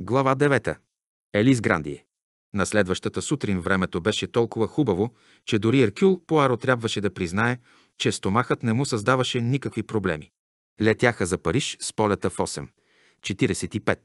Глава 9. Елис Грандие. На следващата сутрин времето беше толкова хубаво, че дори Еркюл Пуаро трябваше да признае, че стомахът не му създаваше никакви проблеми. Летяха за Париж с полета в 8. 45.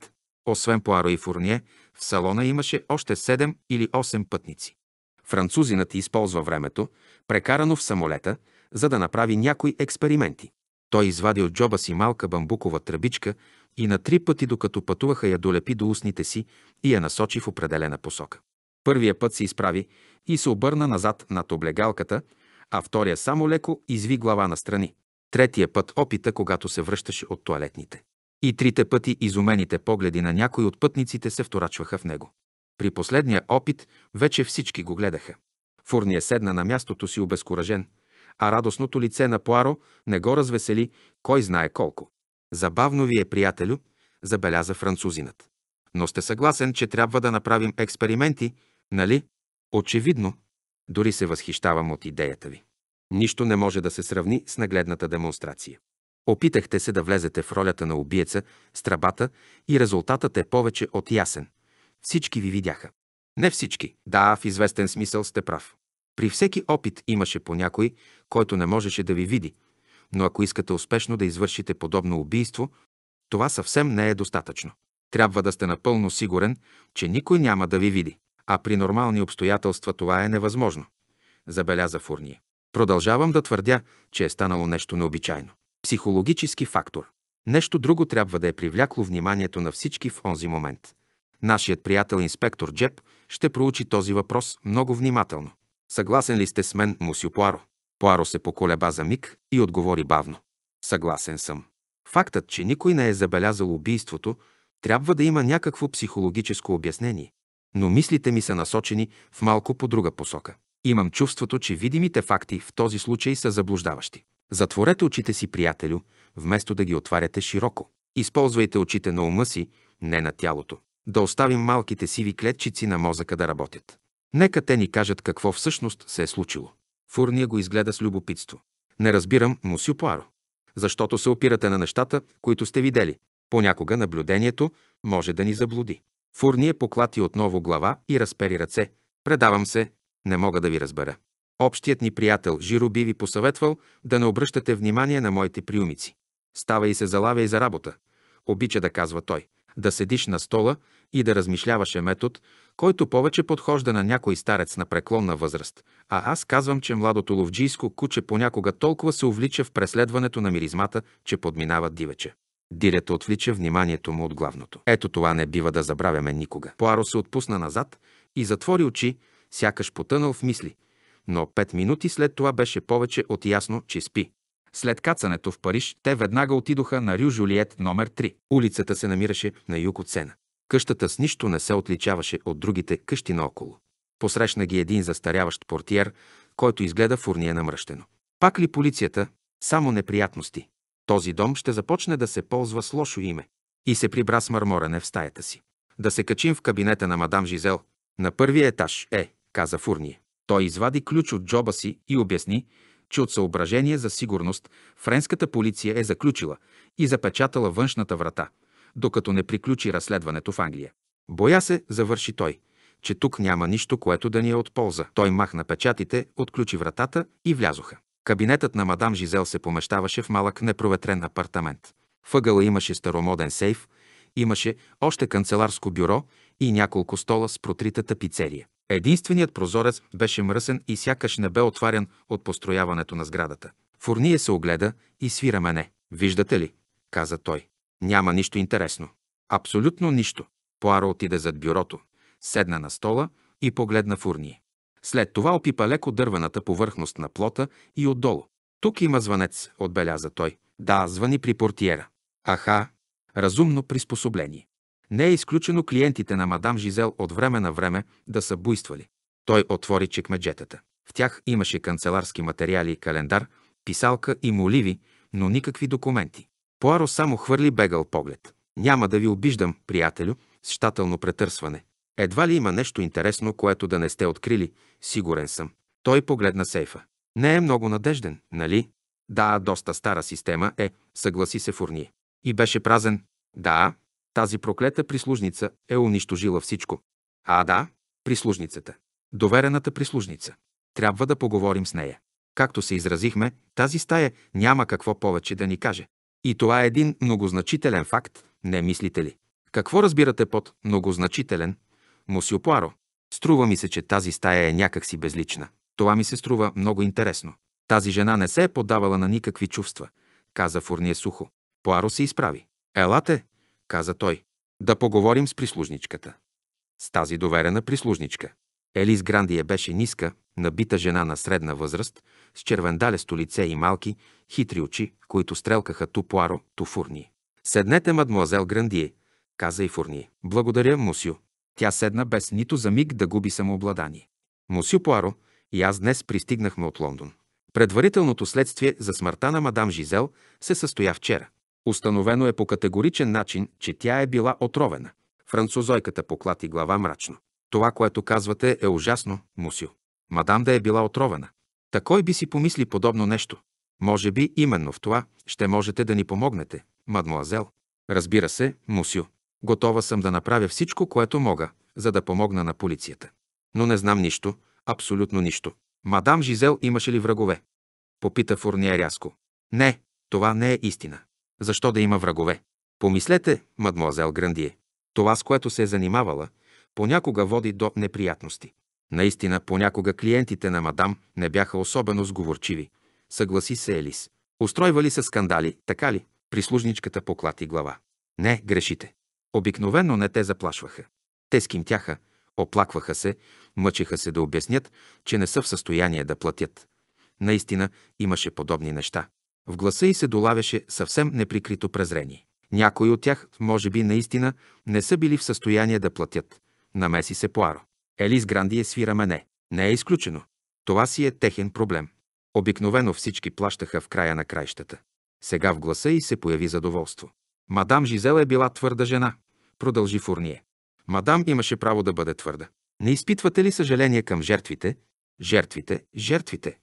Освен Пуаро и Фурние, в салона имаше още 7 или 8 пътници. Французинът използва времето, прекарано в самолета, за да направи някои експерименти. Той извади от джоба си малка бамбукова тръбичка и на три пъти, докато пътуваха, я долепи до устните си и я насочи в определена посока. Първия път се изправи и се обърна назад над облегалката, а втория само леко изви глава настрани. Третия път опита, когато се връщаше от туалетните. И трите пъти изумените погледи на някои от пътниците се вторачваха в него. При последния опит вече всички го гледаха. Фурния седна на мястото си обезкуражен, а радостното лице на Пуаро не го развесели кой знае колко. Забавно ви е, приятелю, забеляза французинът. Но сте съгласен, че трябва да направим експерименти, нали? Очевидно. Дори се възхищавам от идеята ви. Нищо не може да се сравни с нагледната демонстрация. Опитахте се да влезете в ролята на убиеца с трабата и резултатът е повече от ясен. Всички ви видяха. Не всички. Да, в известен смисъл сте прав. При всеки опит имаше по някой, който не можеше да ви види, но ако искате успешно да извършите подобно убийство, това съвсем не е достатъчно. Трябва да сте напълно сигурен, че никой няма да ви види, а при нормални обстоятелства това е невъзможно, забеляза Фурния. Продължавам да твърдя, че е станало нещо необичайно. Психологически фактор. Нещо друго трябва да е привлякло вниманието на всички в онзи момент. Нашият приятел инспектор Джеп ще проучи този въпрос много внимателно. Съгласен ли сте с мен, мусио Пуаро? Пуаро се поколеба за миг и отговори бавно. Съгласен съм. Фактът, че никой не е забелязал убийството, трябва да има някакво психологическо обяснение. Но мислите ми са насочени в малко по друга посока. Имам чувството, че видимите факти в този случай са заблуждаващи. Затворете очите си, приятелю, вместо да ги отваряте широко. Използвайте очите на ума си, не на тялото. Да оставим малките сиви клетчици на мозъка да работят. Нека те ни кажат какво всъщност се е случило. Фурния го изгледа с любопитство. Не разбирам, мусю Пуаро. Защото се опирате на нещата, които сте видели. Понякога наблюдението може да ни заблуди. Фурния поклати отново глава и разпери ръце. Предавам се, не мога да ви разбера. Общият ни приятел Жиро би ви посъветвал да не обръщате внимание на моите приумици. Става и се залавя и за работа. Обича да казва той. Да седиш на стола и да размишляваше метод, който повече подхожда на някой старец на преклонна възраст. А аз казвам, че младото ловджийско куче понякога толкова се увлича в преследването на миризмата, че подминава дивече. Дирето отвлича вниманието му от главното. Ето това не бива да забравяме никога. Пуаро се отпусна назад и затвори очи, сякаш потънал в мисли. Но пет минути след това беше повече от ясно, че спи. След кацането в Париж, те веднага отидоха на Рю Жулиет номер 3. Улицата се намираше на юг от Сена. Къщата с нищо не се отличаваше от другите къщи наоколо. Посрещна ги един застаряващ портиер, който изгледа фурния намръщено. Пак ли полицията? Само неприятности. Този дом ще започне да се ползва с лошо име. И се прибра с мърморене в стаята си. Да се качим в кабинета на мадам Жизел. На първия етаж е, каза Фурния. Той извади ключ от джоба си и обясни, че от съображение за сигурност френската полиция е заключила и запечатала външната врата, докато не приключи разследването в Англия. Боя се, завърши той, че тук няма нищо, което да ни е от полза. Той махна печатите, отключи вратата и влязоха. Кабинетът на мадам Жизел се помещаваше в малък непроветрен апартамент. Въгъла имаше старомоден сейф, имаше още канцеларско бюро и няколко стола с протритата пицерия. Единственият прозорец беше мръсен и сякаш не бе отварян от построяването на сградата. Фурния се огледа и свира мене. Виждате ли? каза той. Няма нищо интересно. Абсолютно нищо. Пуаро отиде зад бюрото, седна на стола и погледна Фурния. След това опипа леко дървената повърхност на плота и отдолу. Тук има звънец, отбеляза той. Да, звъни при портиера. Аха, разумно приспособление. Не е изключено клиентите на мадам Жизел от време на време да са буйствали. Той отвори чекмеджетата. В тях имаше канцеларски материали, календар, писалка и моливи, но никакви документи. Пуаро само хвърли бегал поглед. Няма да ви обиждам, приятелю, с щателно претърсване. Едва ли има нещо интересно, което да не сте открили, сигурен съм. Той погледна сейфа. Не е много надежден, нали? Да, доста стара система е, съгласи се Фурние. И беше празен. Да, Тази проклета прислужница е унищожила всичко. А, да, прислужницата. Доверената прислужница. Трябва да поговорим с нея. Както се изразихме, тази стая няма какво повече да ни каже. И това е един многозначителен факт, не мислите ли? Какво разбирате под многозначителен? Мусио Пуаро. Струва ми се, че тази стая е някакси безлична. Това ми се струва много интересно. Тази жена не се е поддавала на никакви чувства, каза Фурния сухо. Пуаро се изправи. Елате, каза той, да поговорим с прислужничката. С тази доверена прислужничка. Елис Грандия беше ниска, набита жена на средна възраст, с червендалесто лице и малки, хитри очи, които стрелкаха ту Пуаро, ту Фурние. Седнете, мадмуазел Грандие, каза и Фурние. Благодаря, мусю. Тя седна без нито за миг да губи самообладание. Мусю Пуаро и аз днес пристигнахме от Лондон. Предварителното следствие за смъртта на мадам Жизел се състоя вчера. Установено е по категоричен начин, че тя е била отровена. Французойката поклати глава мрачно. Това, което казвате, е ужасно, мусю. Мадам да е била отровена. Такой би си помисли подобно нещо. Може би именно в това ще можете да ни помогнете, мадмуазел. Разбира се, мусю. Готова съм да направя всичко, което мога, за да помогна на полицията. Но не знам нищо, абсолютно нищо. Мадам Жизел имаше ли врагове? Попита Фурния рязко. Не, това не е истина. Защо да има врагове? Помислете, мадмуазел Грандие. Това, с което се е занимавала, понякога води до неприятности. Наистина, понякога клиентите на мадам не бяха особено сговорчиви. Съгласи се Елис. Устройвали са скандали, така ли? Прислужничката поклати глава. Не, грешите. Обикновено не те заплашваха. Те скимтяха, оплакваха се, мъчеха се да обяснят, че не са в състояние да платят. Наистина имаше подобни неща. В гласа й се долавяше съвсем неприкрито презрение. Някои от тях, може би наистина, не са били в състояние да платят. Намеси се Пуаро. Елис Грандие свира мене. Не е изключено. Това си е техен проблем. Обикновено всички плащаха в края на краищата. Сега в гласа й се появи задоволство. Мадам Жизел е била твърда жена, продължи Фурние. Мадам имаше право да бъде твърда. Не изпитвате ли съжаление към жертвите? Жертвите, жертвите,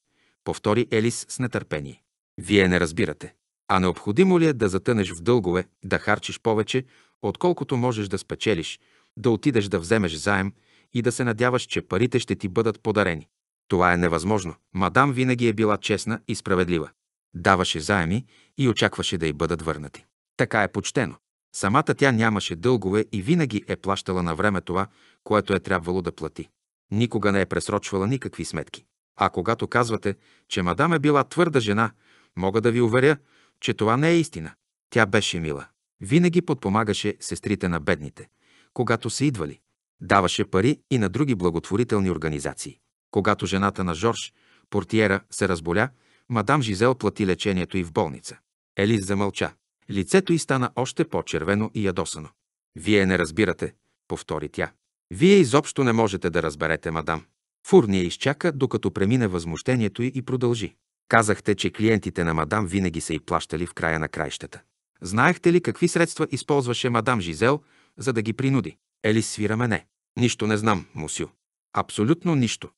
повтори Елис с нетърпение. Вие не разбирате. А необходимо ли е да затънеш в дългове, да харчиш повече, отколкото можеш да спечелиш, да отидеш да вземеш заем и да се надяваш, че парите ще ти бъдат подарени? Това е невъзможно. Мадам винаги е била честна и справедлива. Даваше заеми и очакваше да й бъдат върнати. Така е почтено. Самата тя нямаше дългове и винаги е плащала на време това, което е трябвало да плати. Никога не е пресрочвала никакви сметки. А когато казвате, че мадам е била твърда жена, мога да ви уверя, че това не е истина. Тя беше мила. Винаги подпомагаше сестрите на бедните, когато са идвали. Даваше пари и на други благотворителни организации. Когато жената на Жорж, портиера, се разболя, мадам Жизел плати лечението и в болница. Елис замълча. Лицето й стана още по-червено и ядосано. Вие не разбирате, повтори тя. Вие изобщо не можете да разберете, мадам. Фурния изчака, докато премине възмущението й и продължи. Казахте, че клиентите на мадам винаги са и плащали в края на краищата. Знаехте ли какви средства използваше мадам Жизел, за да ги принуди? Елис свира мене. Нищо не знам, мусю. Абсолютно нищо.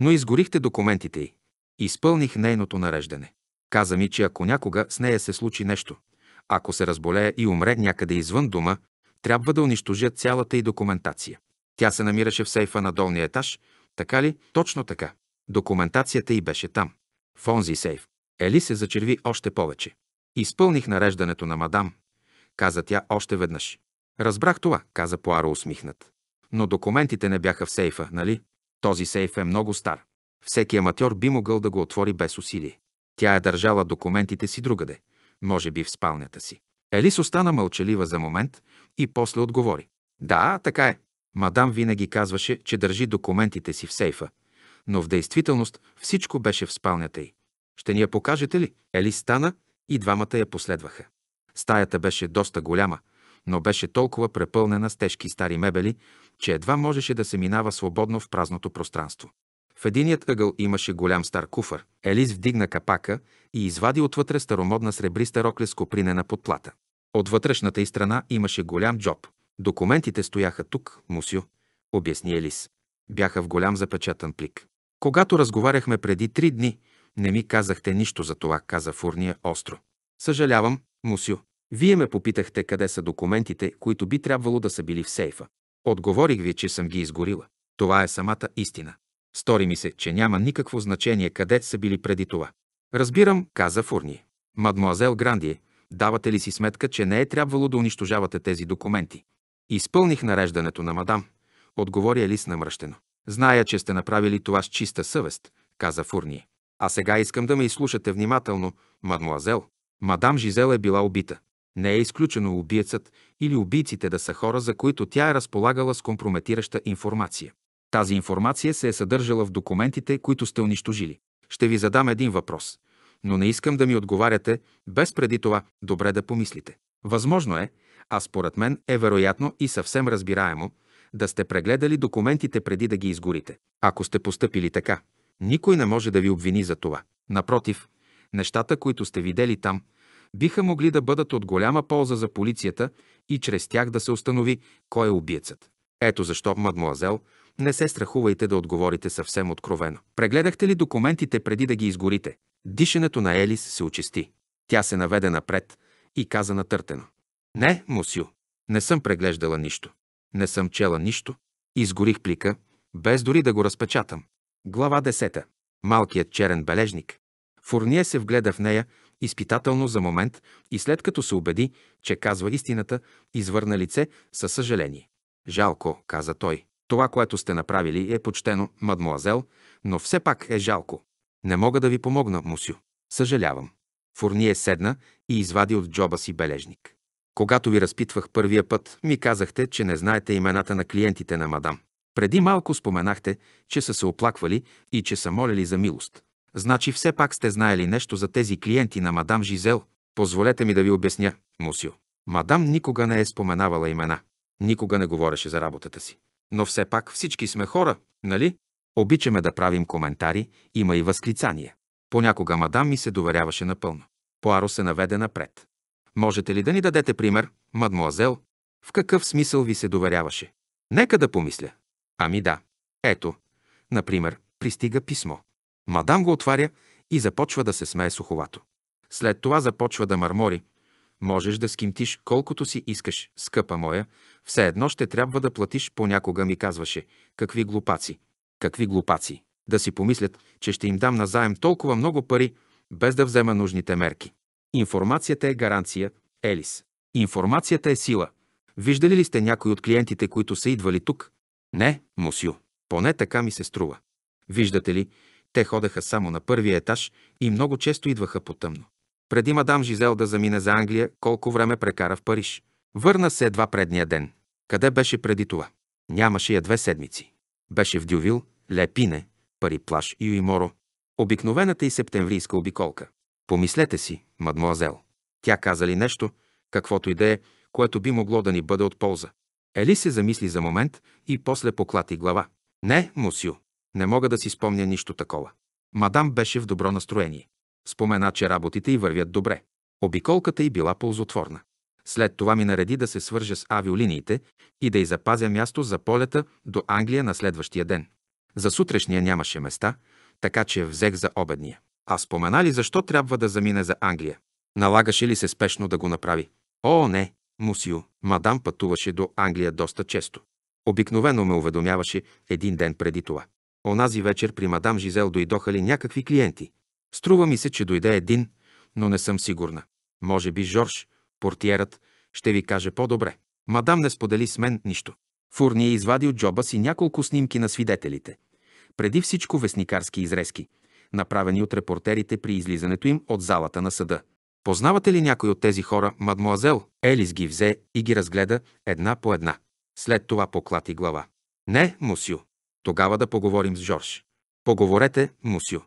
Но изгорихте документите й. Изпълних нейното нареждане. Каза ми, че ако някога с нея се случи нещо, ако се разболее и умре някъде извън дома, трябва да унищожат цялата й документация. Тя се намираше в сейфа на долния етаж, така ли? Точно така. Документацията й беше там, в онзи сейф. Ели се зачерви още повече. Изпълних нареждането на мадам, каза тя още веднъж. Разбрах това, каза Пуаро усмихнат. Но документите не бяха в сейфа, нали? Този сейф е много стар. Всеки аматьор би могъл да го отвори без усилие. Тя е държала документите си другаде, може би в спалнята си. Елис остана мълчалива за момент и после отговори. Да, така е. Мадам винаги казваше, че държи документите си в сейфа, но в действителност всичко беше в спалнята й. Ще ни я покажете ли? Елис стана и двамата я последваха. Стаята беше доста голяма, но беше толкова препълнена с тежки стари мебели, че едва можеше да се минава свободно в празното пространство. В единият ъгъл имаше голям стар куфър. Елис вдигна капака и извади отвътре старомодна сребриста рокля с копринена подплата. От вътрешната й страна имаше голям джоб. Документите стояха тук, мусю, обясни Елис. Бяха в голям запечатан плик. Когато разговаряхме преди три дни, не ми казахте нищо за това, каза Фурния остро. Съжалявам, мусю. Вие ме попитахте къде са документите, които би трябвало да са били в сейфа. Отговорих ви, че съм ги изгорила. Това е самата истина. Стори ми се, че няма никакво значение къде са били преди това. Разбирам, каза Фурни. Мадмуазел Грандие, давате ли си сметка, че не е трябвало да унищожавате тези документи? Изпълних нареждането на мадам, отговори Елис намръщено. Зная, че сте направили това с чиста съвест, каза Фурни. А сега искам да ме изслушате внимателно, мадмуазел. Мадам Жизел е била убита. Не е изключено убиецът или убийците да са хора, за които тя е разполагала с компрометираща информация. Тази информация се е съдържала в документите, които сте унищожили. Ще ви задам един въпрос, но не искам да ми отговаряте, без преди това добре да помислите. Възможно е, а според мен е вероятно и съвсем разбираемо, да сте прегледали документите преди да ги изгорите. Ако сте поступили така, никой не може да ви обвини за това. Напротив, нещата, които сте видели там, биха могли да бъдат от голяма полза за полицията и чрез тях да се установи кой е убиецът. Ето защо, мадмуазел, не се страхувайте да отговорите съвсем откровено. Прегледахте ли документите преди да ги изгорите? Дишането на Елис се очисти. Тя се наведе напред и каза натъртено. Не, мусю, не съм преглеждала нищо. Не съм чела нищо. Изгорих плика, без дори да го разпечатам. Глава 10. Малкият черен бележник. Фурние се вгледа в нея изпитателно за момент и след като се убеди, че казва истината, извърна лице със съжаление. Жалко, каза той. Това, което сте направили, е почтено, мадмуазел, но все пак е жалко. Не мога да ви помогна, мусю. Съжалявам. Фурние седна и извади от джоба си бележник. Когато ви разпитвах първия път, ми казахте, че не знаете имената на клиентите на мадам. Преди малко споменахте, че са се оплаквали и че са молили за милост. Значи все пак сте знаели нещо за тези клиенти на мадам Жизел. Позволете ми да ви обясня, мусио. Мадам никога не е споменавала имена. Никога не говореше за работата си. Но все пак всички сме хора, нали? Обичаме да правим коментари, има и възклицания. Понякога мадам ми се доверяваше напълно. Поаро се наведе напред. Можете ли да ни дадете пример, мадмуазел? В какъв смисъл ви се доверяваше? Нека да помисля. Ами да. Ето, например, пристига писмо. Мадам го отваря и започва да се смее суховато. След това започва да мърмори. Можеш да скимтиш колкото си искаш, скъпа моя. Все едно ще трябва да платиш, понякога ми казваше. Какви глупаци. Какви глупаци. Да си помислят, че ще им дам назаем толкова много пари, без да взема нужните мерки. Информацията е гаранция, Елис. Информацията е сила. Виждали ли сте някой от клиентите, които са идвали тук? Не, мусю. Поне така ми се струва. Виждате ли, те ходеха само на първия етаж и много често идваха по тъмно. Преди мадам Жизел да замине за Англия, колко време прекара в Париж. Върна се едва предния ден. Къде беше преди това? Нямаше я две седмици. Беше в Дювил, Лепине, Пари Плаш и Уиморо. Обикновената и септемврийска обиколка. Помислете си, мадмуазел. Тя каза ли нещо, каквото и да е, което би могло да ни бъде от полза. Ели се замисли за момент и после поклати глава. Не, мусю, не мога да си спомня нищо такова. Мадам беше в добро настроение. Спомена, че работите й вървят добре. Обиколката й била ползотворна. След това ми нареди да се свържа с авиолиниите и да й запазя място за полета до Англия на следващия ден. За сутрешния нямаше места, така че взех за обедния. А спомена ли защо трябва да замине за Англия? Налагаше ли се спешно да го направи? О, не, мусио. Мадам пътуваше до Англия доста често. Обикновено ме уведомяваше един ден преди това. Онази вечер при мадам Жизел дойдоха ли някакви клиенти. Струва ми се, че дойде един, но не съм сигурна. Може би Жорж, портиерът, ще ви каже по-добре. Мадам не сподели с мен нищо. Фурния извади от джоба си няколко снимки на свидетелите. Преди всичко вестникарски изрезки, направени от репортерите при излизането им от залата на съда. Познавате ли някой от тези хора, мадмуазел? Елис ги взе и ги разгледа една по една. След това поклати глава. Не, мусю. Тогава да поговорим с Жорж. Поговорете, мусю.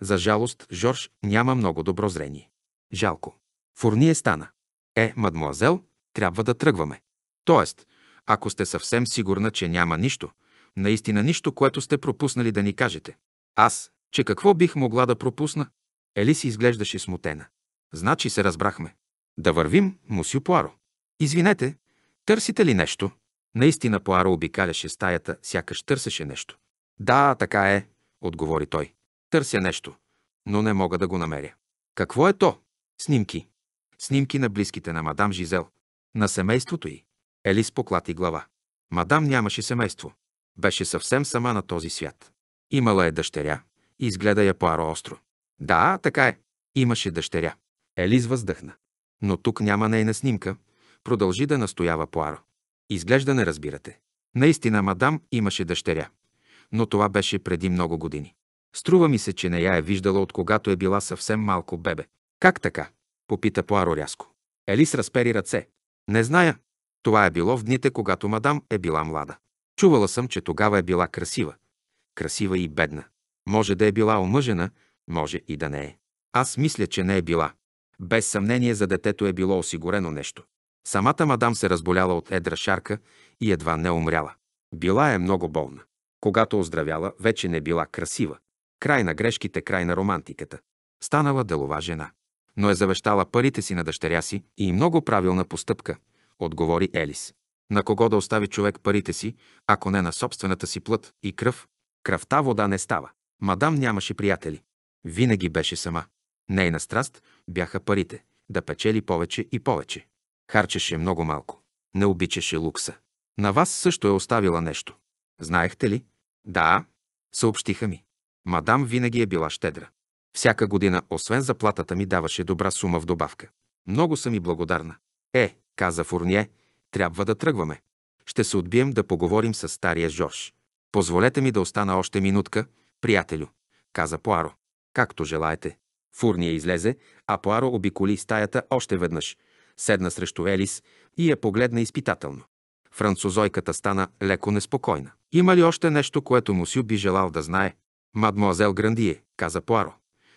За жалост, Жорж няма много добро зрение. Жалко. Фурния стана. Е, мадмуазел, трябва да тръгваме. Тоест, ако сте съвсем сигурна, че няма нищо, наистина нищо, което сте пропуснали да ни кажете. Аз, че какво бих могла да пропусна? Ели си изглеждаше смутена. Значи се разбрахме. Да вървим, мусю Пуаро. Извинете, търсите ли нещо? Наистина Пуаро обикаляше стаята, сякаш търсеше нещо. Да, така е, отговори той. Търся нещо, но не мога да го намеря. Какво е то? Снимки. Снимки на близките на мадам Жизел. На семейството й. Елис поклати глава. Мадам нямаше семейство. Беше съвсем сама на този свят. Имала е дъщеря. Изгледа я Пуаро остро. Да, така е. Имаше дъщеря. Елис въздъхна. Но тук няма нейна снимка. Продължи да настоява Пуаро. Изглежда не разбирате. Наистина, мадам имаше дъщеря. Но това беше преди много години. Струва ми се, че не я е виждала от когато е била съвсем малко бебе. Как така? Попита Пуаро рязко. Елис разпери ръце. Не зная. Това е било в дните, когато мадам е била млада. Чувала съм, че тогава е била красива. Красива и бедна. Може да е била омъжена, може и да не е. Аз мисля, че не е била. Без съмнение за детето е било осигурено нещо. Самата мадам се разболяла от едра шарка и едва не умряла. Била е много болна. Когато оздравяла, вече не била красива. Край на грешките, край на романтиката. Станала делова жена. Но е завещала парите си на дъщеря си и много правилна постъпка, отговори Елис. На кого да остави човек парите си, ако не на собствената си плът и кръв? Кръвта вода не става. Мадам нямаше приятели. Винаги беше сама. Нейна страст бяха парите, да печели повече и повече. Харчеше много малко. Не обичаше лукса. На вас също е оставила нещо. Знаехте ли? Да, съобщиха ми. Мадам винаги е била щедра. Всяка година, освен заплатата ми, даваше добра сума в добавка. Много съм и благодарна. Е, каза Фурние, трябва да тръгваме. Ще се отбием да поговорим с стария Жорж. Позволете ми да остана още минутка, приятелю, каза Пуаро. Както желаете. Фурния излезе, а Пуаро обиколи стаята още веднъж. Седна срещу Елис и я погледна изпитателно. Французойката стана леко неспокойна. Има ли още нещо, което Мусю би желал да знае? Мадмуазел Грандие, каза Пуаро.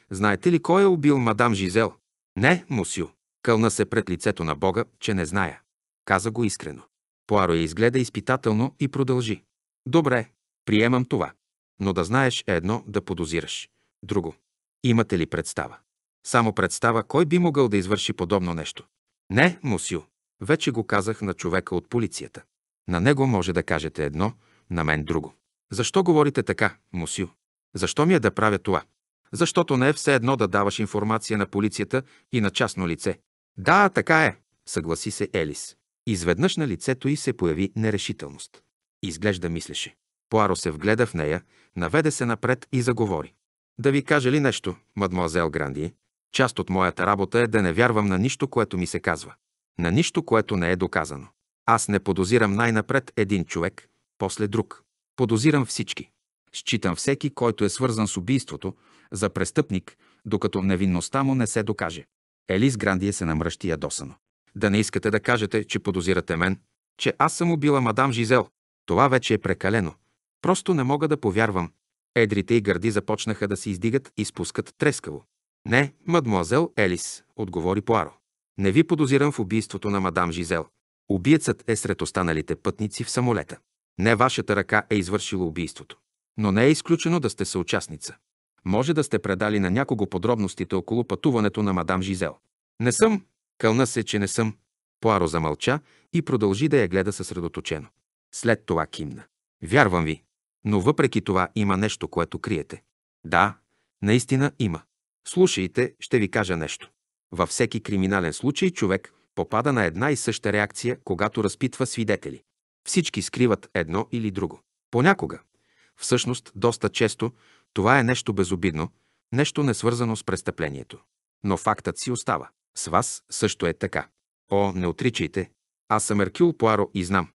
Знаете ли кой е убил мадам Жизел? Не, Мусю. Кълна се пред лицето на Бога, че не зная. Каза го искрено. Пуаро я изгледа изпитателно и продължи. Добре, приемам това. Но да знаеш е едно да подозираш. Друго. Имате ли представа? Само представа кой би могъл да извърши подобно нещо. Не, Мусю. Вече го казах на човека от полицията. На него може да кажете едно, на мен друго. Защо говорите така, Мусю? Защо ми е да правя това? Защото не е все едно да даваш информация на полицията и на частно лице. Да, така е, съгласи се Елис. Изведнъж на лицето й се появи нерешителност. Изглежда мислеше. Пуаро се вгледа в нея, наведе се напред и заговори. Да ви кажа ли нещо, мадмуазел Гранди? Част от моята работа е да не вярвам на нищо, което ми се казва. На нищо, което не е доказано. Аз не подозирам най-напред един човек, после друг. Подозирам всички. Считам всеки, който е свързан с убийството, за престъпник, докато невинността му не се докаже. Елис Грандие се намръщи ядосано. Да не искате да кажете, че подозирате мен, че аз съм убила мадам Жизел. Това вече е прекалено. Просто не мога да повярвам. Едрите и гърди започнаха да се издигат и спускат трескаво. Не, мадмуазел Елис, отговори Пуаро. Не ви подозирам в убийството на мадам Жизел. Убиецът е сред останалите пътници в самолета. Не вашата ръка е извършила убийството. Но не е изключено да сте съучастница. Може да сте предали на някого подробностите около пътуването на мадам Жизел. Не съм. Кълна се, че не съм. Пуаро замълча и продължи да я гледа съсредоточено. След това кимна. Вярвам ви. Но въпреки това има нещо, което криете. Да, наистина има. Слушайте, ще ви кажа нещо. Във всеки криминален случай човек попада на една и съща реакция, когато разпитва свидетели. Всички скриват едно или друго. Понякога, всъщност доста често, това е нещо безобидно, нещо несвързано с престъплението. Но фактът си остава. С вас също е така. О, не отричайте. Аз съм Еркюл Пуаро и знам.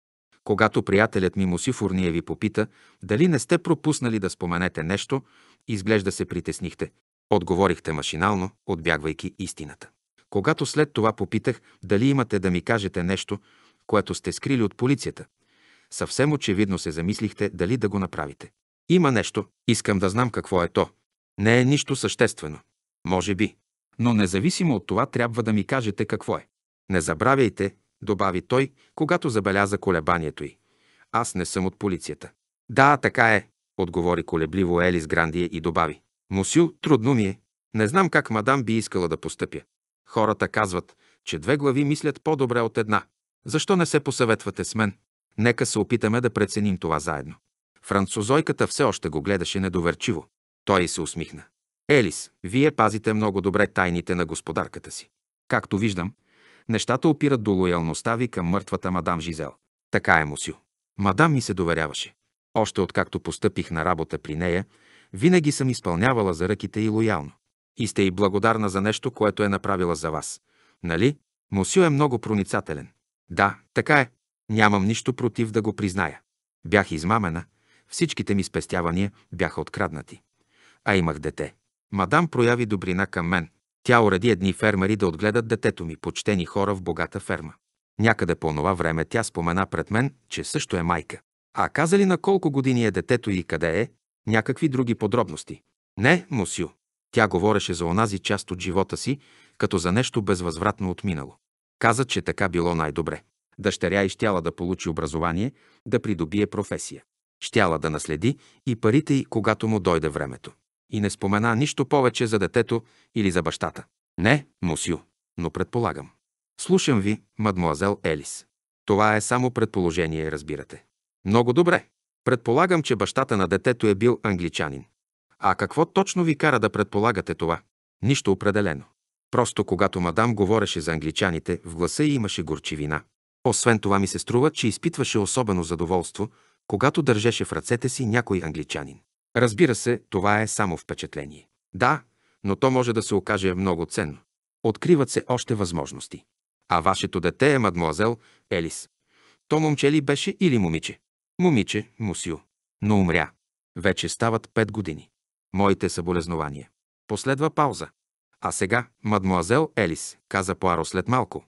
Когато приятелят ми Мусифурния ви попита дали не сте пропуснали да споменете нещо, изглежда се притеснихте. Отговорихте машинално, отбягвайки истината. Когато след това попитах дали имате да ми кажете нещо, което сте скрили от полицията, съвсем очевидно се замислихте дали да го направите. Има нещо, искам да знам какво е то. Не е нищо съществено. Може би. Но независимо от това, трябва да ми кажете какво е. Не забравяйте, добави той, когато забеляза колебанието й. Аз не съм от полицията. Да, така е, отговори колебливо Елис Грандие и добави. Мусю, трудно ми е. Не знам как мадам би искала да постъпя. Хората казват, че две глави мислят по-добре от една. Защо не се посъветвате с мен? Нека се опитаме да преценим това заедно. Французойката все още го гледаше недоверчиво. Той се усмихна. Елис, вие пазите много добре тайните на господарката си. Както виждам, нещата опират до лоялността ви към мъртвата мадам Жизел. Така е, мусю. Мадам ми се доверяваше. Още откакто постъпих на работа при нея, винаги съм изпълнявала за ръките и лоялно. И сте и благодарна за нещо, което е направила за вас. Нали? Мусю е много проницателен. Да, така е. Нямам нищо против да го призная. Бях измамена, всичките ми спестявания бяха откраднати. А имах дете. Мадам прояви добрина към мен. Тя уреди едни фермери да отгледат детето ми, почтени хора в богата ферма. Някъде по това време тя спомена пред мен, че също е майка. А каза ли на колко години е детето и къде е? Някакви други подробности. Не, мусю. Тя говореше за онази част от живота си, като за нещо безвъзвратно отминало. Каза, че така било най-добре. Дъщеря и щяла да получи образование, да придобие професия. Щяла да наследи и парите й, когато му дойде времето. И не спомена нищо повече за детето или за бащата. Не, мусю, но предполагам. Слушам ви, мадмуазел Елис. Това е само предположение, разбирате. Много добре. Предполагам, че бащата на детето е бил англичанин. А какво точно ви кара да предполагате това? Нищо определено. Просто когато мадам говореше за англичаните, в гласа й имаше горчивина. Освен това ми се струва, че изпитваше особено задоволство, когато държеше в ръцете си някой англичанин. Разбира се, това е само впечатление. Да, но то може да се окаже много ценно. Откриват се още възможности. А вашето дете е мадмуазел Елис. То момче ли беше или момиче? Момиче, мусю. Но умря. Вече стават пет години. Моите съболезнования. Последва пауза. А сега, мадмуазел Елис, каза Пуаро след малко.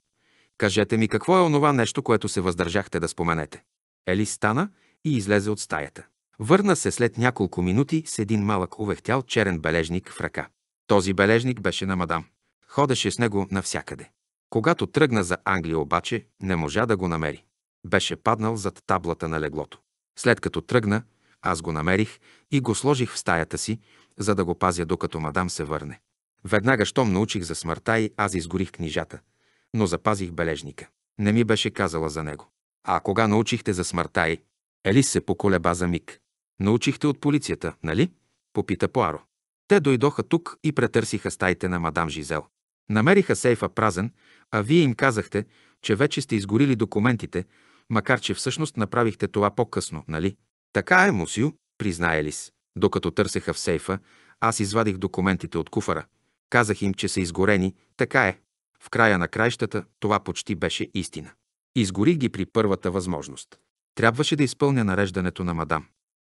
Кажете ми какво е онова нещо, което се въздържахте да споменете. Елис стана и излезе от стаята. Върна се след няколко минути с един малък увехтял черен бележник в ръка. Този бележник беше на мадам. Ходеше с него навсякъде. Когато тръгна за Англия обаче, не можа да го намери. Беше паднал зад таблата на леглото. След като тръгна, аз го намерих и го сложих в стаята си, за да го пазя докато мадам се върне. Веднага, щом научих за смъртта и аз изгорих книжата, но запазих бележника. Не ми беше казала за него. А кога научихте за смъртта й? Елис се поколеба за миг. Научихте от полицията, нали? Попита Пуаро. Те дойдоха тук и претърсиха стаите на мадам Жизел. Намериха сейфа празен, а вие им казахте, че вече сте изгорили документите, макар че всъщност направихте това по-късно, нали? Така е, мусю, призна Елис. Докато търсеха в сейфа, аз извадих документите от куфара. Казах им, че са изгорени. Така е. В края на краищата това почти беше истина. Изгорих ги при първата възможност. Трябваше да изпълня нареждането на мадам.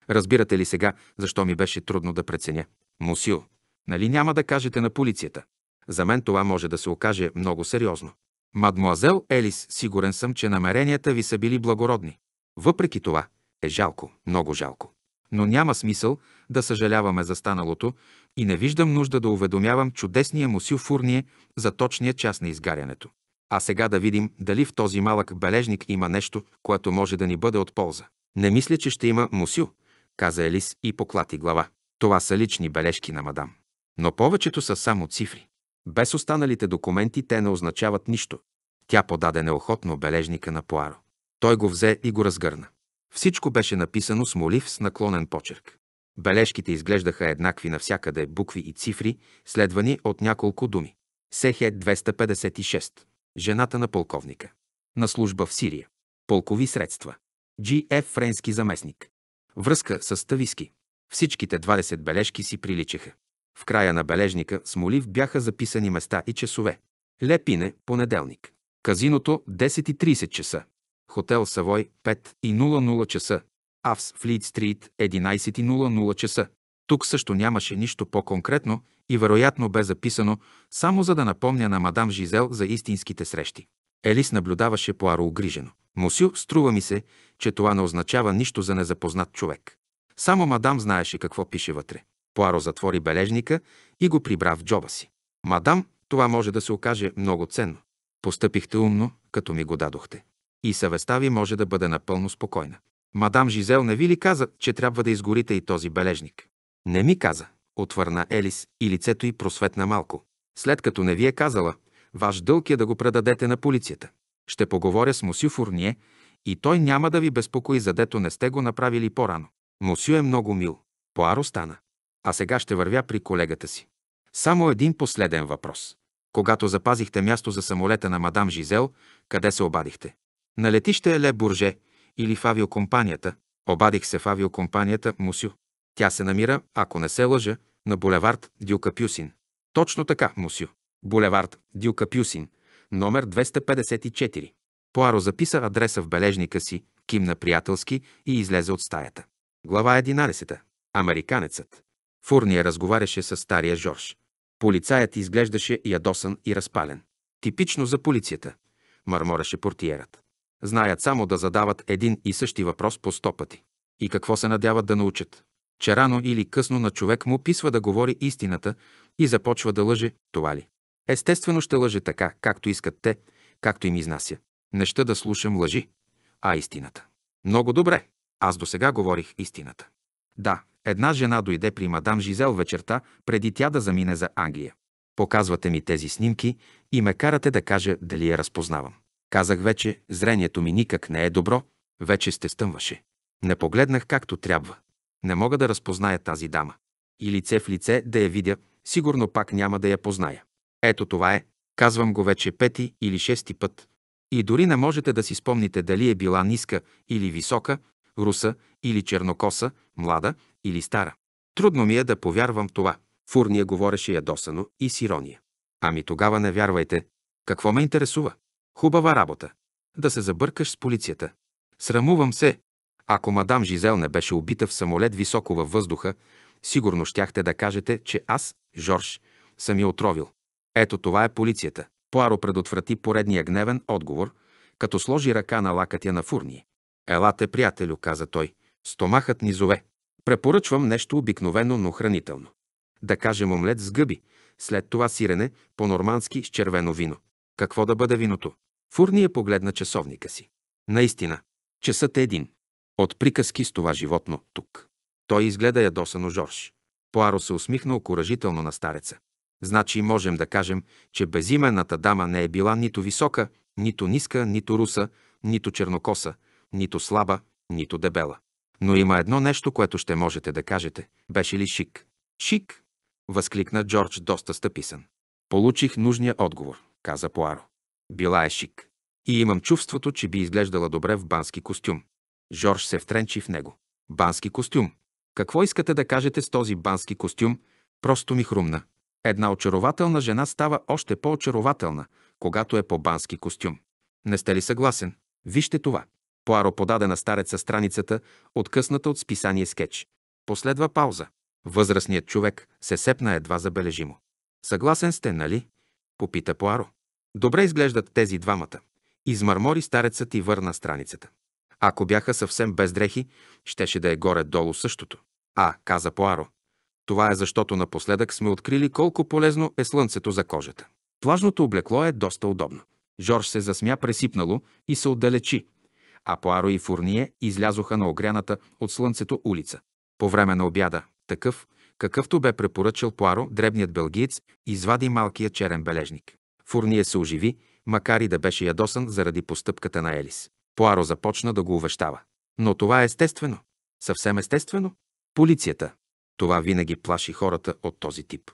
Разбирате ли сега, защо ми беше трудно да преценя? Мусио, нали няма да кажете на полицията? За мен това може да се окаже много сериозно. Мадмуазел Елис, сигурен съм, че намеренията ви са били благородни. Въпреки това, е жалко, много жалко. Но няма смисъл да съжаляваме за станалото и не виждам нужда да уведомявам чудесния Мусил Фурние за точния час на изгарянето. А сега да видим дали в този малък бележник има нещо, което може да ни бъде от полза. Не мисля, че ще има Мусил, каза Елис и поклати глава. Това са лични бележки на мадам. Но повечето са само цифри. Без останалите документи те не означават нищо. Тя подаде неохотно бележника на Пуаро. Той го взе и го разгърна. Всичко беше написано с молив с наклонен почерк. Бележките изглеждаха еднакви навсякъде букви и цифри, следвани от няколко думи. Сехе 256. Жената на полковника. На служба в Сирия. Полкови средства. G.F. Френски заместник. Връзка с Тависки. Всичките 20 бележки си приличаха. В края на бележника с молив бяха записани места и часове. Лепине, понеделник. Казиното 10.30 часа. Хотел Савой 5.00 часа. Авс Флит Стрит 11.00 часа. Тук също нямаше нищо по-конкретно и вероятно бе записано само за да напомня на мадам Жизел за истинските срещи. Елис наблюдаваше Пуаро огрижено. Мусю, струва ми се, че това не означава нищо за незапознат човек. Само мадам знаеше какво пише вътре. Пуаро затвори бележника и го прибра в джоба си. Мадам, това може да се окаже много ценно. Постъпихте умно, като ми го дадохте. И съвестта ви може да бъде напълно спокойна. Мадам Жизел не ви ли каза, че трябва да изгорите и този бележник? Не ми каза, отвърна Елис и лицето й просветна малко. След като не ви е казала, ваш дълг е да го предадете на полицията. Ще поговоря с Мусю Фурние и той няма да ви безпокои, задето не сте го направили по-рано. Мусю е много мил. Поаро стана. А сега ще вървя при колегата си. Само един последен въпрос. Когато запазихте място за самолета на мадам Жизел, къде се обадихте? На летище Ле Бурже или в авиокомпанията? Обадих се в авиокомпанията Мусю. Тя се намира, ако не се лъжа, на булевард Дюкапюсин. Точно така, Мусю. Булевард Дюкапюсин, номер 254. Пуаро записа адреса в бележника си, кимна приятелски и излезе от стаята. Глава 11. Американецът. Фурния разговаряше с стария Жорж. Полицаят изглеждаше ядосан и разпален. Типично за полицията, мърмореше портиерът. Знаят само да задават един и същи въпрос по сто пъти. И какво се надяват да научат? Че рано или късно на човек му писва да говори истината и започва да лъже, това ли? Естествено ще лъже така, както искат те, както им изнася. Не ще да слушам лъжи, а истината. Много добре. Аз до сега говорих истината. Да, една жена дойде при мадам Жизел вечерта, преди тя да замине за Англия. Показвате ми тези снимки и ме карате да кажа дали я разпознавам. Казах вече, зрението ми никак не е добро, вече сте стъмваше. Не погледнах както трябва. Не мога да разпозная тази дама. И лице в лице да я видя, сигурно пак няма да я позная. Ето това е, казвам го вече пети или шести път. И дори не можете да си спомните дали е била ниска или висока, руса или чернокоса, млада или стара. Трудно ми е да повярвам това. Фурния говореше ядосано и с ирония. Ами тогава не вярвайте. Какво ме интересува? Хубава работа. Да се забъркаш с полицията. Срамувам се. Ако мадам Жизел не беше убита в самолет високо във въздуха, сигурно щяхте да кажете, че аз, Жорж, съм я отровил. Ето това е полицията. Пуаро предотврати поредния гневен отговор, като сложи ръка на лакътя на Фурния. Елате, приятелю, каза той. Стомахът ни зове. Препоръчвам нещо обикновено, но хранително. Да кажем омлет с гъби, след това сирене, по-нормански с червено вино. Какво да бъде виното? Фурния погледна часовника си. Наистина, часът е един. От приказки с това животно тук. Той изгледа ядосано Жорж. Пуаро се усмихна окоръжително на стареца. Значи можем да кажем, че безименната дама не е била нито висока, нито ниска, нито руса, нито чернокоса, нито слаба, нито дебела. Но има едно нещо, което ще можете да кажете. Беше ли шик? Шик! Възкликна Джордж доста стъписан. Получих нужния отговор, каза Пуаро. Била е шик. И имам чувството, че би изглеждала добре в бански костюм. Жорж се втренчи в него. Бански костюм. Какво искате да кажете с този бански костюм? Просто ми хрумна. Една очарователна жена става още по-очарователна, когато е по бански костюм. Не сте ли съгласен? Вижте това. Пуаро подаде на стареца страницата, откъсната от списание скетч. Последва пауза. Възрастният човек се сепна едва забележимо. Съгласен сте, нали? Попита Пуаро. Добре изглеждат тези двамата. Измърмори старецът и върна страницата. Ако бяха съвсем без дрехи, щеше да е горе-долу същото. А, каза Пуаро, това е защото напоследък сме открили колко полезно е слънцето за кожата. Плажното облекло е доста удобно. Жорж се засмя пресипнало и се отдалечи, а Пуаро и Фурние излязоха на огряната от слънцето улица. По време на обяда, такъв, какъвто бе препоръчал Пуаро, дребният белгиец извади малкия черен бележник. Фурние се оживи, макар и да беше ядосан заради постъпката на Елис. Пуаро започна да го увещава. Но това е естествено. Съвсем естествено. Полицията. Това винаги плаши хората от този тип.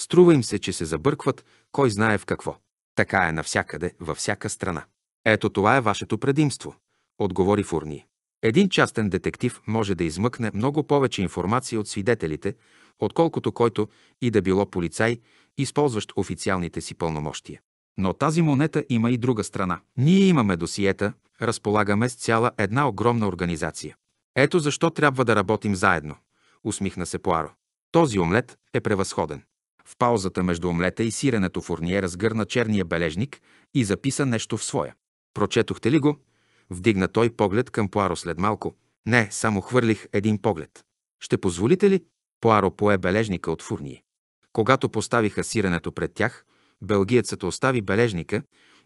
Струва им се, че се забъркват, кой знае в какво. Така е навсякъде, във всяка страна. Ето това е вашето предимство, отговори Фурни. Един частен детектив може да измъкне много повече информация от свидетелите, отколкото който и да било полицай, използващ официалните си пълномощия. Но тази монета има и друга страна. Ние имаме досиета, разполагаме с цяла една огромна организация. Ето защо трябва да работим заедно усмихна се Пуаро. Този омлет е превъзходен. В паузата между омлета и сиренето Фурние разгърна черния бележник и записа нещо в своя. Прочетохте ли го? Вдигна той поглед към Пуаро след малко. Не, само хвърлих един поглед. Ще позволите ли? Пуаро пое бележника от Фурние. Когато поставиха сиренето пред тях, белгиецът остави бележника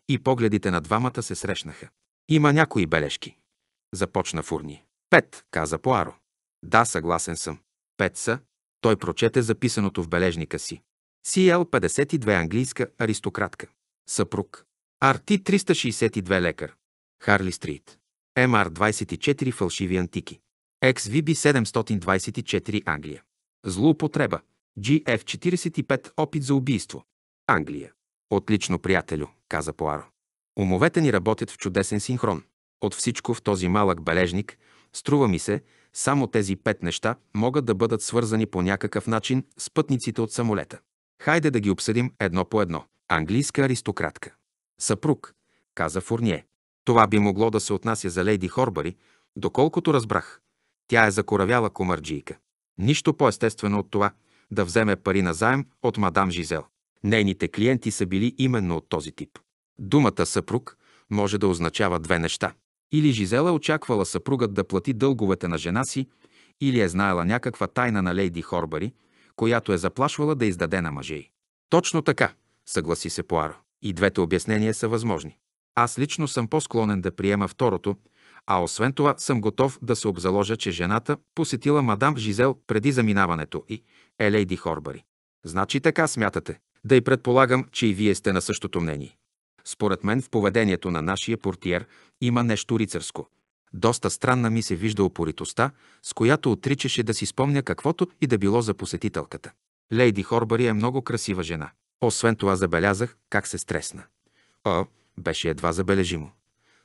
и погледите на двамата се срещнаха. Има някои бележки. Започна Фурни. Пет, каза Пуаро. Да, съгласен съм. Пет са. Той прочете записаното в бележника си. CL-52 английска аристократка. Съпруг. RT 362 лекар. Харли Стрит. MR-24 фалшиви антики. XVB 724 Англия. Злоупотреба. GF-45 опит за убийство. Англия. Отлично, приятелю, каза Поаро. Умовете ни работят в чудесен синхрон. От всичко в този малък бележник, струва ми се, само тези пет неща могат да бъдат свързани по някакъв начин с пътниците от самолета. Хайде да ги обсъдим едно по едно. Английска аристократка. Съпруг, каза Фурние. Това би могло да се отнася за лейди Хорбари, доколкото разбрах. Тя е закоравяла комарджийка. Нищо по-естествено от това да вземе пари на заем от мадам Жизел. Нейните клиенти са били именно от този тип. Думата съпруг може да означава две неща. Или Жизела очаквала съпругът да плати дълговете на жена си, или е знаела някаква тайна на лейди Хорбари, която е заплашвала да издаде на мъже й. Точно така, съгласи се Пуаро. И двете обяснения са възможни. Аз лично съм по-склонен да приема второто, а освен това съм готов да се обзаложа, че жената посетила мадам Жизел преди заминаването и е лейди Хорбари. Значи така смятате. Да и предполагам, че и вие сте на същото мнение. Според мен в поведението на нашия портиер има нещо рицарско. Доста странна ми се вижда упоритостта, с която отричаше да си спомня каквото и да било за посетителката. Лейди Хорбари е много красива жена. Освен това забелязах как се стресна. О, беше едва забележимо.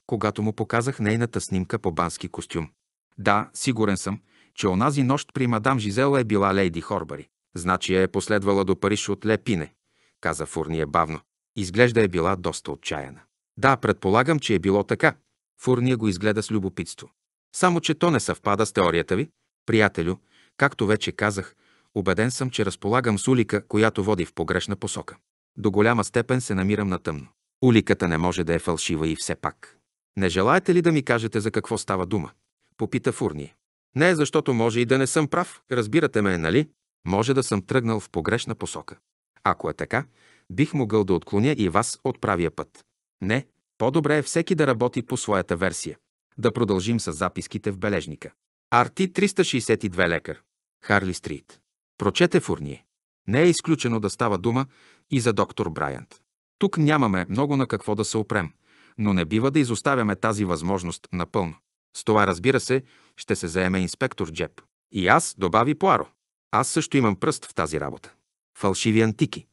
Когато му показах нейната снимка по бански костюм. Да, сигурен съм, че онази нощ при мадам Жизела е била Лейди Хорбари. Значи е последвала до Париж от Лепине, каза Фурния бавно. Изглежда е била доста отчаяна. Да, предполагам, че е било така. Фурния го изгледа с любопитство. Само, че то не съвпада с теорията ви. Приятелю, както вече казах, убеден съм, че разполагам с улика, която води в погрешна посока. До голяма степен се намирам на тъмно. Уликата не може да е фалшива и все пак. Не желаете ли да ми кажете за какво става дума? Попита Фурния. Не, защото може и да не съм прав, разбирате ме, нали? Може да съм тръгнал в погрешна посока. Ако е така, бих могъл да отклоня и вас от правия път. Не, по-добре е всеки да работи по своята версия. Да продължим с записките в бележника. Арти 362 лекар. Харли Стрит. Прочете Фурние. Не е изключено да става дума и за доктор Брайант. Тук нямаме много на какво да се опрем, но не бива да изоставяме тази възможност напълно. С това, разбира се, ще се заеме инспектор Джеб. И аз, добави Пуаро. Аз също имам пръст в тази работа. Фалшиви антики.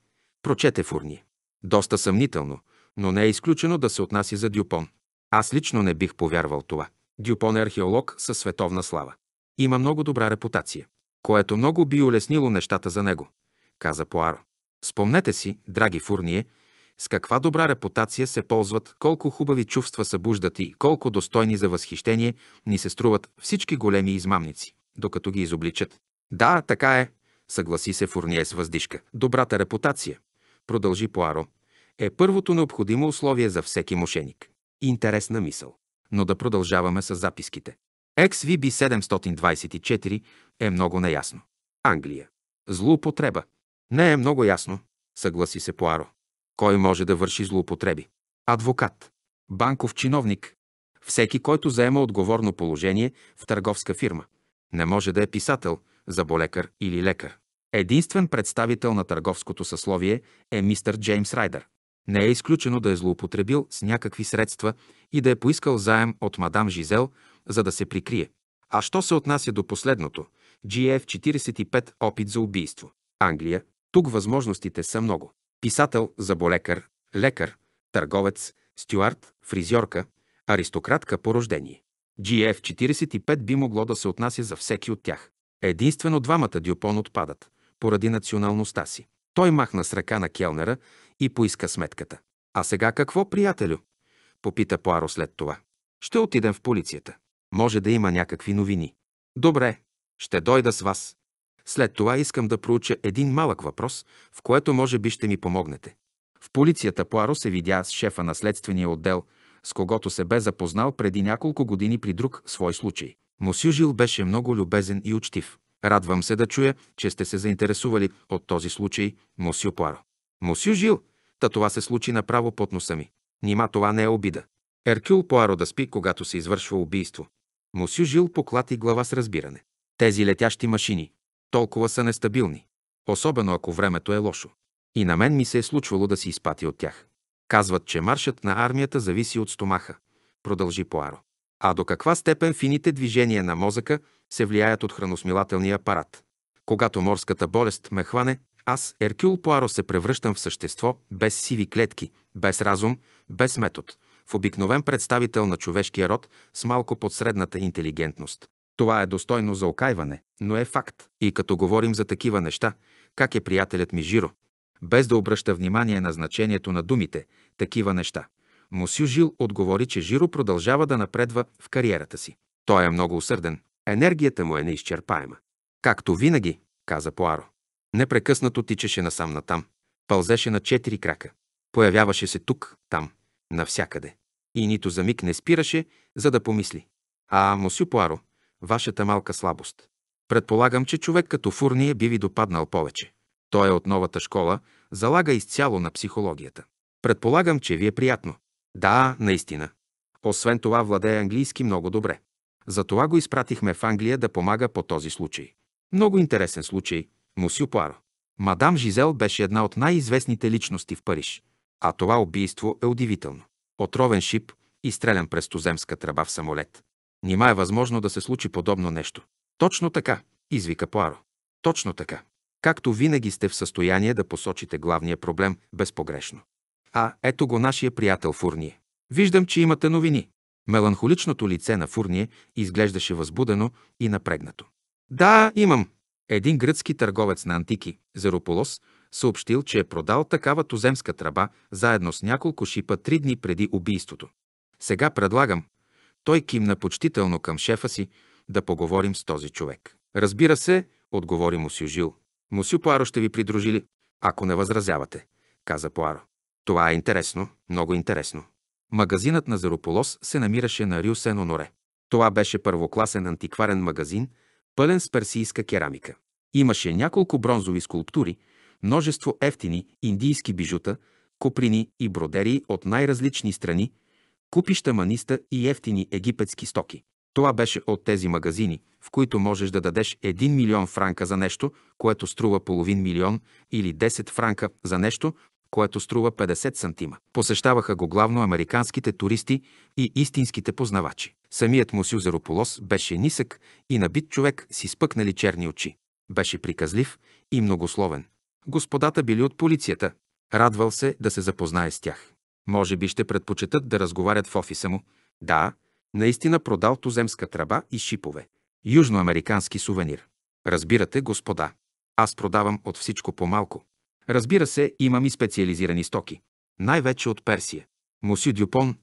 Прочете Фурни. Доста съмнително, но не е изключено да се отнася за Дюпон. Аз лично не бих повярвал това. Дюпон е археолог със световна слава. Има много добра репутация, което много би улеснило нещата за него, каза Пуаро. Спомнете си, драги Фурние, с каква добра репутация се ползват, колко хубави чувства събуждат и колко достойни за възхищение ни се струват всички големи измамници, докато ги изобличат. Да, така е, съгласи се Фурние с въздишка. Добрата репутация, продължи Пуаро, е първото необходимо условие за всеки мошеник. Интересна мисъл. Но да продължаваме с записките. XVB 724 е много неясно. Англия. Злоупотреба. Не е много ясно, съгласи се Пуаро. Кой може да върши злоупотреби? Адвокат. Банков чиновник. Всеки, който заема отговорно положение в търговска фирма. Не може да е писател, заболекар или лекар. Единствен представител на търговското съсловие е мистер Джеймс Райдер. Не е изключено да е злоупотребил с някакви средства и да е поискал заем от мадам Жизел, за да се прикрие. А що се отнася до последното? GF-45 опит за убийство. Англия. Тук възможностите са много. Писател, заболекар, лекар, търговец, стюард, фризьорка, аристократка по рождение. GF-45 би могло да се отнася за всеки от тях. Единствено двамата Дюпон отпадат, поради националността си. Той махна с ръка на келнера и поиска сметката. А сега какво, приятелю? Попита Пуаро след това. Ще отидем в полицията. Може да има някакви новини. Добре, ще дойда с вас. След това искам да проуча един малък въпрос, в което може би ще ми помогнете. В полицията Пуаро се видя с шефа на следствения отдел, с когото се бе запознал преди няколко години при друг свой случай. Мусю Жил беше много любезен и учтив. Радвам се да чуя, че сте се заинтересували от този случай, Мусю Пуаро. Мусю Жил, та това се случи направо под носа ми. Нима това не е обида. Еркюл Пуаро да спи, когато се извършва убийство. Мусю Жил поклати глава с разбиране. Тези летящи машини толкова са нестабилни, особено ако времето е лошо. И на мен ми се е случвало да си изпати от тях. Казват, че маршът на армията зависи от стомаха, продължи Пуаро. А до каква степен фините движения на мозъка се влияят от храносмилателния апарат? Когато морската болест ме хване, Аз, Еркюл Пуаро, се превръщам в същество без сиви клетки, без разум, без метод, в обикновен представител на човешкия род с малко под средната интелигентност. Това е достойно за окайване, но е факт. И като говорим за такива неща, как е приятелят ми Жиро, без да обръща внимание на значението на думите, такива неща. Мусю Жил отговори, че Жиро продължава да напредва в кариерата си. Той е много усърден. Енергията му е неизчерпаема. Както винаги, каза Пуаро. Непрекъснато тичаше насам-натам. Пълзеше на четири крака. Появяваше се тук, там, навсякъде. И нито за миг не спираше, за да помисли. А, мосю Пуаро, вашата малка слабост. Предполагам, че човек като Фурния би ви допаднал повече. Той е от новата школа, залага изцяло на психологията. Предполагам, че ви е приятно. Да, наистина. Освен това владее английски много добре. Затова го изпратихме в Англия да помага по този случай. Много интересен случай, Мусю Пуаро. Мадам Жизел беше една от най-известните личности в Париж. А това убийство е удивително. Отровен шип, изстрелян през туземска тръба в самолет. Нима е възможно да се случи подобно нещо. Точно така, извика Пуаро. Точно така. Както винаги сте в състояние да посочите главния проблем безпогрешно. А, ето го нашия приятел Фурние. Виждам, че имате новини. Меланхоличното лице на Фурние изглеждаше възбудено и напрегнато. Да, имам. Един гръцки търговец на антики, Зерополос, съобщил, че е продал такава туземска тръба заедно с няколко шипа три дни преди убийството. Сега предлагам, той кимна почтително към шефа си, да поговорим с този човек. Разбира се, отговори Мусю Жил. Мусю Пуаро ще ви придружили, ако не възразявате, каза Пуаро. Това е интересно, много интересно. Магазинът на Зерополос се намираше на Рю Сен Оноре. Това беше първокласен антикварен магазин, пълен с персийска керамика. Имаше няколко бронзови скулптури, множество ефтини индийски бижута, куприни и бродерии от най-различни страни, купища маниста и ефтини египетски стоки. Това беше от тези магазини, в които можеш да дадеш 1 милион франка за нещо, което струва половин милион, или 10 франка за нещо, което струва 50 сантима. Посещаваха го главно американските туристи и истинските познавачи. Самият му Сюзерополос беше нисък и набит човек с изпъкнали черни очи. Беше приказлив и многословен. Господата били от полицията. Радвал се да се запознае с тях. Може би ще предпочитат да разговарят в офиса му. Да, наистина продал туземска тръба и шипове. Южноамерикански сувенир. Разбирате, господа, аз продавам от всичко по-малко. Разбира се, имам и специализирани стоки. Най-вече от Персия. Мусю Дюпон,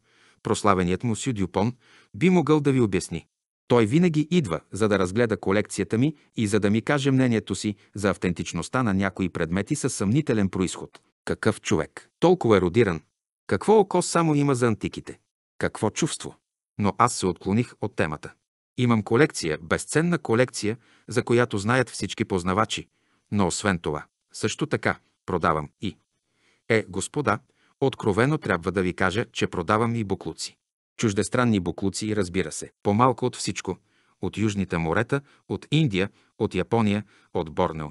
прославеният Мусю Дюпон, би могъл да ви обясни. Той винаги идва, за да разгледа колекцията ми и за да ми каже мнението си за автентичността на някои предмети със съмнителен происход. Какъв човек? Толкова еродиран. Какво око само има за антиките? Какво чувство? Но аз се отклоних от темата. Имам колекция, безценна колекция, за която знаят всички познавачи. Но освен това, също така, продавам и. Е, господа, откровено трябва да ви кажа, че продавам и буклуци. Чуждестранни буклуци, разбира се, по-малко от всичко. От южните морета, от Индия, от Япония, от Борнео.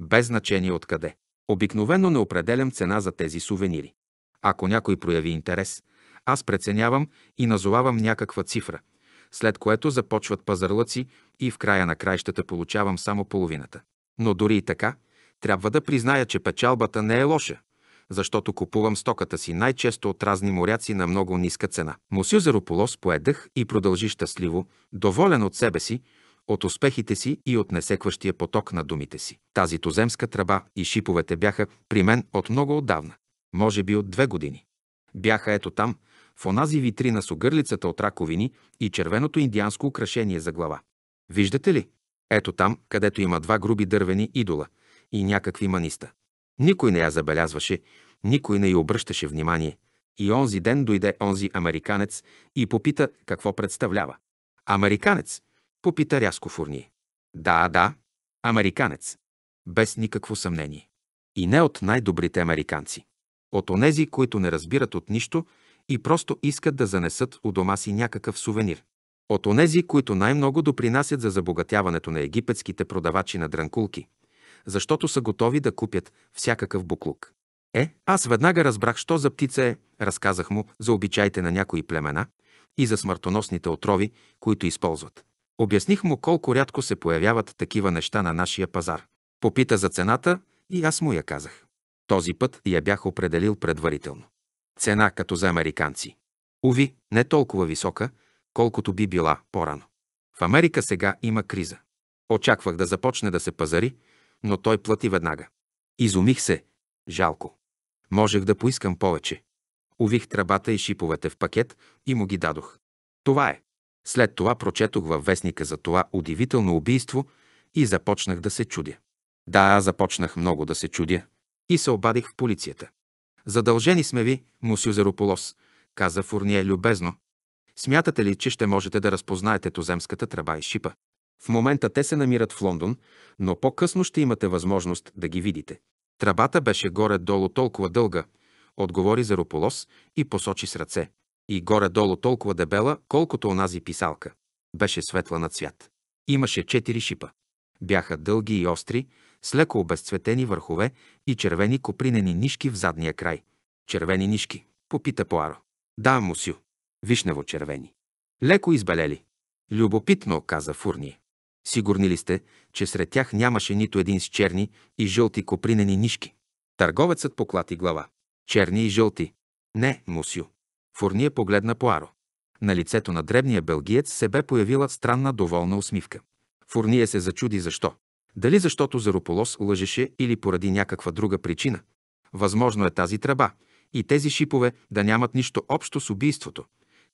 Без значение откъде. Обикновено не определям цена за тези сувенири. Ако някой прояви интерес, аз преценявам и назовавам някаква цифра, след което започват пазарлъци и в края на краищата получавам само половината. Но дори и така, трябва да призная, че печалбата не е лоша, защото купувам стоката си най-често от разни моряци на много ниска цена. Мусю Зарополос поедах и продължи щастливо, доволен от себе си, от успехите си и от несекващия поток на думите си. Тази туземска тръба и шиповете бяха при мен от много отдавна, може би от две години. Бяха ето там, в онази витрина с огърлицата от раковини и червеното индианско украшение за глава. Виждате ли? Ето там, където има два груби дървени идола – и някакви маниста. Никой не я забелязваше, никой не й обръщаше внимание. И онзи ден дойде онзи американец и попита какво представлява. Американец? Попита рязко Фурние. Да, да, американец. Без никакво съмнение. И не от най-добрите американци. От онези, които не разбират от нищо и просто искат да занесат у дома си някакъв сувенир. От онези, които най-много допринасят за забогатяването на египетските продавачи на дранкулки – защото са готови да купят всякакъв буклук. Е, аз веднага разбрах, що за птица е, разказах му за обичаите на някои племена и за смъртоносните отрови, които използват. Обясних му колко рядко се появяват такива неща на нашия пазар. Попита за цената И аз му я казах. Този път я бях определил предварително. Цена като за американци. Уви, не толкова висока, колкото би била по-рано. В Америка сега има криза. Очаквах да започне да се пазари, но той плати веднага. Изумих се. Жалко. Можех да поискам повече. Увих трабата и шиповете в пакет и му ги дадох. Това е. След това прочетох във вестника за това удивително убийство и започнах да се чудя. Да, започнах много да се чудя и се обадих в полицията. Задължени сме ви, мусю Зерополос, каза Фурние любезно. Смятате ли, че ще можете да разпознаете туземската тръба и шипа? В момента те се намират в Лондон, но по-късно ще имате възможност да ги видите. Тръбата беше горе-долу толкова дълга, отговори Зерополос и посочи с ръце. И горе-долу толкова дебела, колкото онази писалка. Беше светла на цвят. Имаше четири шипа. Бяха дълги и остри, с леко обезцветени върхове и червени копринени нишки в задния край. Червени нишки, попита Поаро. Да, мусю. Вишнево червени. Леко избелели. Любопитно, каза Фурния. Сигурни ли сте, че сред тях нямаше нито един с черни и жълти копринени нишки? Търговецът поклати глава. Черни и жълти. Не, мусю. Фурния погледна Поаро. На лицето на дребния белгиец се бе появила странна доволна усмивка. Фурния се зачуди защо. Дали защото Зарополос лъжеше или поради някаква друга причина. Възможно е тази тръба и тези шипове да нямат нищо общо с убийството,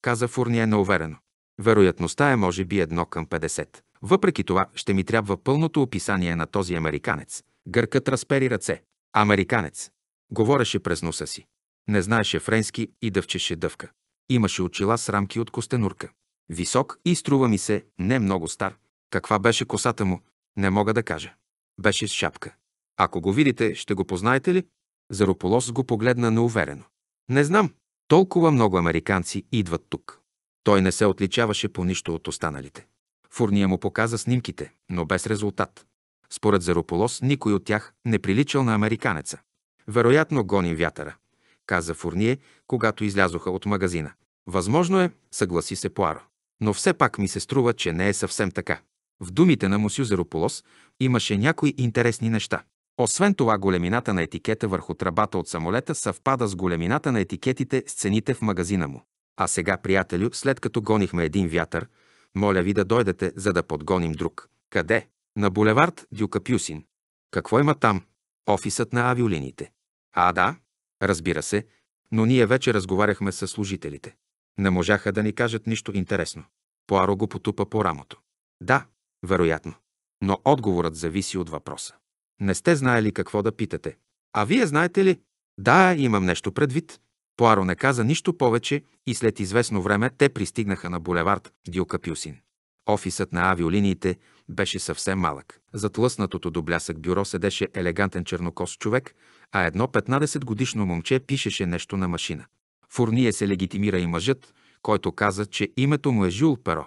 каза Фурния неуверено. Вероятността е може би едно към 50. Въпреки това ще ми трябва пълното описание на този американец. Гъркът разпери ръце. Американец. Говореше през носа си. Не знаеше френски и дъвчеше дъвка. Имаше очила с рамки от костенурка. Висок и струва ми се не много стар. Каква беше косата му, не мога да кажа. Беше с шапка. Ако го видите, ще го познаете ли? Зарополос го погледна неуверено. Не знам. Толкова много американци идват тук. Той не се отличаваше по нищо от останалите. Фурния му показа снимките, но без резултат. Според Зарополос, никой от тях не приличал на американеца. Вероятно гоним вятъра, каза Фурние, когато излязоха от магазина. Възможно е, съгласи се Пуаро. Но все пак ми се струва, че не е съвсем така. В думите на Мусю Зерополос имаше някои интересни неща. Освен това, големината на етикета върху тръбата от самолета съвпада с големината на етикетите с цените в магазина му. А сега, приятелю, след като гонихме един вятър, моля ви да дойдете, за да подгоним друг. Къде? На булевард Дюкапюсин. Какво има там? Офисът на авиолиниите. А, да, разбира се, но ние вече разговаряхме с служителите. Не можаха да ни кажат нищо интересно. Пуаро го потупа по рамото. Да, вероятно. Но отговорът зависи от въпроса. Не сте знаели какво да питате. А вие знаете ли? Да, имам нещо предвид. Пуаро не каза нищо повече и след известно време те пристигнаха на булевард Дюкапюсин. Офисът на авиолиниите беше съвсем малък. Зад лъснатото до блясък бюро седеше елегантен чернокос човек, а едно 15-годишно момче пишеше нещо на машина. Фурние се легитимира и мъжът, който каза, че името му е Жул Перо.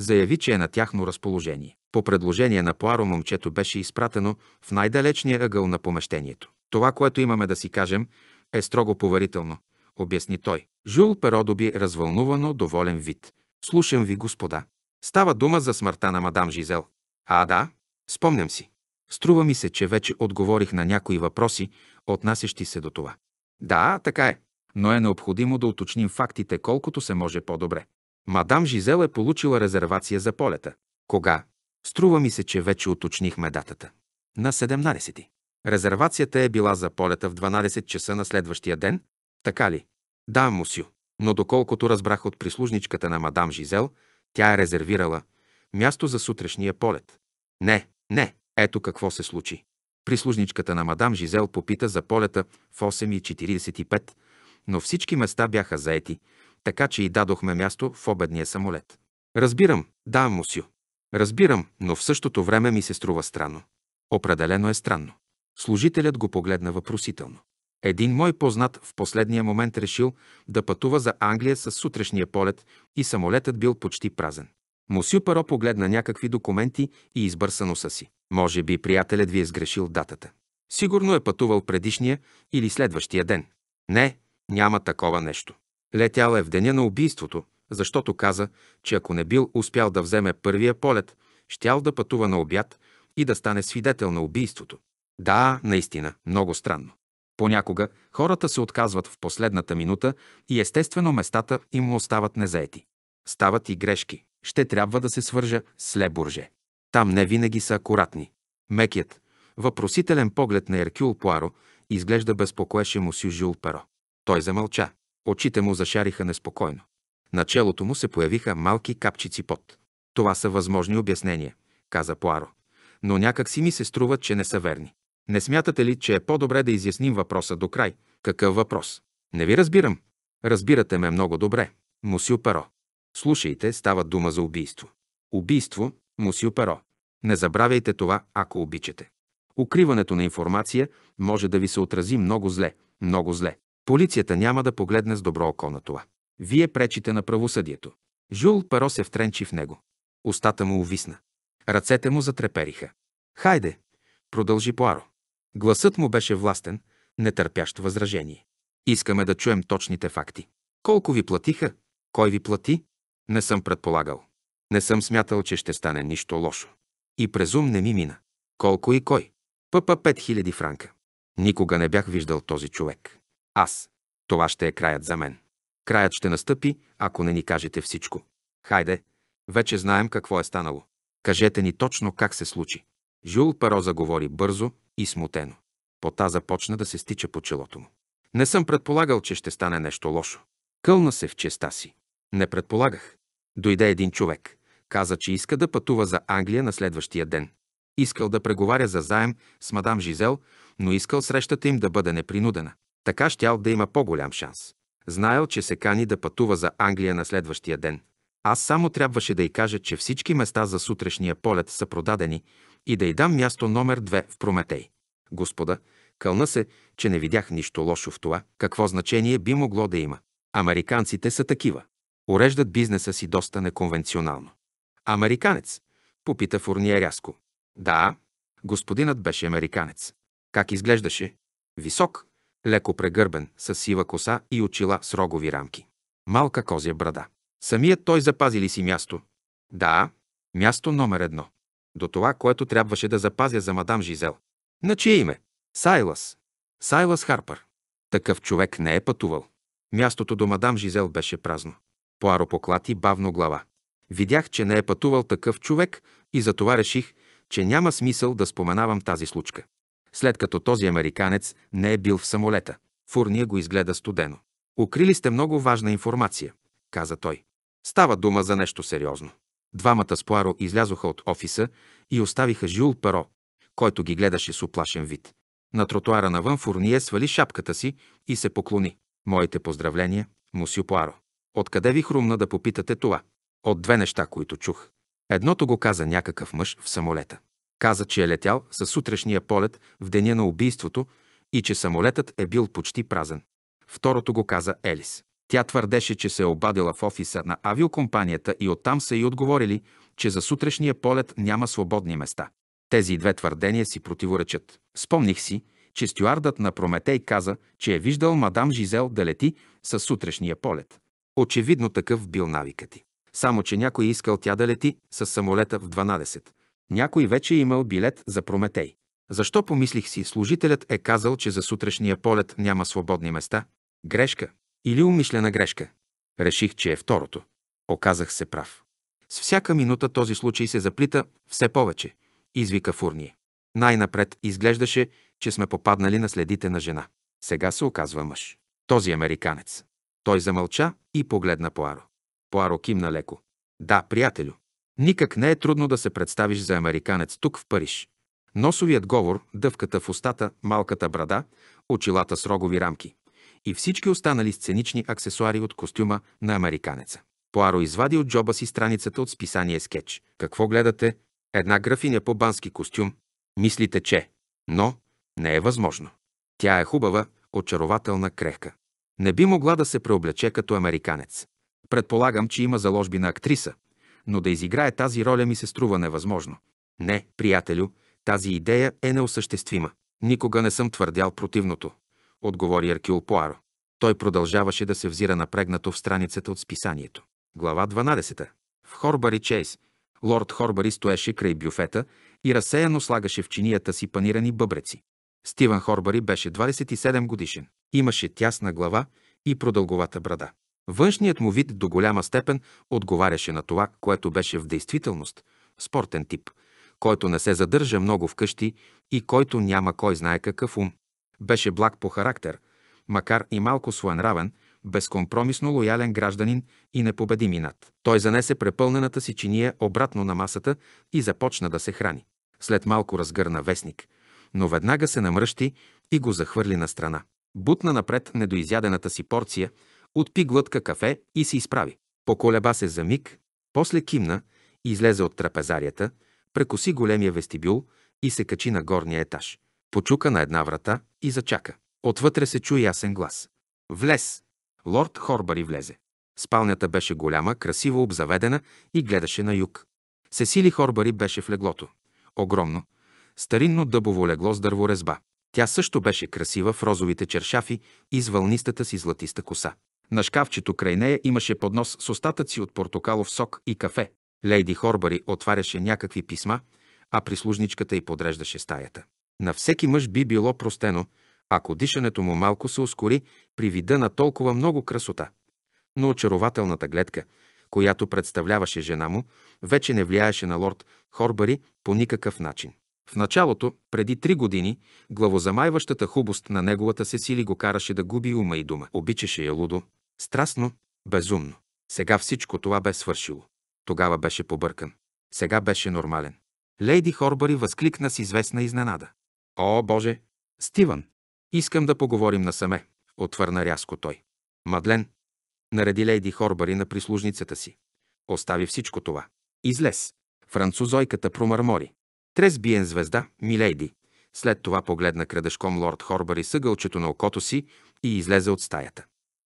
Заяви, че е на тяхно разположение. По предложение на Пуаро момчето беше изпратено в най-далечния ъгъл на помещението. Това, което имаме да си кажем, е строго поверително, обясни той. Жул Перо доби развълнувано, доволен вид. Слушам ви, господа. Става дума за смъртта на мадам Жизел. А, да, спомням си. Струва ми се, че вече отговорих на някои въпроси, отнасящи се до това. Да, така е, но е необходимо да уточним фактите колкото се може по-добре. Мадам Жизел е получила резервация за полета. Кога? Струва ми се, че вече уточнихме датата. На 17. Резервацията е била за полета в 12 часа на следващия ден, така ли? Да, мусю. Но доколкото разбрах от прислужничката на мадам Жизел, тя е резервирала място за сутрешния полет. Не, не, ето какво се случи. Прислужничката на мадам Жизел попита за полета в 8.45, но всички места бяха заети, така че и дадохме място в обедния самолет. Разбирам, да, мусю. Разбирам, но в същото време ми се струва странно. Определено е странно. Служителят го погледна въпросително. Един мой познат в последния момент решил да пътува за Англия с сутрешния полет и самолетът бил почти празен. Мусю Паро погледна някакви документи и избърса носа си. Може би приятелят ви е сгрешил датата. Сигурно е пътувал предишния или следващия ден. Не, няма такова нещо. Летял е в деня на убийството, защото каза, че ако не бил успял да вземе първия полет, щял да пътува на обяд и да стане свидетел на убийството. Да, наистина, много странно. Понякога хората се отказват в последната минута и естествено местата им остават незаети. Стават и грешки. Ще трябва да се свържа с Ле Бурже. Там не винаги са акуратни. Мекият, въпросителен поглед на Еркюл Пуаро изглежда безпокоеше му си Жул Перо. Той замълча. Очите му зашариха неспокойно. На челото му се появиха малки капчици пот. Това са възможни обяснения, каза Пуаро. Но някак си ми се струва, че не са верни. Не смятате ли, че е по-добре да изясним въпроса до край? Какъв въпрос? Не ви разбирам. Разбирате ме много добре. Мусил Перо. Слушайте, става дума за убийство. Убийство, мусил Перо. Не забравяйте това, ако обичате. Укриването на информация може да ви се отрази много зле, много зле. Полицията няма да погледне с добро око на това. Вие пречите на правосъдието. Жул Перо се втренчи в него. Устата му увисна. Ръцете му затрепериха. Хайде, продължи Пуаро. Гласът му беше властен, нетърпящ възражение. Искаме да чуем точните факти. Колко ви платиха? Кой ви плати? Не съм предполагал. Не съм смятал, че ще стане нищо лошо. И презум не ми мина. Колко и кой? Пъпа 5000 франка. Никога не бях виждал този човек. Аз. Това ще е краят за мен. Краят ще настъпи, ако не ни кажете всичко. Хайде, вече знаем какво е станало. Кажете ни точно как се случи. Жул Паро заговори бързо и смутено. Пота започна да се стича по челото му. Не съм предполагал, че ще стане нещо лошо. Кълна се в честа си. Не предполагах. Дойде един човек. Каза, че иска да пътува за Англия на следващия ден. Искал да преговаря за заем с мадам Жизел, но искал срещата им да бъде непринудена. Така щял да има по-голям шанс. Знаел, че се кани да пътува за Англия на следващия ден. Аз само трябваше да й кажа, че всички места за сутрешния полет са продадени и да й дам място номер две в Прометей. Господа, кълна се, че не видях нищо лошо в това, какво значение би могло да има. Американците са такива. Уреждат бизнеса си доста неконвенционално. Американец? Попита Фурния рязко. Да, господинът беше американец. Как изглеждаше? Висок, леко прегърбен, с сива коса и очила с рогови рамки. Малка козя брада. Самият той запази ли си място? Да, място номер едно. До това, което трябваше да запазя за мадам Жизел. На чие име? Сайлас. Сайлас Харпър. Такъв човек не е пътувал. Мястото до мадам Жизел беше празно. Пуаро поклати бавно глава. Видях, че не е пътувал такъв човек и затова реших, че няма смисъл да споменавам тази случка. След като този американец не е бил в самолета, Фурния го изгледа студено. Укрили сте много важна информация, каза той. Става дума за нещо сериозно. Двамата с Пуаро излязоха от офиса и оставиха Жюл Перо, който ги гледаше с оплашен вид. На тротуара навън Фурние свали шапката си и се поклони. Моите поздравления, мусю Пуаро. Откъде ви хрумна да попитате това? От две неща, които чух. Едното го каза някакъв мъж в самолета. Каза, че е летял със сутрешния полет в деня на убийството и че самолетът е бил почти празен. Второто го каза Елис. Тя твърдеше, че се е обадила в офиса на авиокомпанията и оттам са й отговорили, че за сутрешния полет няма свободни места. Тези две твърдения си противоречат. Спомних си, че стюардът на Прометей каза, че е виждал мадам Жизел да лети със сутрешния полет. Очевидно такъв бил навикът ти. Само, че някой искал тя да лети с самолета в 12. Някой вече е имал билет за Прометей. Защо помислих си, служителят е казал, че за сутрешния полет няма свободни места? Грешка. Или умишлена грешка. Реших, че е второто. Оказах се прав. С всяка минута този случай се заплита все повече, извика Фурния. Най-напред изглеждаше, че сме попаднали на следите на жена. Сега се оказва мъж. Този американец. Той замълча и погледна Пуаро. Пуаро кимна леко. Да, приятелю. Никак не е трудно да се представиш за американец тук в Париж. Носовият говор, дъвката в устата, малката брада, очилата с рогови рамки и всички останали сценични аксесуари от костюма на американеца. Пуаро извади от джоба си страницата от списание Скетч. Какво гледате? Една графиня по бански костюм. Мислите, че... Но не е възможно. Тя е хубава, очарователна, крехка. Не би могла да се преоблече като американец. Предполагам, че има заложби на актриса, но да изиграе тази роля ми се струва невъзможно. Не, приятелю, тази идея е неосъществима. Никога не съм твърдял противното, отговори Аркил Пуаро. Той продължаваше да се взира напрегнато в страницата от списанието. Глава 12. В Хорбари Чейс лорд Хорбари стоеше край бюфета и разсеяно слагаше в чинията си панирани бъбреци. Стивън Хорбари беше 27 годишен. Имаше тясна глава и продълговата брада. Външният му вид до голяма степен отговаряше на това, което беше в действителност – спортен тип, който не се задържа много вкъщи и който няма кой знае какъв ум. Беше благ по характер, макар и малко своенравен, безкомпромисно лоялен гражданин и непобедим инат. Той занесе препълнената си чиния обратно на масата и започна да се храни. След малко разгърна вестник, но веднага се намръщи и го захвърли на страна. Бутна напред недоизядената си порция, отпи глътка кафе и се изправи. Поколеба се за миг, после кимна, излезе от трапезарията, прекоси големия вестибюл и се качи на горния етаж. Почука на една врата и зачака. Отвътре се чу ясен глас. Влез! Лорд Хорбари влезе. Спалнята беше голяма, красиво обзаведена и гледаше на юг. Сесили Хорбари беше в леглото. Огромно, старинно дъбово легло с дърворезба. Тя също беше красива в розовите чершафи и с вълнистата си златиста коса. На шкафчето край нея имаше поднос с остатъци от портокалов сок и кафе. Лейди Хорбари отваряше някакви писма, а прислужничката й подреждаше стаята. На всеки мъж би било простено, ако дишането му малко се ускори при вида на толкова много красота. Но очарователната гледка, която представляваше жена му, вече не влияеше на лорд Хорбари по никакъв начин. В началото, преди три години, главозамайващата хубост на неговата Сесили го караше да губи ума и дума. Обичаше я лудо, страстно, безумно. Сега всичко това бе свършило. Тогава беше побъркан. Сега беше нормален. Лейди Хорбари възкликна с известна изненада. О, Боже! Стивън! Искам да поговорим насаме, отвърна рязко той. Мадлен, нареди лейди Хорбари на прислужницата си. Остави всичко това. Излез. Французойката промърмори. Трес биен звезда, милейди. След това погледна крадешком лорд Хорбари съгълчето на окото си и излезе от стаята.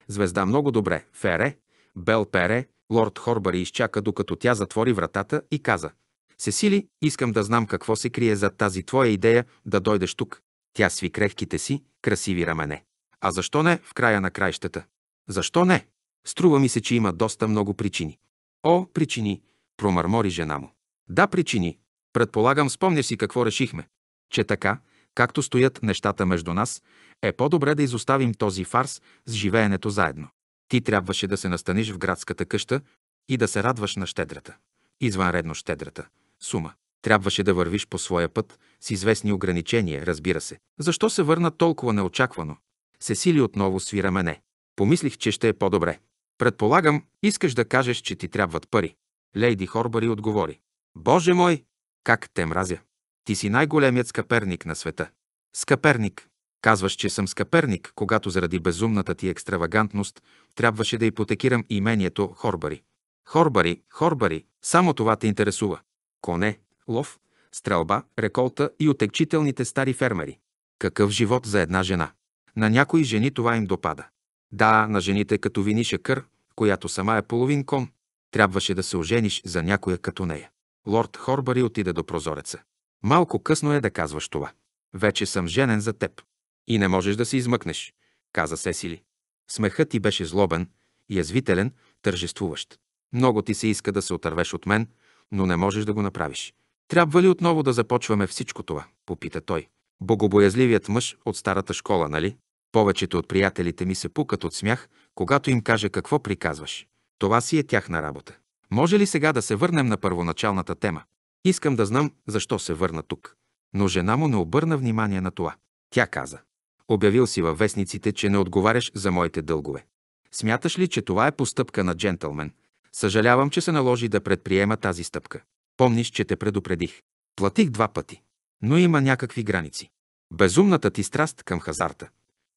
Звезда много добре. Фере, Бел Пере, лорд Хорбари изчака, докато тя затвори вратата и каза Сесили, искам да знам какво се крие за тази твоя идея да дойдеш тук. Тя сви крехките си, красиви рамене. А защо не в края на краищата? Защо не? Струва ми се, че има доста много причини. О, причини, промърмори жена му. Да, причини. Предполагам, спомня си какво решихме. Че така, както стоят нещата между нас, е по-добре да изоставим този фарс с живеенето заедно. Ти трябваше да се настаниш в градската къща и да се радваш на щедрата. Извънредно щедрата. Сума. Трябваше да вървиш по своя път с известни ограничения, разбира се. Защо се върна толкова неочаквано? Сесили отново свира мене. Помислих, че ще е по-добре. Предполагам, искаш да кажеш, че ти трябват пари. Лейди Хорбари отговори. Боже мой, как те мразя! Ти си най-големият скъперник на света. Скъперник. Казваш, че съм скъперник, когато заради безумната ти екстравагантност трябваше да ипотекирам имението Хорбари. Хорбари, Хорбари, само това те интересува. Коне, лов, стрелба, реколта и отекчителните стари фермери. Какъв живот за една жена? На някои жени това им допада. Да, на жените като виниша кър, която сама е половин кон. Трябваше да се ожениш за някоя като нея. Лорд Хорбари отиде до прозореца. Малко късно е да казваш това. Вече съм женен за теб. И не можеш да се измъкнеш, каза Сесили. Смехът ти беше злобен, язвителен, тържествуващ. Много ти се иска да се отървеш от мен, но не можеш да го направиш. Трябва ли отново да започваме всичко това? Попита той. Богобоязливият мъж от старата школа, нали? Повечето от приятелите ми се пукат от смях, когато им каже какво приказваш. Това си е тяхна работа. Може ли сега да се върнем на първоначалната тема? Искам да знам защо се върна тук. Но жена му не обърна внимание на това. Тя каза. Обявил си във вестниците, че не отговаряш за моите дългове. Смяташ ли, че това е постъпка на джентълмен? Съжалявам, че се наложи да предприема тази стъпка. Помниш, че те предупредих. Платих два пъти. Но има някакви граници. Безумната ти страст към хазарта.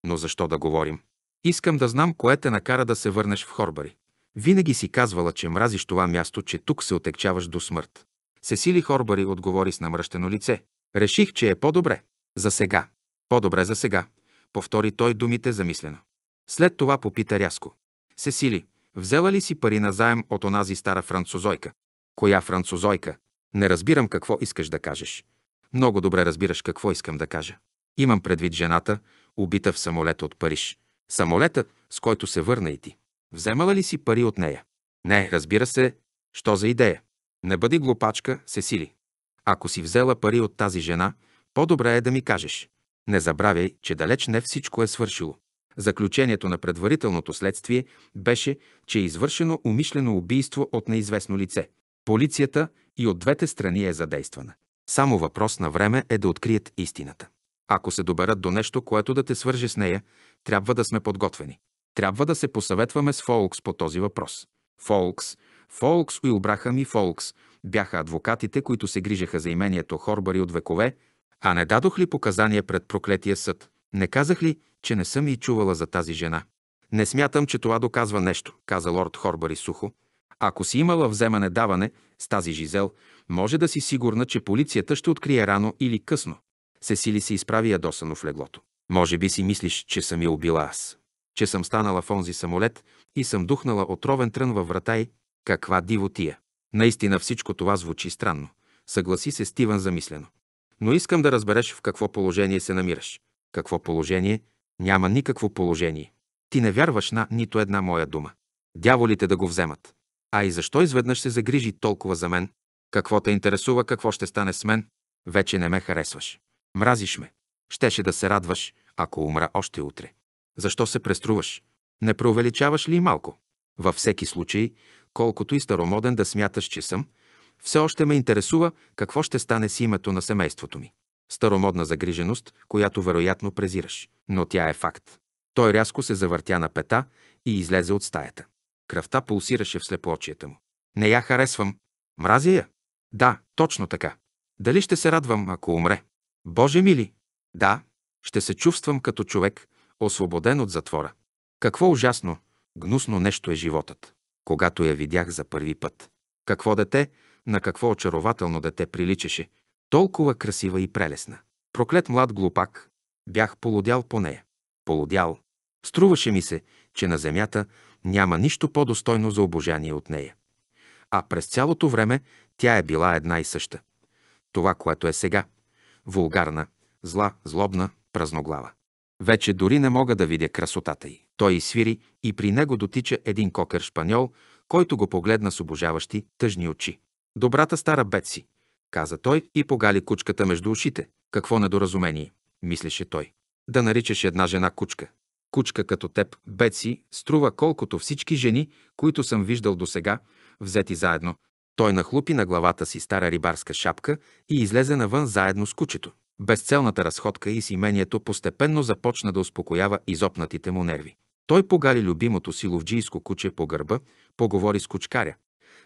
Но защо да говорим? Искам да знам кое те накара да се върнеш в Хорбари. Винаги си казвала, че мразиш това място, че тук се отекчаваш до смърт. Сесили Хорбари отговори с намръщено лице. Реших, че е по-добре. За сега. По-добре за сега. Повтори той думите замислено. След това попита рязко. Сесили, взела ли си пари на заем от онази стара французойка? Коя французойка? Не разбирам какво искаш да кажеш. Много добре разбираш какво искам да кажа. Имам предвид жената, убита в самолета от Париж. Самолета, с който се върна и ти. Вземала ли си пари от нея? Не, разбира се. Що за идея? Не бъди глупачка, се сили. Ако си взела пари от тази жена, по-добре е да ми кажеш. Не забравяй, че далеч не всичко е свършило. Заключението на предварителното следствие беше, че е извършено умишлено убийство от неизвестно лице. Полицията и от двете страни е задействана. Само въпрос на време е да открият истината. Ако се доберат до нещо, което да те свърже с нея, трябва да сме подготвени. Трябва да се посъветваме с Фолкс по този въпрос. Фолкс, Фолкс, Уилбрахам и Фолкс бяха адвокатите, които се грижаха за имението Хорбари от векове, а не дадох ли показания пред проклетия съд? Не казах ли, че не съм и чувала за тази жена? Не смятам, че това доказва нещо, каза лорд Хорбари сухо. Ако си имала вземане-даване с тази Жизел, може да си сигурна, че полицията ще открие рано или късно. Сесили се изправи ядосано в леглото. Може би си мислиш, че съм я убила аз. Че съм станала в онзи самолет и съм духнала отровен трън във врата й. Каква дивотия! Наистина всичко това звучи странно. Съгласи се Стивън замислено. Но искам да разбереш в какво положение се намираш. Какво положение? Няма никакво положение. Ти не вярваш на нито една моя дума. Дяволите да го вземат. А и защо изведнъж се загрижи толкова за мен? Какво те интересува, какво ще стане с мен? Вече не ме харесваш. Мразиш ме. Щеше да се радваш, ако умра още утре. Защо се преструваш? Не преувеличаваш ли малко? Във всеки случай, колкото и старомоден да смяташ, че съм, все още ме интересува какво ще стане с името на семейството ми. Старомодна загриженост, която вероятно презираш, но тя е факт. Той рязко се завъртя на пета и излезе от стаята. Кръвта пулсираше в слепоочията му. Не я харесвам. Мразя я. Да, точно така. Дали ще се радвам, ако умре? Боже мили! Да, ще се чувствам като човек, освободен от затвора. Какво ужасно, гнусно нещо е животът. Когато я видях за първи път. Какво дете, на какво очарователно дете приличаше, толкова красива и прелесна. Проклет млад глупак, бях полудял по нея. Полудял. Струваше ми се, че на земята няма нищо по-достойно за обожание от нея. А през цялото време тя е била една и съща. Това, което е сега. Вулгарна, зла, злобна, празноглава. Вече дори не мога да видя красотата й. Той изсвири и при него дотича един кокер шпаньол, който го погледна с обожаващи, тъжни очи. Добрата стара Бетси, каза той и погали кучката между ушите. Какво недоразумение, мислеше той. Да наричаш една жена кучка. Кучка като теб, Бетси, струва колкото всички жени, които съм виждал досега, взети заедно. Той нахлупи на главата си стара рибарска шапка и излезе навън заедно с кучето. Безцелната разходка и симението постепенно започна да успокоява изопнатите му нерви. Той погали любимото си ловджийско куче по гърба, поговори с кучкаря.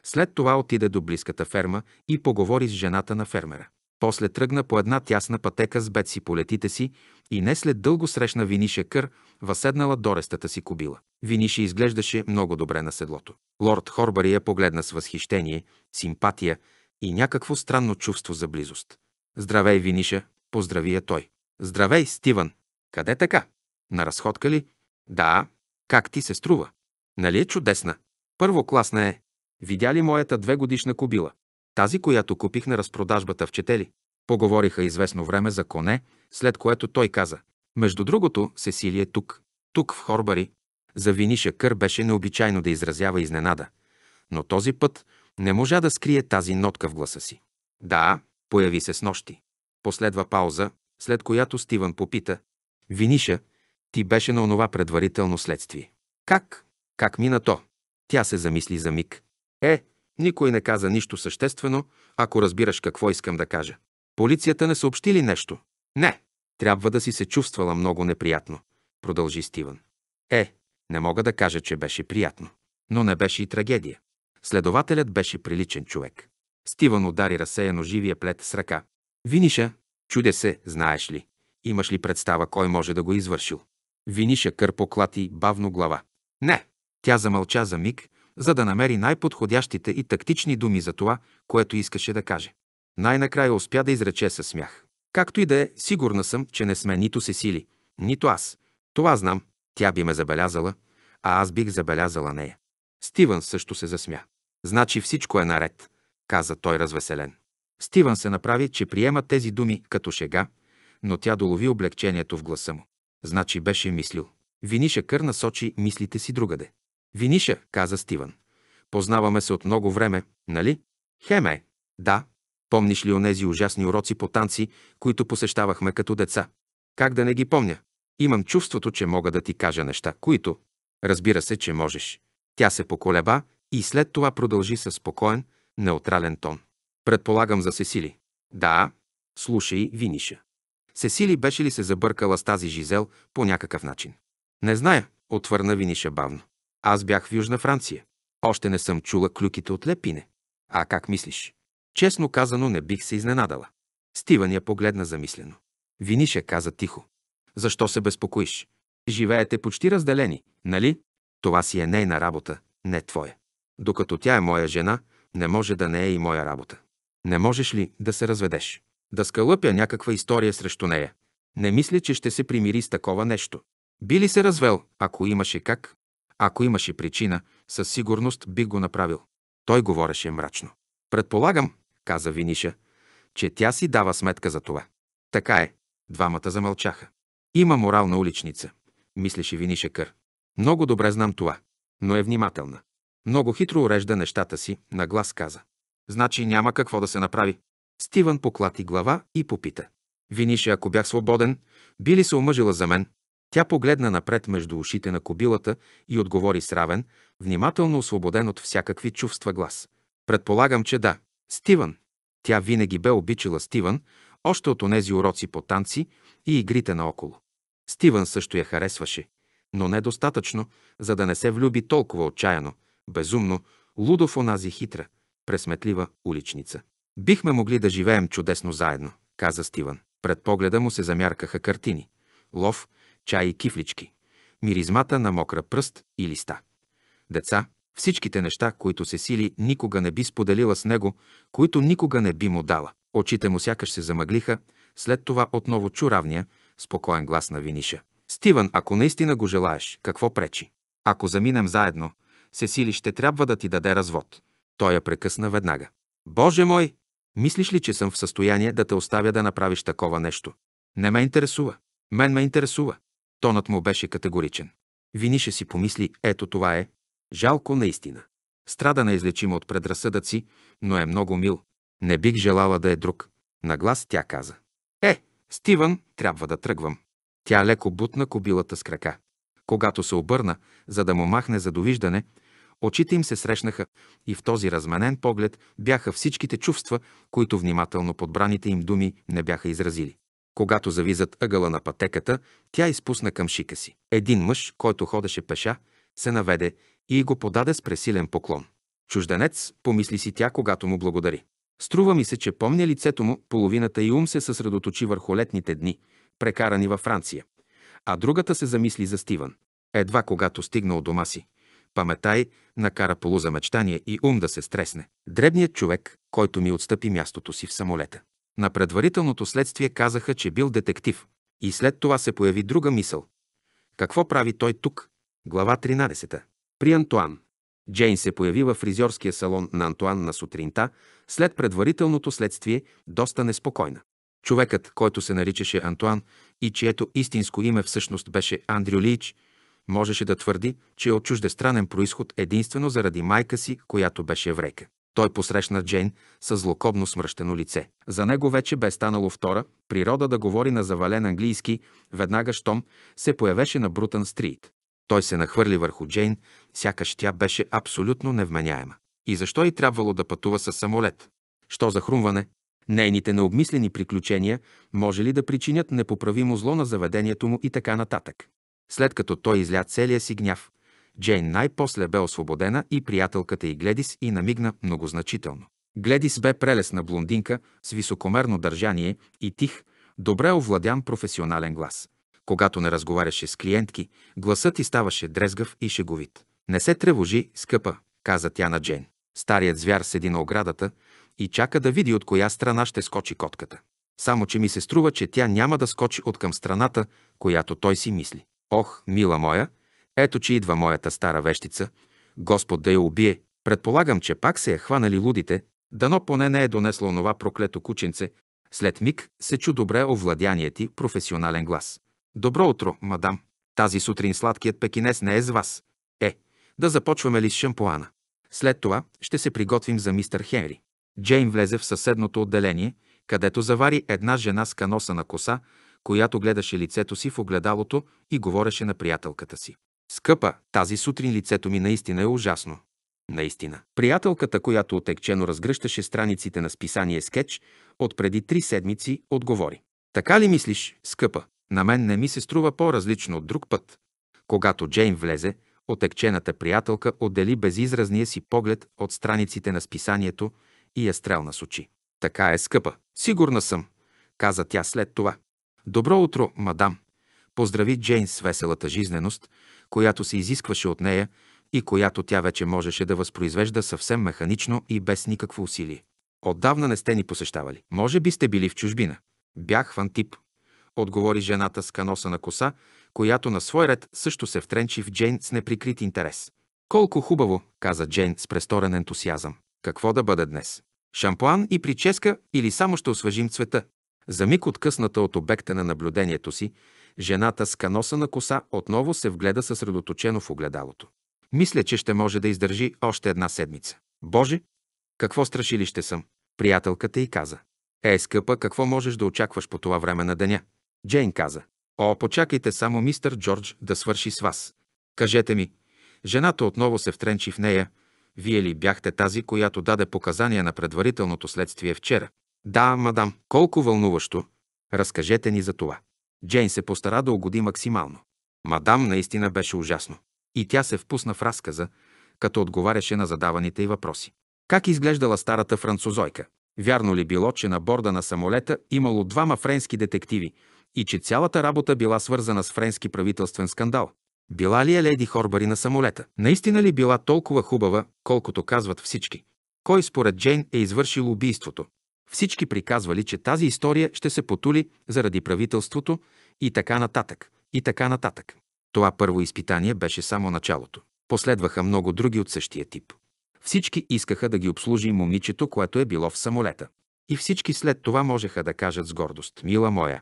След това отиде до близката ферма и поговори с жената на фермера. После тръгна по една тясна пътека с Бетси по летите си и не след дълго срещна Виниша Кър, въседнала дорестата си кобила. Виниша изглеждаше много добре на седлото. Лорд Хорбари я погледна с възхищение, симпатия и някакво странно чувство за близост. Здравей, Виниша, поздрави я той. Здравей, Стивън. Къде така? На разходка ли? Да. Как ти се струва? Нали е чудесна? Първокласна е. Видя ли моята две годишна кобила? Тази, която купих на разпродажбата в Четели. Поговориха известно време за коне, след което той каза. Между другото, Сесили е тук. Тук, в Хорбари. За Виниша Кър беше необичайно да изразява изненада. Но този път не можа да скрие тази нотка в гласа си. Да, появи се с нощи. Последва пауза, след която Стивън попита. Виниша, ти беше на онова предварително следствие. Как? Как мина то? Тя се замисли за миг. Е, никой не каза нищо съществено, ако разбираш какво искам да кажа. Полицията не съобщи ли нещо? Не. Трябва да си се чувствала много неприятно, продължи Стивън. Е, не мога да кажа, че беше приятно. Но не беше и трагедия. Следователят беше приличен човек. Стивън удари разсеяно живия плет с ръка. Виниша, чудя се, знаеш ли, имаш ли представа кой може да го извършил? Виниша кърпо клати бавно глава. Не. Тя замълча за миг, за да намери най-подходящите и тактични думи за това, което искаше да каже. Най-накрая успя да изрече със смях. Както и да е, сигурна съм, че не сме нито се сили, нито аз. Това знам. Тя би ме забелязала, а аз бих забелязала нея. Стивън също се засмя. Значи всичко е наред, каза той развеселен. Стивън се направи, че приема тези думи като шега, но тя долови облегчението в гласа му. Значи беше мислил. Виниша Кър насочи мислите си другаде. Виниша, каза Стивън. Познаваме се от много време, нали? Хеме. Да. Помниш ли онези ужасни уроци по танци, които посещавахме като деца? Как да не ги помня? Имам чувството, че мога да ти кажа неща, които... Разбира се, че можеш. Тя се поколеба и след това продължи със спокоен, неутрален тон. Предполагам за Сесили. Да, слушай, Виниша. Сесили беше ли се забъркала с тази Жизел по някакъв начин? Не зная, отвърна Виниша бавно. Аз бях в Южна Франция. Още не съм чула клюките от Лепине. А как мислиш? Честно казано, не бих се изненадала. Стивън я погледна замислено. Виниша каза тихо. Защо се безпокоиш? Живеете почти разделени, нали? Това си е нейна работа, не твоя. Докато тя е моя жена, не може да не е и моя работа. Не можеш ли да се разведеш? Да скалъпя някаква история срещу нея. Не мисля, че ще се примири с такова нещо. Би ли се развел, ако имаше как? Ако имаше причина, със сигурност би го направил. Той говореше мрачно. Предполагам, каза Виниша, че тя си дава сметка за това. Така е. Двамата замълчаха. Има морална уличница, мислеше Виниша Кър. Много добре знам това, но е внимателна. Много хитро урежда нещата си, на глас каза. Значи няма какво да се направи. Стивън поклати глава и попита. Виниша, ако бях свободен, би ли се омъжила за мен? Тя погледна напред между ушите на кобилата и отговори с равен, внимателно освободен от всякакви чувства глас. Предполагам, че да. Стивън. Тя винаги бе обичала Стивън, още от онези уроци по танци и игрите наоколо. Стивън също я харесваше, но недостатъчно, за да не се влюби толкова отчаяно, безумно, лудо в онази хитра, пресметлива уличница. Бихме могли да живеем чудесно заедно, каза Стивън. Пред погледа му се замяркаха картини. Лов, чай и кифлички. Миризмата на мокра пръст и листа. Деца, всичките неща, които се сили никога не би споделила с него, които никога не би му дала. Очите му сякаш се замъглиха, след това отново чу равния, спокоен глас на Виниша. Стивън, ако наистина го желаеш, какво пречи? Ако заминем заедно, Сесили ще трябва да ти даде развод. Той я прекъсна веднага. Боже мой! Мислиш ли, че съм в състояние да те оставя да направиш такова нещо? Не ме интересува. Мен ме интересува. Тонът му беше категоричен. Винише си помисли, ето това е. Жалко наистина. Страда неизлечимо от предразсъдъци, но е много мил. Не бих желала да е друг. Наглас тя каза. Е, Стивън, трябва да тръгвам. Тя леко бутна кобилата с крака. Когато се обърна, за да му махне за довиждане, очите им се срещнаха и в този разменен поглед бяха всичките чувства, които внимателно подбраните им думи не бяха изразили. Когато завизат ъгъла на пътеката, тя изпусна към шика си. Един мъж, който ходеше пеша, се наведе и го подаде с пресилен поклон. Чужденец, помисли си тя, когато му благодари. Струва ми се, че помня лицето му, половината и ум се съсредоточи върху летните дни, прекарани във Франция, а другата се замисли за Стивън. Едва когато стигна от дома си, паметай накара полузамечтание и ум да се стресне. Дребният човек, който ми отстъпи мястото си в самолета. На предварителното следствие казаха, че бил детектив. И след това се появи друга мисъл. Какво прави той тук? Глава 13. При Антуан. Джейн се появи в фризьорския салон на Антуан на сутринта, след предварителното следствие, доста неспокойна. Човекът, който се наричаше Антуан и чието истинско име всъщност беше Андрю Лич, можеше да твърди, че е от чуждестранен происход единствено заради майка си, която беше еврейка. Той посрещна Джейн с злокобно смръщено лице. За него вече бе станало втора природа да говори на завален английски, веднага щом се появеше на Брутън Стрит. Той се нахвърли върху Джейн, сякаш тя беше абсолютно невменяема. И защо и трябвало да пътува с самолет? Що за хрумване? Нейните необмислени приключения може ли да причинят непоправимо зло на заведението му и така нататък? След като той изля целия си гняв, Джейн най-после бе освободена и приятелката й Гледис и намигна многозначително. Гледис бе прелесна блондинка с високомерно държание и тих, добре овладян професионален глас. Когато не разговаряше с клиентки, гласът ти ставаше дрезгав и шеговит. Не се тревожи, скъпа, каза тя на Джейн. Старият звяр седи на оградата и чака да види от коя страна ще скочи котката. Само, че ми се струва, че тя няма да скочи от към страната, която той си мисли. Ох, мила моя, ето, че идва моята стара вещица. Господ да я убие. Предполагам, че пак се е хванали лудите, дано поне не е донесло онова проклето кученце. След миг се чу добре овладяният ти професионален глас. Добро утро, мадам. Тази сутрин сладкият пекинес не е с вас. Е, да започваме ли с шампуана? След това ще се приготвим за мистер Хенри. Джейн влезе в съседното отделение, където завари една жена с каноса на коса, която гледаше лицето си в огледалото и говореше на приятелката си. Скъпа, тази сутрин лицето ми наистина е ужасно. Наистина. Приятелката, която отекчено разгръщаше страниците на списание Скетч, от преди три седмици отговори. Така ли мислиш, скъпа? На мен не ми се струва по-различно от друг път. Когато Джейн влезе, отекчената приятелка отдели безизразния си поглед от страниците на списанието и я стрелна с очи. Така е, скъпа. Сигурна съм, каза тя след това. Добро утро, мадам. Поздрави Джейн с веселата жизненост, която се изискваше от нея и която тя вече можеше да възпроизвежда съвсем механично и без никакво усилие. Отдавна не сте ни посещавали. Може би сте били в чужбина. Бях в Антип, отговори жената с каноса на коса, която на свой ред също се втренчи в Джейн с неприкрит интерес. Колко хубаво, каза Джейн с престорен ентусиазъм. Какво да бъде днес? Шампуан и прическа или само ще освежим цвета? За миг откъсната от обекта на наблюдението си, жената с каноса на коса отново се вгледа съсредоточено в огледалото. Мисля, че ще може да издържи още една седмица. Боже, какво страшилище съм, приятелката й каза. Е, скъпа, какво можеш да очакваш по това време на деня? Джейн каза. О, почакайте само мистър Джордж да свърши с вас. Кажете ми. Жената отново се втренчи в нея. Вие ли бяхте тази, която даде показания на предварителното следствие вчера? Да, мадам. Колко вълнуващо. Разкажете ни за това. Джейн се постара да угоди максимално. Мадам наистина беше ужасно. И тя се впусна в разказа, като отговаряше на задаваните й въпроси. Как изглеждала старата французойка? Вярно ли било, че на борда на самолета имало двама френски детективи и че цялата работа била свързана с френски правителствен скандал? Била ли е леди Хорбари на самолета? Наистина ли била толкова хубава, колкото казват всички? Кой според Джейн е извършил убийството? Всички приказвали, че тази история ще се потули заради правителството и така нататък, и така нататък. Това първо изпитание беше само началото. Последваха много други от същия тип. Всички искаха да ги обслужи момичето, което е било в самолета. И всички след това можеха да кажат с гордост «Мила моя».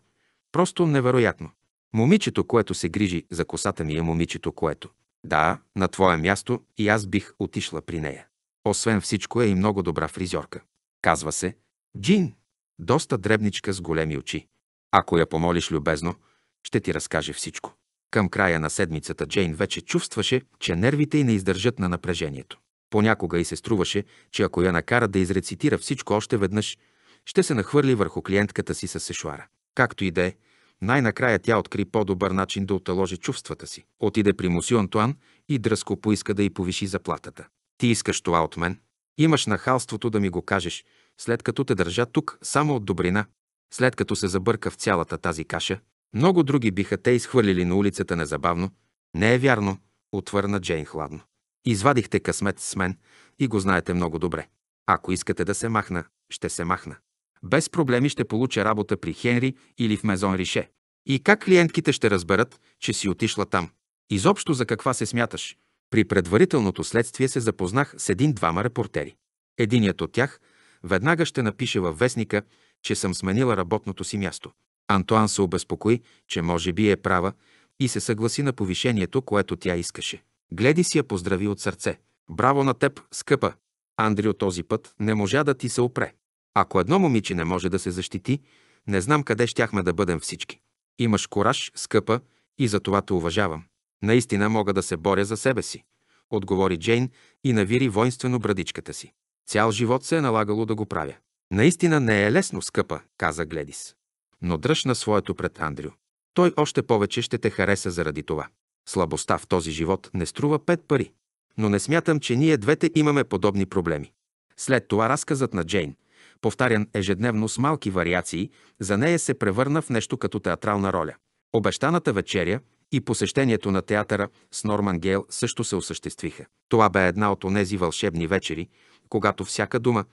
Просто невероятно. Момичето, което се грижи за косата ми е момичето, което... Да, на твое място и аз бих отишла при нея. Освен всичко е и много добра фризьорка. Казва се Джин. Доста дребничка с големи очи. Ако я помолиш любезно, ще ти разкаже всичко. Към края на седмицата Джейн вече чувстваше, че нервите й не издържат на напрежението. Понякога и се струваше, че ако я накара да изрецитира всичко още веднъж, ще се нахвърли върху клиентката си с сешуара. Както и да е, най-накрая тя откри по-добър начин да оталожи чувствата си. Отиде при Мусю Антуан и дръско поиска да й повиши заплатата. Ти искаш това от мен? Имаш нахалството да ми го кажеш, след като те държа тук само от добрина, след като се забърка в цялата тази каша, много други биха те изхвърлили на улицата незабавно. Не е вярно, отвърна Джейн хладно. Извадихте късмет с мен и го знаете много добре. Ако искате да се махна, ще се махна. Без проблеми ще получа работа при Хенри или в Мезон Рише. И как клиентките ще разберат, че си отишла там? Изобщо за каква се смяташ? При предварителното следствие се запознах с един-двама репортери. Единият от тях веднага ще напише във вестника, че съм сменила работното си място. Антуан се обезпокои, че може би е права и се съгласи на повишението, което тя искаше. Гледи си я поздрави от сърце. Браво на теб, скъпа! Андрио този път не можа да ти се опре. Ако едно момиче не може да се защити, не знам къде щяхме да бъдем всички. Имаш кораж, скъпа, и за това те уважавам. Наистина мога да се боря за себе си, отговори Джейн и навири воинствено брадичката си. Цял живот се е налагало да го правя. Наистина не е лесно, скъпа, каза Гледис. Но дръж на своето пред Андрю. Той още повече ще те хареса заради това. Слабостта в този живот не струва пет пари. Но не смятам, че ние двете имаме подобни проблеми. След това разказът на Джейн, повтарян ежедневно с малки вариации, за нея се превърна в нещо като театрална роля. Обещаната вечеря и посещението на театъра с Норман Гейл също се осъществиха. Това бе една от онези вълшебни вечери, когато всяка дума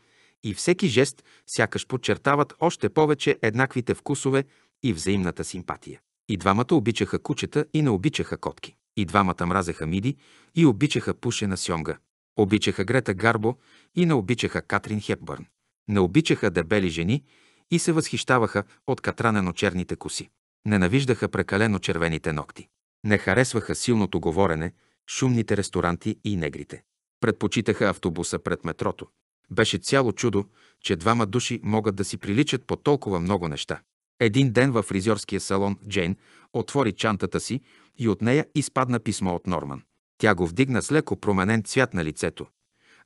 и всеки жест сякаш подчертават още повече еднаквите вкусове и взаимната симпатия. И двамата обичаха кучета и не обичаха котки. И двамата мразеха миди и обичаха пушена сьонга. Обичаха Грета Гарбо и не обичаха Катрин Хепбърн. Не обичаха дебели жени и се възхищаваха от катранено-черните коси. Ненавиждаха прекалено червените ногти. Не харесваха силното говорене, шумните ресторанти и негрите. Предпочитаха автобуса пред метрото. Беше цяло чудо, че двама души могат да си приличат по толкова много неща. Един ден във фризьорския салон Джейн отвори чантата си и от нея изпадна писмо от Норман. Тя го вдигна с леко променен цвят на лицето,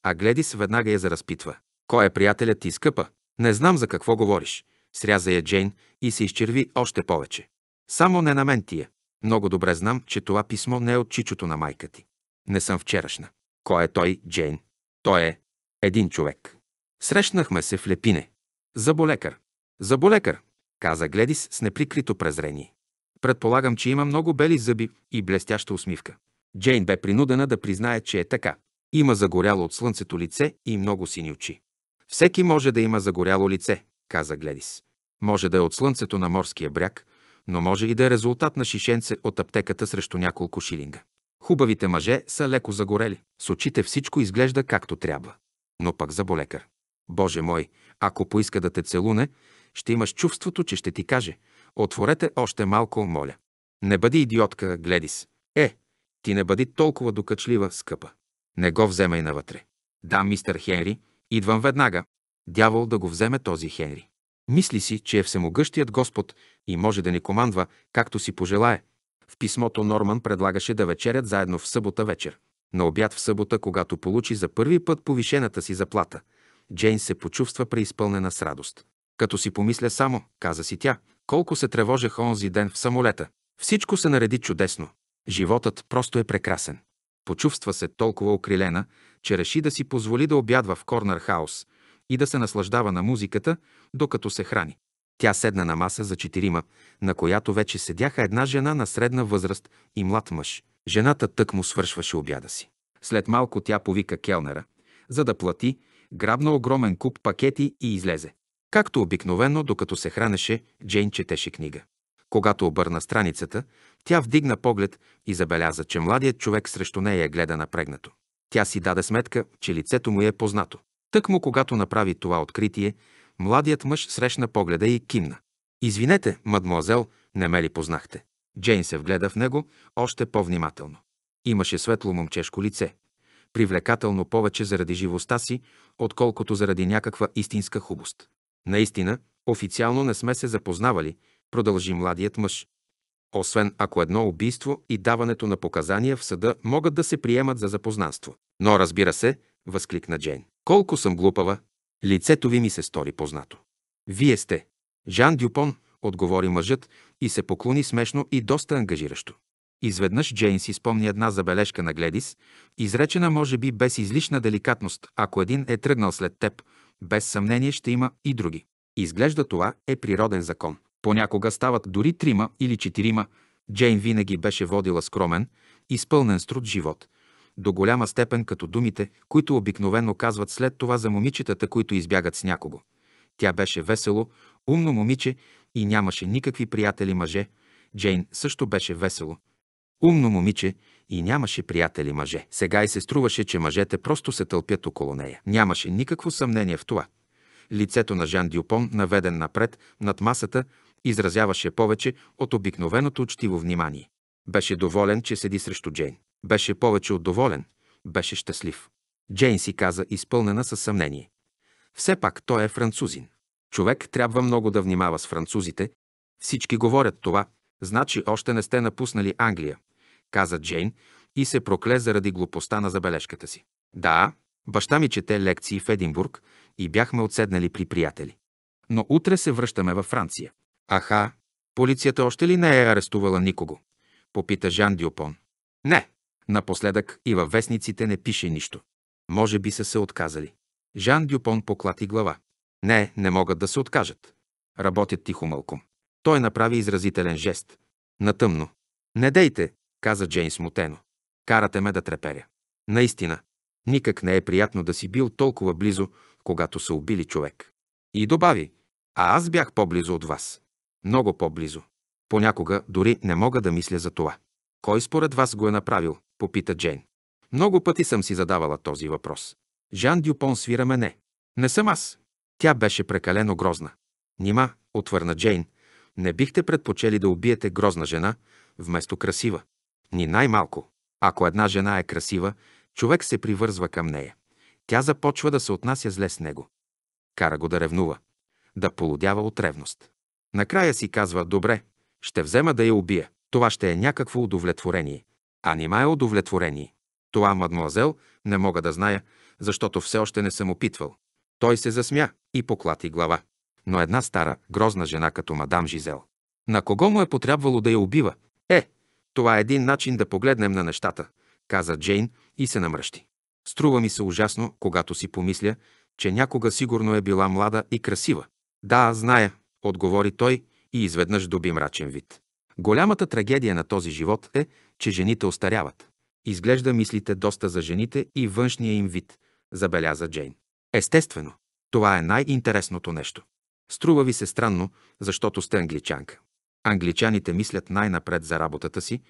а Гледис веднага я заразпитва. Кой е приятелят ти, скъпа? Не знам за какво говориш. Сряза я Джейн и се изчерви още повече. Само не на мен тия. Много добре знам, че това писмо не е от чичото на майка ти. Не съм вчерашна. Кой е той, Джейн? Той е един човек. Срещнахме се в Лепине. Заболекар. Заболекар, каза Гледис с неприкрито презрение. Предполагам, че има много бели зъби и блестяща усмивка. Джейн бе принудена да признае, че е така. Има загоряло от слънцето лице и много сини очи. Всеки може да има загоряло лице, каза Гледис. Може да е от слънцето на морския бряг, но може и да е резултат на шишенце от аптеката срещу няколко шилинга. Хубавите мъже са леко загорели. С очите всичко изглежда както трябва. Но пък заболекар. Боже мой, ако поиска да те целуне, ще имаш чувството, че ще ти каже «Отворете още малко, моля». Не бъди идиотка, Гледис. Е, ти не бъди толкова докачлива, скъпа. Не го вземай навътре. Да, мистер Хенри, идвам веднага. Дявол да го вземе този Хенри. Мисли си, че е всемогъщият Господ и може да ни командва, както си пожелае. В писмото Норман предлагаше да вечерят заедно в събота вечер. На обяд в събота, когато получи за първи път повишената си заплата, Джейн се почувства преизпълнена с радост. Като си помисля само, каза си тя, колко се тревожех онзи ден в самолета. Всичко се нареди чудесно. Животът просто е прекрасен. Почувства се толкова окрилена, че реши да си позволи да обядва в Корнер Хаус и да се наслаждава на музиката, докато се храни. Тя седна на маса за четирима, на която вече седяха една жена на средна възраст и млад мъж. Жената тък му свършваше обяда си. След малко тя повика келнера, за да плати, грабна огромен куп пакети и излезе. Както обикновено, докато се хранеше, Джейн четеше книга. Когато обърна страницата, тя вдигна поглед и забеляза, че младият човек срещу нея гледа напрегнато. Тя си даде сметка, че лицето му е познато. Тък му, когато направи това откритие, младият мъж срещна погледа и кимна. Извинете, мадмуазел, не ме ли познахте? Джейн се вгледа в него още по-внимателно. Имаше светло момчешко лице, привлекателно повече заради живостта си, отколкото заради някаква истинска хубост. Наистина, официално не сме се запознавали, продължи младият мъж. Освен ако едно убийство и даването на показания в съда могат да се приемат за запознанство. Но разбира се, възкликна Джейн. Колко съм глупава! Лицето ви ми се стори познато. Вие сте. Жан Дюпон, отговори мъжът и се поклони смешно и доста ангажиращо. Изведнъж Джейн си спомни една забележка на Гледис, изречена може би без излишна деликатност. Ако един е тръгнал след теб, без съмнение ще има и други. Изглежда това е природен закон. Понякога стават дори трима или четирима. Джейн винаги беше водила скромен, изпълнен с труд живот. До голяма степен като думите, които обикновено казват след това за момичетата, които избягат с някого. Тя беше весело, умно момиче и нямаше никакви приятели мъже. Джейн също беше весело, умно момиче и нямаше приятели мъже. Сега и се струваше, че мъжете просто се тълпят около нея. Нямаше никакво съмнение в това. Лицето на Жан Дюпон, наведен напред над масата, изразяваше повече от обикновеното учтиво внимание. Беше доволен, че седи срещу Джейн. Беше повече от доволен. Беше щастлив. Джейн си каза, изпълнена със съмнение. Все пак той е французин. Човек трябва много да внимава с французите. Всички говорят това. Значи още не сте напуснали Англия, каза Джейн и се прокле заради глупостта на забележката си. Да, баща ми чете лекции в Единбург и бяхме отседнали при приятели. Но утре се връщаме във Франция. Аха, полицията още ли не е арестувала никого? Попита Жан Дюпон. Не, напоследък и във вестниците не пише нищо. Може би са се отказали. Жан Дюпон поклати глава. Не, не могат да се откажат. Работят тихо мълком. Той направи изразителен жест. Натъмно. Не дейте, каза Джейн смутено. Карате ме да треперя. Наистина, никак не е приятно да си бил толкова близо, когато са убили човек. И добави, а аз бях по-близо от вас. Много по-близо. Понякога дори не мога да мисля за това. Кой според вас го е направил? Попита Джейн. Много пъти съм си задавала този въпрос. Жан Дюпон свира мене. Не съм аз. Тя беше прекалено грозна. Нима, отвърна Джейн, не бихте предпочели да убиете грозна жена, вместо красива. Ни най-малко. Ако една жена е красива, човек се привързва към нея. Тя започва да се отнася зле с него. Кара го да ревнува, да полудява от ревност. Накрая си казва, добре, ще взема да я убия. Това ще е някакво удовлетворение. А нима е удовлетворение. Това, мадмуазел, не мога да зная, защото все още не съм опитвал. Той се засмя и поклати глава. Но една стара, грозна жена като мадам Жизел. На кого му е потрябвало да я убива? Е, това е един начин да погледнем на нещата, каза Джейн и се намръщи. Струва ми се ужасно, когато си помисля, че някога сигурно е била млада и красива. Да, зная, отговори той и изведнъж доби мрачен вид. Голямата трагедия на този живот е, че жените остаряват. Изглежда мислите доста за жените и външния им вид, забеляза Джейн. Естествено, това е най-интересното нещо. Струва ви се странно, защото сте англичанка. Англичаните мислят най-напред за работата си,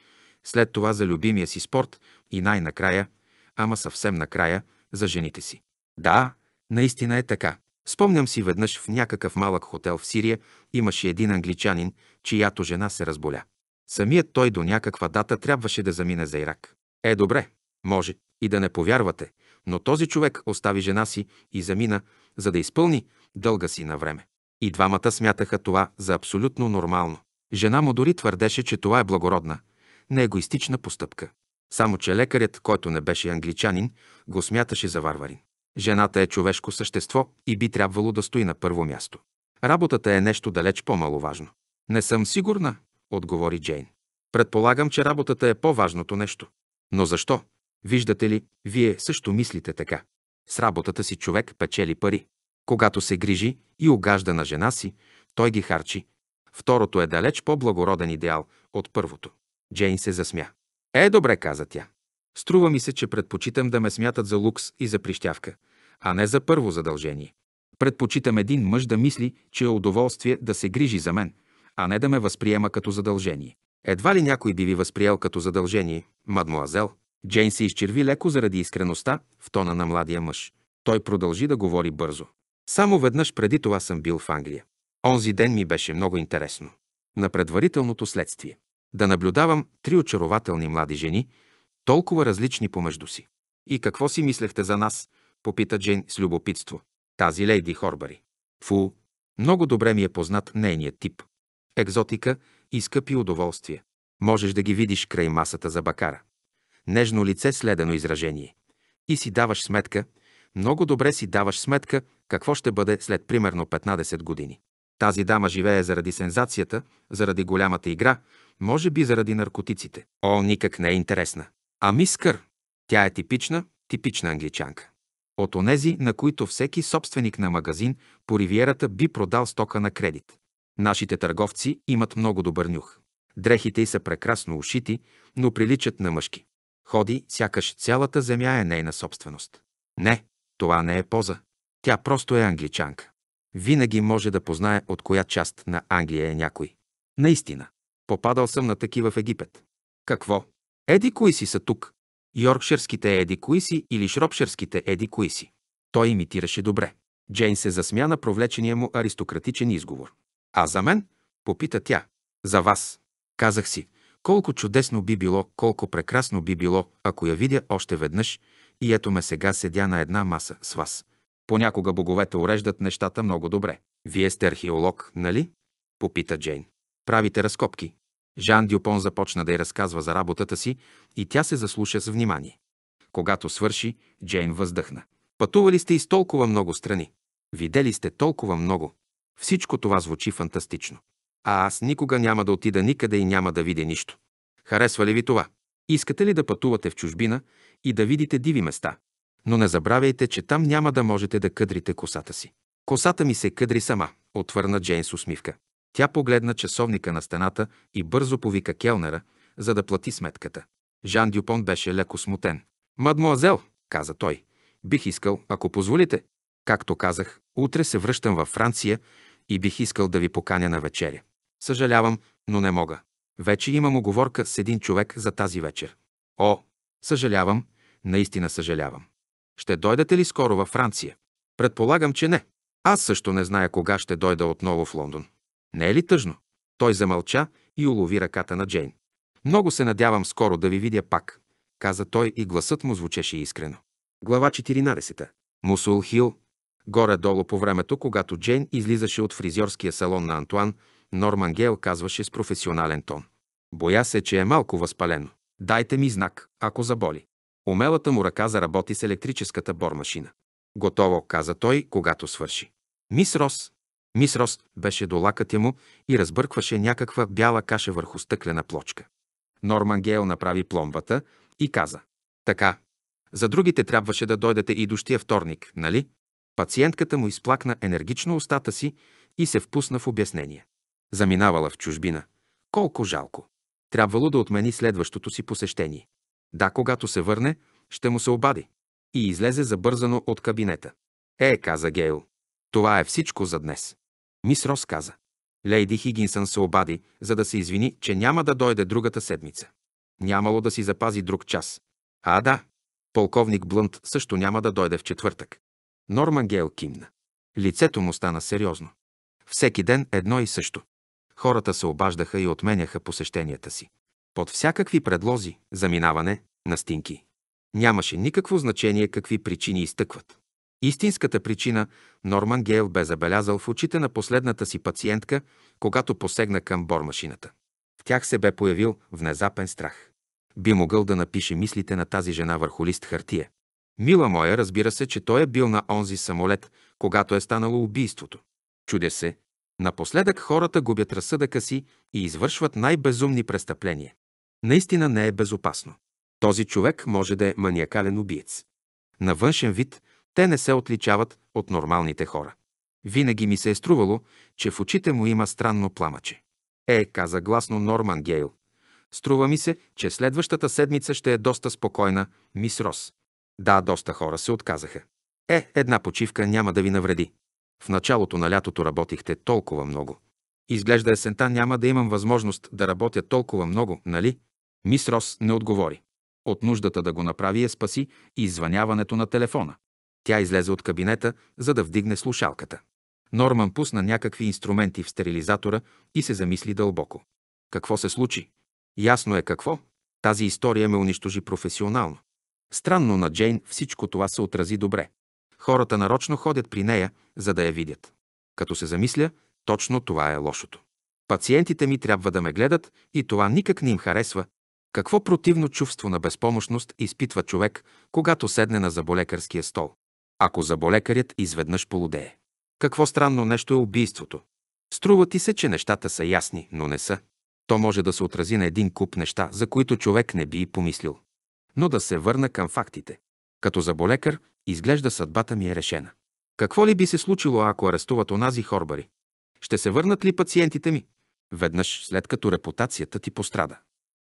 след това за любимия си спорт и най-накрая, ама съвсем накрая, за жените си. Да, наистина е така. Спомням си веднъж в някакъв малък хотел в Сирия имаше един англичанин, чиято жена се разболя. Самият той до някаква дата трябваше да замине за Ирак. Е, добре, може и да не повярвате, но този човек остави жена си и замина, за да изпълни дълга си на време. И двамата смятаха това за абсолютно нормално. Жена му дори твърдеше, че това е благородна, неегоистична постъпка. Само, че лекарят, който не беше англичанин, го смяташе за варварин. Жената е човешко същество и би трябвало да стои на първо място. Работата е нещо далеч по-маловажно. Не съм сигурна, отговори Джейн. Предполагам, че работата е по-важното нещо. Но защо? Виждате ли, вие също мислите така. С работата си човек печели пари. Когато се грижи и огажда на жена си, той ги харчи. Второто е далеч по-благороден идеал от първото. Джейн се засмя. Е, добре, каза тя. Струва ми се, че предпочитам да ме смятат за лукс и за прищявка, а не за първо задължение. Предпочитам един мъж да мисли, че е удоволствие да се грижи за мен, а не да ме възприема като задължение. Едва ли някой би ви възприел като задължение, мадмуазел? Джейн се изчерви леко заради искреността в тона на младия мъж. Той продължи да говори бързо. Само веднъж преди това съм бил в Англия. Онзи ден ми беше много интересно. На предварителното следствие. Да наблюдавам три очарователни млади жени, толкова различни помежду си. И какво си мислехте за нас? Попита Джейн с любопитство. Тази лейди Хорбари. Фу, много добре ми е познат нейният тип. Екзотика и скъпи удоволствия. Можеш да ги видиш край масата за бакара. Нежно лице, следено изражение. И си даваш сметка, много добре си даваш сметка, какво ще бъде след примерно 15 години. Тази дама живее заради сензацията, заради голямата игра, може би заради наркотиците. О, никак не е интересна. А мис Кър, тя е типична, типична англичанка. От онези, на които всеки собственик на магазин по ривиерата би продал стока на кредит. Нашите търговци имат много добър нюх. Дрехите й са прекрасно ушити, но приличат на мъжки. Ходи, сякаш цялата земя е нейна собственост. Не, това не е поза. Тя просто е англичанка. Винаги може да познае от коя част на Англия е някой. Наистина. Попадал съм на такива в Египет. Какво? Еди кои си са тук? Йоркширските еди кои си или шропширските еди кои си? Той имитираше добре. Джейн се засмя на провлечения му аристократичен изговор. А за мен? Попита тя. За вас. Казах си, колко чудесно би било, колко прекрасно би било, ако я видя още веднъж и ето ме сега седя на една маса с вас. Понякога боговете уреждат нещата много добре. Вие сте археолог, нали? Попита Джейн. Правите разкопки. Жан Дюпон започна да й разказва за работата си и тя се заслуша с внимание. Когато свърши, Джейн въздъхна. Пътували сте из толкова много страни. Видели сте толкова много. Всичко това звучи фантастично. А аз никога няма да отида никъде и няма да видя нищо. Харесва ли ви това? Искате ли да пътувате в чужбина и да видите диви места? Но не забравяйте, че там няма да можете да къдрите косата си. Косата ми се къдри сама, отвърна Джейн усмивка. Тя погледна часовника на стената и бързо повика келнера, за да плати сметката. Жан Дюпон беше леко смутен. Мадмуазел, каза той, бих искал, ако позволите. Както казах, утре се връщам във Франция и бих искал да ви поканя на вечеря. Съжалявам, но не мога. Вече имам оговорка с един човек за тази вечер. О, съжалявам, наистина съжалявам. Ще дойдете ли скоро във Франция? Предполагам, че не. Аз също не зная кога ще дойда отново в Лондон. Не е ли тъжно? Той замълча и улови ръката на Джейн. Много се надявам скоро да ви видя пак, каза той и гласът му звучеше искрено. Глава 14. Мусул Хил. Горе-долу по времето, когато Джейн излизаше от фризьорския салон на Антуан, Норман Гейл казваше с професионален тон. Боя се, че е малко възпалено. Дайте ми знак, ако заболи. Умелата му ръка заработи с електрическата бормашина. Готово, каза той, когато свърши. Мис Рос. Мис Рос беше до лакътя му и разбъркваше някаква бяла каша върху стъклена плочка. Норман Гейл направи пломбата и каза. Така. За другите трябваше да дойдете и дощия вторник, нали? Пациентката му изплакна енергично устата си и се впусна в обяснение. Заминавала в чужбина. Колко жалко. Трябвало да отмени следващото си посещение. Да, когато се върне, ще му се обади. И излезе забързано от кабинета. Е, каза Гейл. Това е всичко за днес. Мис Рос каза. Лейди Хигинсън се обади, за да се извини, че няма да дойде другата седмица. Нямало да си запази друг час. А да, полковник Блънт също няма да дойде в четвъртък. Норман Гейл кимна. Лицето му стана сериозно. Всеки ден едно и също. Хората се обаждаха и отменяха посещенията си. Под всякакви предлози, заминаване, настинки. Нямаше никакво значение какви причини изтъкват. Истинската причина Норман Гейл бе забелязал в очите на последната си пациентка, когато посегна към бормашината. В тях се бе появил внезапен страх. Би могъл да напише мислите на тази жена върху лист хартия. Мила моя, разбира се, че той е бил на онзи самолет, когато е станало убийството. Чудя се, напоследък хората губят разсъдъка си и извършват най-безумни престъпления. Наистина не е безопасно. Този човек може да е маниакален убиец. На външен вид те не се отличават от нормалните хора. Винаги ми се е струвало, че в очите му има странно пламъче. Е, каза гласно Норман Гейл. Струва ми се, че следващата седмица ще е доста спокойна, мис Рос. Да, доста хора се отказаха. Е, една почивка няма да ви навреди. В началото на лятото работихте толкова много. Изглежда есента няма да имам възможност да работя толкова много, нали? Мис Рос не отговори. От нуждата да го направи я спаси и звъняването на телефона. Тя излезе от кабинета, за да вдигне слушалката. Норман пусна някакви инструменти в стерилизатора и се замисли дълбоко. Какво се случи? Ясно е какво. Тази история ме унищожи професионално. Странно на Джейн всичко това се отрази добре. Хората нарочно ходят при нея, за да я видят. Като се замисля, точно това е лошото. Пациентите ми трябва да ме гледат и това никак не им харесва. Какво противно чувство на безпомощност изпитва човек, когато седне на заболекарския стол? Ако заболекарят изведнъж полудее. Какво странно нещо е убийството? Струва ти се, че нещата са ясни, но не са. То може да се отрази на един куп неща, за които човек не би и помислил. Но да се върна към фактите. Като заболекар, изглежда съдбата ми е решена. Какво ли би се случило, ако арестуват онази хорбари? Ще се върнат ли пациентите ми? Веднъж след като репутацията ти пострада.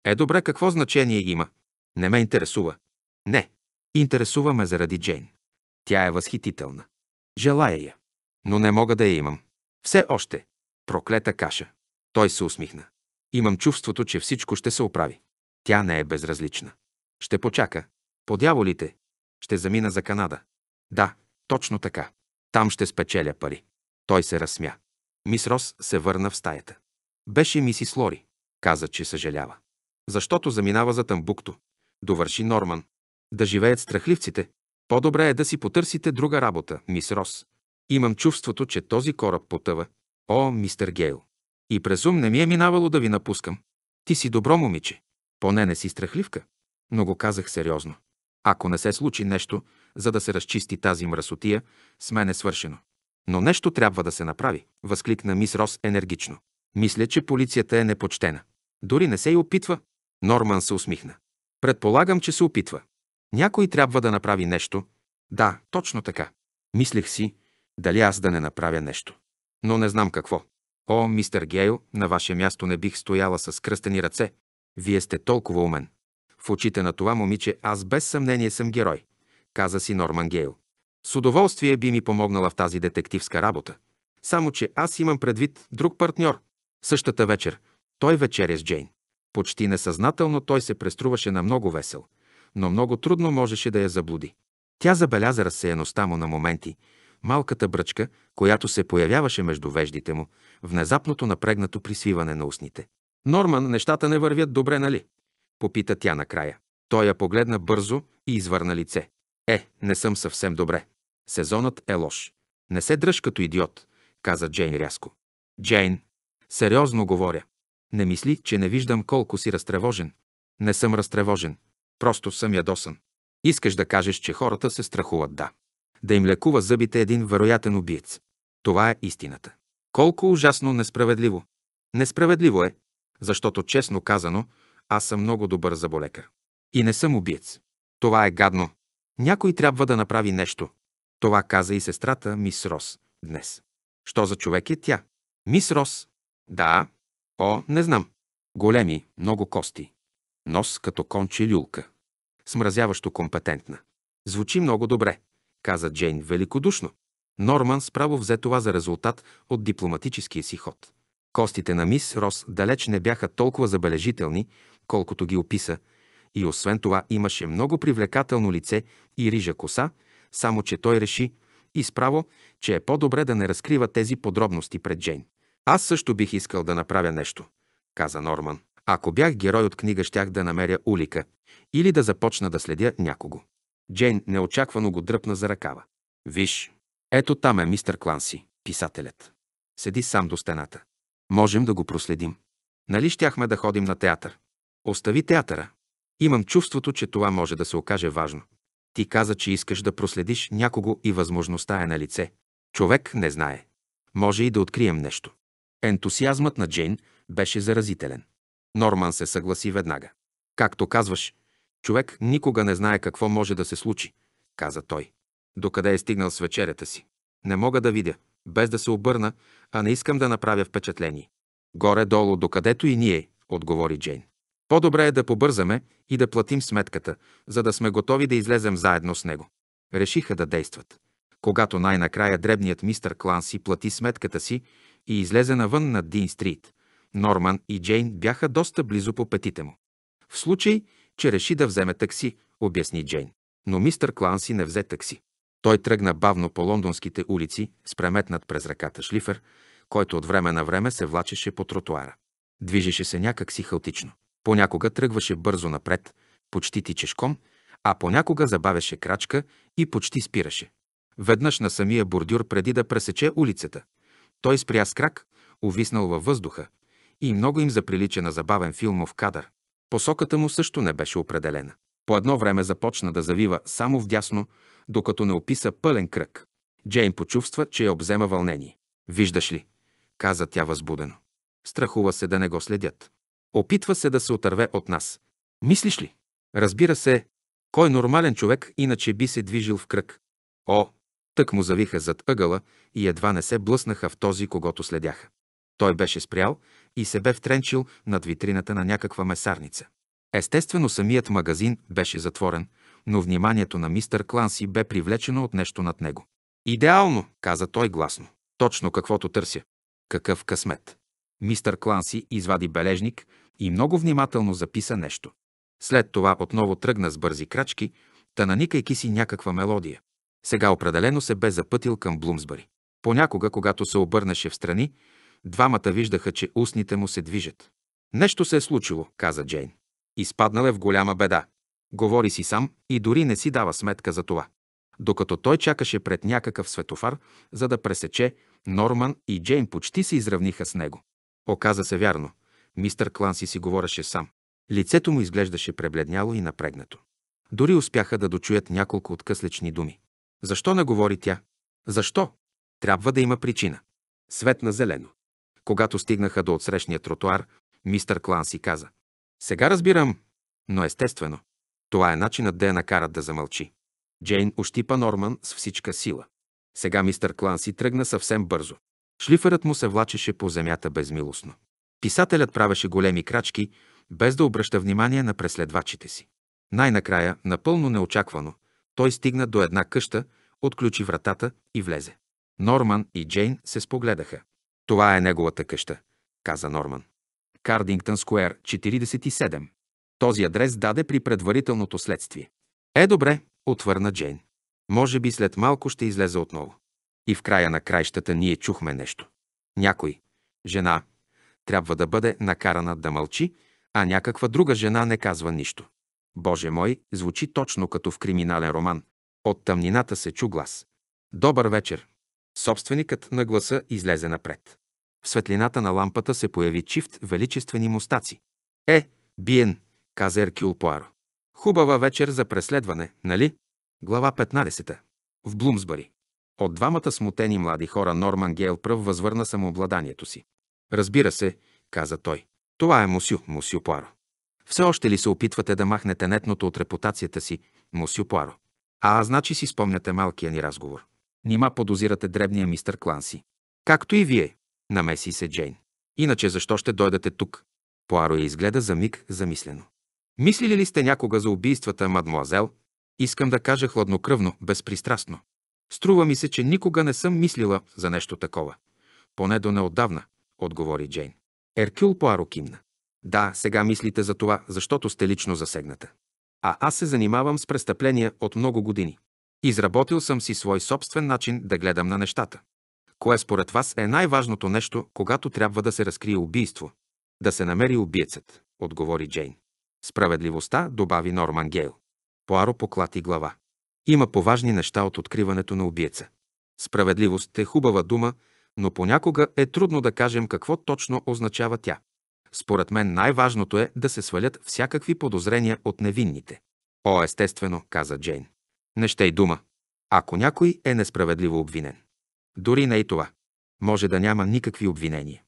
Е добре, какво значение има? Не ме интересува. Не. Интересува ме заради Джейн. Тя е възхитителна. Желая я. Но не мога да я имам. Все още. Проклета каша. Той се усмихна. Имам чувството, че всичко ще се оправи. Тя не е безразлична. Ще почака. По дяволите. Ще замина за Канада. Да, точно така. Там ще спечеля пари. Той се разсмя. Мис Рос се върна в стаята. Беше мисис Лори. Каза, че съжалява. Защото заминава за Тамбукто. Довърши Норман. Да живеят страхливците. По-добре е да си потърсите друга работа, мис Рос. Имам чувството, че този кораб потъва. О, мистер Гейл. И през ум не ми е минавало да ви напускам. Ти си добро момиче. Поне не си страхливка. Но го казах сериозно. Ако не се случи нещо, за да се разчисти тази мръсотия, с мен е свършено. Но нещо трябва да се направи, възкликна мис Рос енергично. Мисля, че полицията е непочтена. Дори не се и опитва. Норман се усмихна. Предполагам, че се опитва. Някой трябва да направи нещо. Да, точно така. Мислех си, дали аз да не направя нещо. Но не знам какво. О, мистер Гейл, на ваше място не бих стояла с кръстени ръце. Вие сте толкова умен. В очите на това момиче аз без съмнение съм герой, каза си Норман Гейл. С удоволствие би ми помогнала в тази детективска работа. Само, че аз имам предвид друг партньор. Същата вечер той вечеря с Джейн. Почти несъзнателно той се преструваше на много весел, но много трудно можеше да я заблуди. Тя забеляза разсеяността му на моменти, малката бръчка, която се появяваше между веждите му, внезапното напрегнато присвиване на устните. Норман, нещата не вървят добре, нали? Попита тя накрая. Той я погледна бързо и извърна лице. Е, не съм съвсем добре. Сезонът е лош. Не се дръж като идиот, каза Джейн рязко. Джейн, Сериозно говоря. Не мисли, че не виждам колко си разтревожен. Не съм разтревожен. Просто съм ядосан. Искаш да кажеш, че хората се страхуват, да. Да им лекува зъбите един вероятен убиец. Това е истината. Колко ужасно несправедливо. Несправедливо е, защото честно казано, аз съм много добър заболекар. И не съм убиец. Това е гадно. Някой трябва да направи нещо. Това каза и сестрата мис Рос днес. Що за човек е тя? Мис Рос. Да. О, не знам. Големи, много кости. Нос като конче люлка. Смразяващо компетентна. Звучи много добре, каза Джейн великодушно. Норман справо взе това за резултат от дипломатическия си ход. Костите на мис Рос далеч не бяха толкова забележителни, колкото ги описа, и освен това имаше много привлекателно лице и рижа коса, само че той реши, и справо, че е по-добре да не разкрива тези подробности пред Джейн. Аз също бих искал да направя нещо, каза Норман. Ако бях герой от книга, щях да намеря улика или да започна да следя някого. Джейн неочаквано го дръпна за ръкава. Виж, ето там е мистер Кланси, писателят. Седи сам до стената. Можем да го проследим. Нали щяхме да ходим на театър? Остави театъра. Имам чувството, че това може да се окаже важно. Ти каза, че искаш да проследиш някого и възможността е на лице. Човек не знае. Може и да открием нещо. Ентусиазмът на Джейн беше заразителен. Норман се съгласи веднага. Както казваш, човек никога не знае какво може да се случи, каза той. Докъде е стигнал с вечерята си? Не мога да видя, без да се обърна, а не искам да направя впечатление. Горе-долу, докъдето и ние, отговори Джейн. По-добре е да побързаме и да платим сметката, за да сме готови да излезем заедно с него. Решиха да действат. Когато най-накрая дребният мистър Кланси плати сметката си и излезе навън на Дин Стрит, Норман и Джейн бяха доста близо по петите му. В случай, че реши да вземе такси, обясни Джейн. Но мистър Кланси не взе такси. Той тръгна бавно по лондонските улици, спреметнат през ръката шлифер, който от време на време се влачеше по тротуара. Движеше се някак си хаотично. Понякога тръгваше бързо напред, почти тичешком, а понякога забавяше крачка и почти спираше. Веднъж на самия бордюр, преди да пресече улицата, той спря с крак, увиснал във въздуха, и много им заприлича на забавен филмов кадър. Посоката му също не беше определена. По едно време започна да завива само вдясно, докато не описа пълен кръг. Джейн почувства, че я обзема вълнение. Виждаш ли? каза тя възбудено. Страхува се да не го следят. Опитва се да се отърве от нас. Мислиш ли? Разбира се, кой нормален човек иначе би се движил в кръг? О, тък му завиха зад ъгъла и едва не се блъснаха в този, когато следяха. Той беше спрял и се бе втренчил над витрината на някаква месарница. Естествено, самият магазин беше затворен, но вниманието на мистър Кланси бе привлечено от нещо над него. Идеално, каза той гласно. Точно каквото търся. Какъв късмет. Мистър Кланси извади бележник и много внимателно записа нещо. След това отново тръгна с бързи крачки, та наникайки си някаква мелодия. Сега определено се бе запътил към Блумсбъри. Понякога, когато се обърнеше в страни, двамата виждаха, че устните му се движат. Нещо се е случило, каза Джейн. Изпаднал е в голяма беда. Говори си сам и дори не си дава сметка за това. Докато той чакаше пред някакъв светофар, за да пресече, Норман и Джейн почти се изравниха с него. Оказа се вярно. Мистър Кланси си говореше сам. Лицето му изглеждаше пребледняло и напрегнато. Дори успяха да дочуят няколко откъслечни думи. Защо не говори тя? Защо? Трябва да има причина. Свет на зелено. Когато стигнаха до отсрещния тротуар, мистър Кланси каза. Сега разбирам, но естествено. Това е начинът да я накарат да замълчи. Джейн ощипа Норман с всичка сила. Сега мистър Кланси тръгна съвсем бързо. Шлиферът му се влачеше по земята безмилостно. Писателят правеше големи крачки, без да обръща внимание на преследвачите си. Най-накрая, напълно неочаквано, той стигна до една къща, отключи вратата и влезе. Норман и Джейн се спогледаха. Това е неговата къща, каза Норман. Кардингтън Скуер, 47. Този адрес даде при предварителното следствие. Е, добре, отвърна Джейн. Може би след малко ще излезе отново. И в края на краищата ние чухме нещо. Някой, жена, трябва да бъде накарана да мълчи, а някаква друга жена не казва нищо. Боже мой, звучи точно като в криминален роман. От тъмнината се чу глас. Добър вечер. Собственикът на гласа излезе напред. В светлината на лампата се появи чифт величествени мустаци. Е, Биен, каза Еркюл Пуаро. Хубава вечер за преследване, нали? Глава 15. В Блумсбъри. От двамата смутени млади хора Норман Гейл пръв възвърна самообладанието си. Разбира се, каза той. Това е Мусю, Мусю Пуаро. Все още ли се опитвате да махнете нетното от репутацията си, Мусю Пуаро? А, значи си спомняте малкия ни разговор. Нима подозирате дребния мистър Кланси. Както и вие, намеси се Джейн. Иначе защо ще дойдете тук? Пуаро я изгледа за миг замислено. Мислили ли сте някога за убийствата, мадмуазел? Искам да кажа хладнокръвно, безпристрастно. Струва ми се, че никога не съм мислила за нещо такова. Поне до неотдавна, отговори Джейн. Еркюл Пуаро кимна. Да, сега мислите за това, защото сте лично засегната. А аз се занимавам с престъпления от много години. Изработил съм си свой собствен начин да гледам на нещата. Кое според вас е най-важното нещо, когато трябва да се разкрие убийство? Да се намери убиецът, отговори Джейн. Справедливостта, добави Норман Гейл. Пуаро поклати глава. Има поважни неща от откриването на убиеца. Справедливост е хубава дума, но понякога е трудно да кажем какво точно означава тя. Според мен най-важното е да се свалят всякакви подозрения от невинните. О, естествено, каза Джейн. Не ще и дума. Ако някой е несправедливо обвинен. Дори не и това. Може да няма никакви обвинения.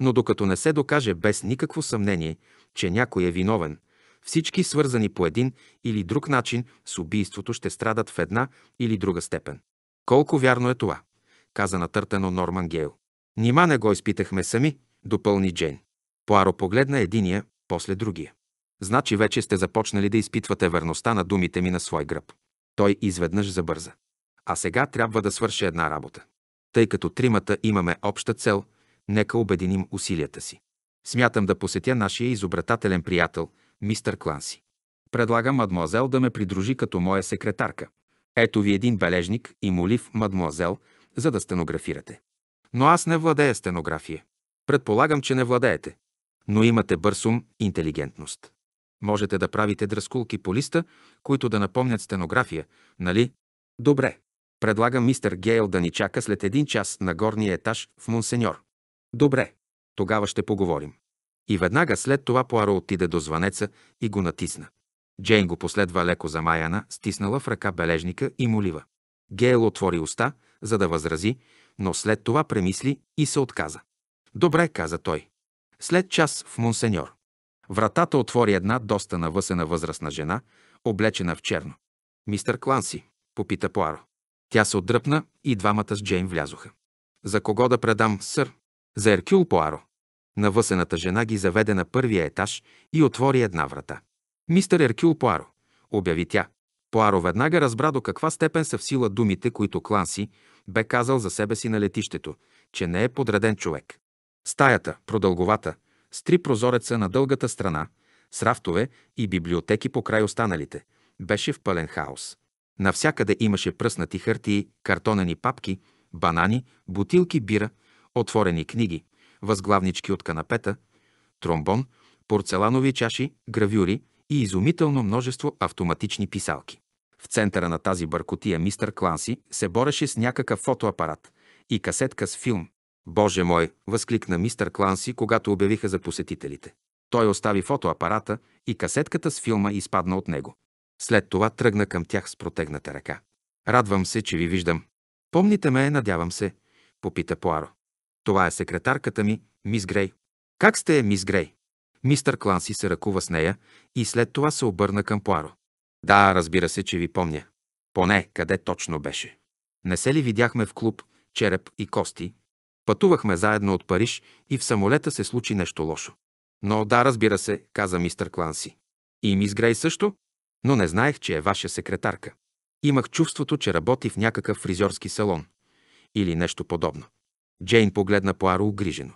Но докато не се докаже без никакво съмнение, че някой е виновен, всички свързани по един или друг начин с убийството ще страдат в една или друга степен. Колко вярно е това, каза натъртено Норман Гейл. Нима не го изпитахме сами, допълни Джейн. Пуаро погледна единия, после другия. Значи вече сте започнали да изпитвате верността на думите ми на свой гръб. Той изведнъж забърза. А сега трябва да свърша една работа. Тъй като тримата имаме обща цел, нека обединим усилията си. Смятам да посетя нашия изобретателен приятел, мистър Кланси. Предлагам мадмуазел да ме придружи като моя секретарка. Ето ви един бележник и молив мадмуазел, за да стенографирате. Но аз не владея стенография. Предполагам, че не владеете. Но имате бърз ум, интелигентност. Можете да правите дръскулки по листа, които да напомнят стенография, нали? Добре. Предлагам мистер Гейл да ни чака след един час на горния етаж в Монсеньор. Добре. Тогава ще поговорим. И веднага след това Пуаро отиде до звънеца и го натисна. Джейн го последва леко замаяна, стиснала в ръка бележника и молива. Гейл отвори уста, за да възрази, но след това премисли и се отказа. Добре, каза той. След час в Монсеньор. Вратата отвори една доста навъсена възрастна жена, облечена в черно. Мистер Кланси, попита Пуаро. Тя се отдръпна и двамата с Джейн влязоха. За кого да предам, сър? За Еркюл Пуаро. Навъсената жена ги заведе на първия етаж и отвори една врата. Мистер Еркюл Пуаро, обяви тя. Пуаро веднага разбра до каква степен са в сила думите, които Кланси бе казал за себе си на летището, че не е подреден човек. Стаята, продълговата, с три прозореца на дългата страна, с рафтове и библиотеки по край останалите, беше в пълен хаос. Навсякъде имаше пръснати хартии, картонени папки, банани, бутилки бира, отворени книги, възглавнички от канапета, тромбон, порцеланови чаши, гравюри и изумително множество автоматични писалки. В центъра на тази бъркотия мистър Кланси се бореше с някакъв фотоапарат и касетка с филм. Боже мой, възкликна мистър Кланси, когато обявиха за посетителите. Той остави фотоапарата и касетката с филма изпадна от него. След това тръгна към тях с протегната ръка. Радвам се, че ви виждам. Помните ме, надявам се, попита Пуаро. Това е секретарката ми, мис Грей. Как сте, мис Грей? Мистър Кланси се ръкува с нея и след това се обърна към Пуаро. Да, разбира се, че ви помня. Поне, къде точно беше. Не се ли видяхме в клуб Череп и Кости? Пътувахме заедно от Париж и в самолета се случи нещо лошо. Но да, разбира се, каза мистър Кланси. И мис Грей също? Но не знаех, че е ваша секретарка. Имах чувството, че работи в някакъв фризьорски салон. Или нещо подобно. Джейн погледна Пуаро угрижено.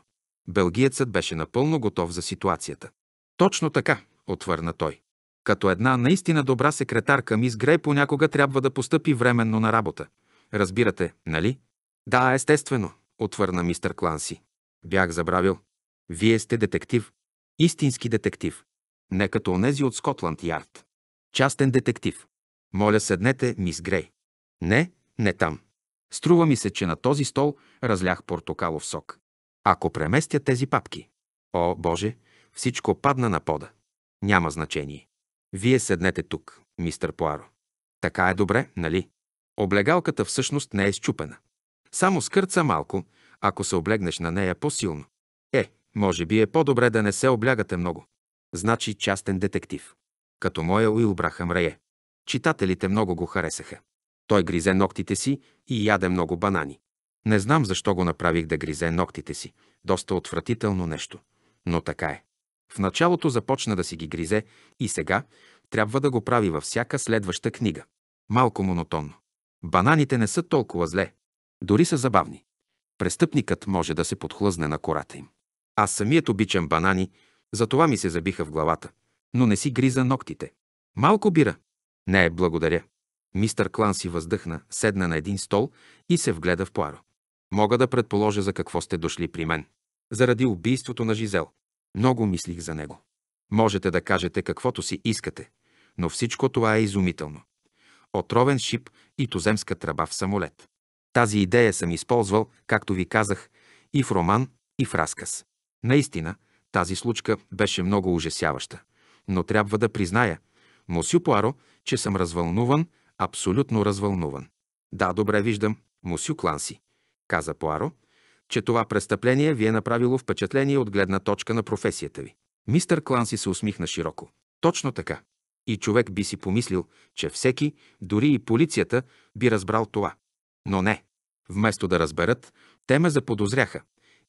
Белгиецът беше напълно готов за ситуацията. Точно така, отвърна той. Като една наистина добра секретарка, мис Грей понякога трябва да постъпи временно на работа. Разбирате, нали? Да, естествено, отвърна мистер Кланси. Бях забравил. Вие сте детектив. Истински детектив. Не като онези от Скотланд Ярд. Частен детектив. Моля, седнете, мис Грей. Не, не там. Струва ми се, че на този стол разлях портокалов сок. Ако преместя тези папки, о, Боже, всичко падна на пода. Няма значение. Вие седнете тук, мистер Пуаро. Така е добре, нали? Облегалката всъщност не е щупена. Само скърца малко, ако се облегнеш на нея по-силно. Е, може би е по-добре да не се облягате много. Значи частен детектив. Като моя Уил Брахам Рее. Читателите много го харесаха. Той гризе ногтите си и яде много банани. Не знам защо го направих да гризе ногтите си. Доста отвратително нещо. Но така е. В началото започна да си ги гризе и сега трябва да го прави във всяка следваща книга. Малко монотонно. Бананите не са толкова зле. Дори са забавни. Престъпникът може да се подхлъзне на кората им. Аз самият обичам банани, затова ми се забиха в главата. Но не си гриза ногтите. Малко бира. Не, благодаря. Мистър Клан си въздъхна, седна на един стол и се вгледа в Пуаро. Мога да предположа за какво сте дошли при мен. Заради убийството на Жизел. Много мислих за него. Можете да кажете каквото си искате, но всичко това е изумително. Отровен шип и туземска тръба в самолет. Тази идея съм използвал, както ви казах, и в роман, и в разказ. Наистина, тази случка беше много ужасяваща. Но трябва да призная, Мосю Пуаро, че съм развълнуван, абсолютно развълнуван. Да, добре виждам, Мосю Кланси, каза Пуаро, че това престъпление ви е направило впечатление от гледна точка на професията ви. Мистър Кланси се усмихна широко. Точно така. И човек би си помислил, че всеки, дори и полицията, би разбрал това. Но не. Вместо да разберат, те ме заподозряха.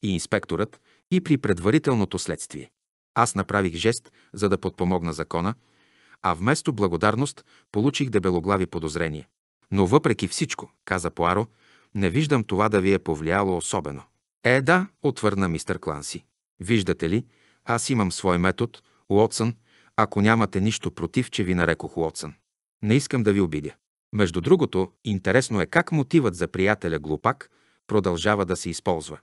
И инспекторът, и при предварителното следствие. Аз направих жест, за да подпомогна закона, а вместо благодарност получих дебелоглави подозрения. Но въпреки всичко, каза Пуаро, не виждам това да ви е повлияло особено. Е, да, отвърна мистер Кланси. Виждате ли, аз имам свой метод, Уотсън, ако нямате нищо против, че ви нарекох Уотсън. Не искам да ви обидя. Между другото, интересно е как мотивът за приятеля глупак продължава да се използва.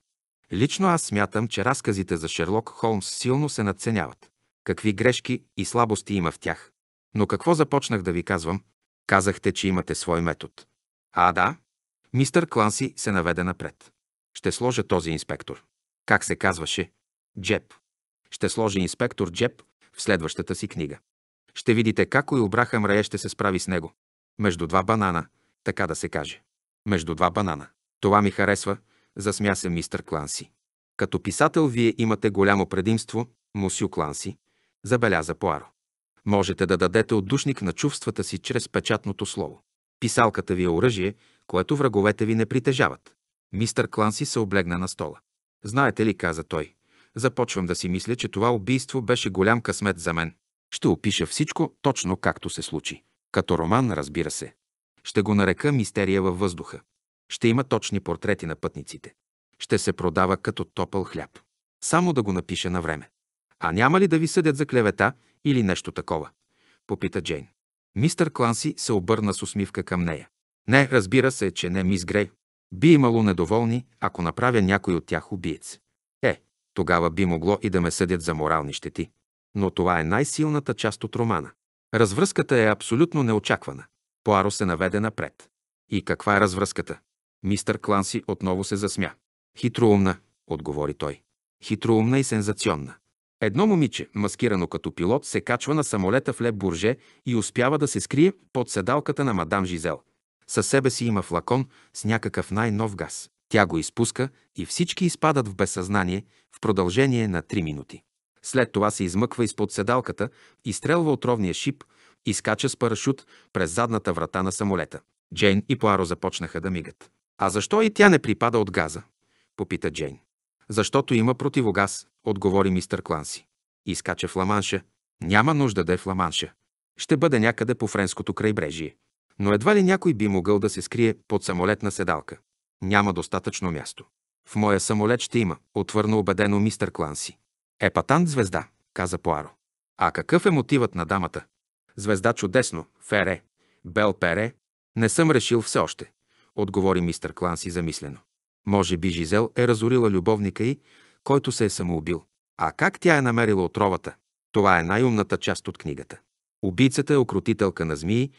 Лично аз смятам, че разказите за Шерлок Холмс силно се надценяват. Какви грешки и слабости има в тях. Но какво започнах да ви казвам? Казахте, че имате свой метод. А, да. Мистър Кланси се наведе напред. Ще сложа този инспектор. Как се казваше? Джеб. Ще сложи инспектор Джеб в следващата си книга. Ще видите как и Обрахам Рае ще се справи с него. Между два банана, така да се каже. Между два банана. Това ми харесва, засмя се мистър Кланси. Като писател вие имате голямо предимство, мусю Кланси, забеляза Пуаро. Можете да дадете отдушник на чувствата си чрез печатното слово. Писалката ви е оръжие, което враговете ви не притежават. Мистър Кланси се облегна на стола. Знаете ли, каза той, започвам да си мисля, че това убийство беше голям късмет за мен. Ще опиша всичко точно както се случи. Като роман, разбира се. Ще го нарека Мистерия във въздуха. Ще има точни портрети на пътниците. Ще се продава като топъл хляб. Само да го напиша на време. А няма ли да ви съдят за клевета или нещо такова? Попита Джейн. Мистър Кланси се обърна с усмивка към нея. Не, разбира се, че не мис Грей. Би имало недоволни, ако направя някой от тях убиец. Е, тогава би могло и да ме съдят за морални щети. Но това е най-силната част от романа. Развръзката е абсолютно неочаквана. Поаро се наведе напред. И каква е развръзката? Мистър Кланси отново се засмя. Хитроумна, отговори той. Хитроумна и сензационна. Едно момиче, маскирано като пилот, се качва на самолета в Леп Бурже и успява да се скрие под седалката на мадам Жизел. Със себе си има флакон с някакъв най-нов газ. Тя го изпуска и всички изпадат в безсъзнание в продължение на 3 минути. След това се измъква изпод седалката, изстрелва отровния шип и скача с парашут през задната врата на самолета. Джейн и Пуаро започнаха да мигат. А защо и тя не припада от газа? Попита Джейн. Защото има противогаз, отговори мистър Кланси. Изкача в Ламанша. Няма нужда да е в Ламанша. Ще бъде някъде по френското крайбрежие. Но едва ли някой би могъл да се скрие под самолетна седалка. Няма достатъчно място. В моя самолет ще има, отвърна убедено мистър Кланси. Епатант звезда, каза Пуаро. А какъв е мотивът на дамата? Звезда чудесно, Фере, Бел Пере. Не съм решил все още, отговори мистър Кланси замислено. Може би Жизел е разорила любовника й, който се е самоубил. А как тя е намерила отровата? Това е най-умната част от книгата. Убийцата е окрутителка на змии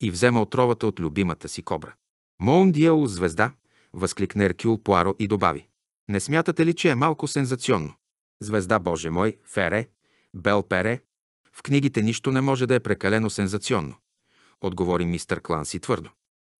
и взема отровата от любимата си кобра. Мон Диел звезда, възкликна Еркюл Пуаро и добави. Не смятате ли, че е малко сензационно? Звезда Боже мой, Фере, Бел Пере. В книгите нищо не може да е прекалено сензационно, отговори мистър Кланси твърдо.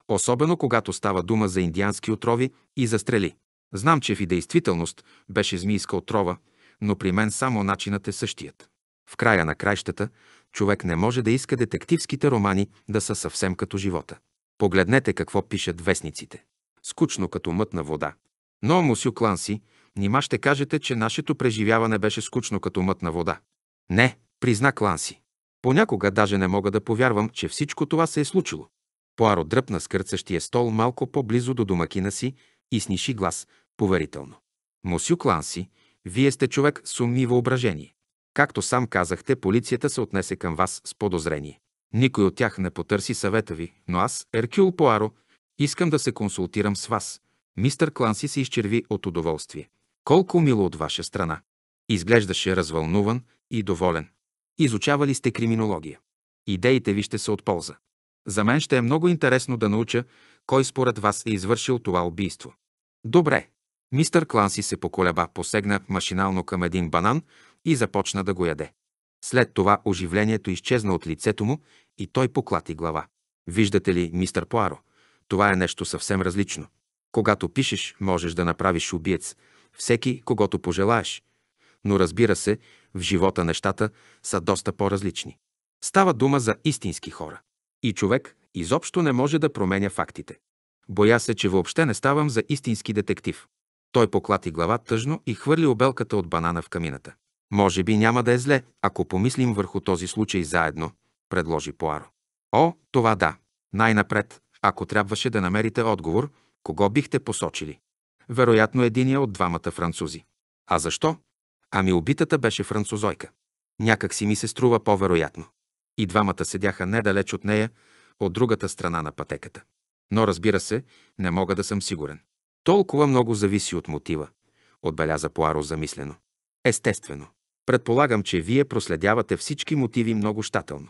Особено когато става дума за индиански отрови и за стрели. Знам, че в и действителност беше змийска отрова, но при мен само начинът е същият. В края на краищата човек не може да иска детективските романи да са съвсем като живота. Погледнете какво пишат вестниците. Скучно като мътна вода. Но, мусю Кланси, нима ще кажете, че нашето преживяване беше скучно като мътна вода. Не, призна Кланси. Понякога даже не мога да повярвам, че всичко това се е случило. Пуаро дръпна скърцащия стол малко по-близо до домакина си и сниши глас, поверително. Мусю Кланси, вие сте човек с ум и въображение. Както сам казахте, полицията се отнесе към вас с подозрение. Никой от тях не потърси съвета ви, но аз, Еркюл Пуаро, искам да се консултирам с вас. Мистър Кланси се изчерви от удоволствие. Колко мило от ваша страна. Изглеждаше развълнуван и доволен. Изучавали сте криминология. Идеите ви ще са от полза. За мен ще е много интересно да науча кой според вас е извършил това убийство. Добре. Мистър Кланси се поколеба, посегна машинално към един банан и започна да го яде. След това оживлението изчезна от лицето му и той поклати глава. Виждате ли, мистър Пуаро, това е нещо съвсем различно. Когато пишеш, можеш да направиш убиец, всеки, когато пожелаеш. Но разбира се, в живота нещата са доста по-различни. Става дума за истински хора. И човек изобщо не може да променя фактите. Боя се, че въобще не ставам за истински детектив. Той поклати глава тъжно и хвърли обелката от банана в камината. Може би няма да е зле, ако помислим върху този случай заедно, предложи Пуаро. О, това да. Най-напред, ако трябваше да намерите отговор, кого бихте посочили? Вероятно единия от двамата французи. А защо? Ами убитата беше французойка. Някак си ми се струва по-вероятно. И двамата седяха недалеч от нея, от другата страна на пътеката. Но разбира се, не мога да съм сигурен. Толкова много зависи от мотива, отбеляза Пуаро замислено. Естествено. Предполагам, че вие проследявате всички мотиви много щателно.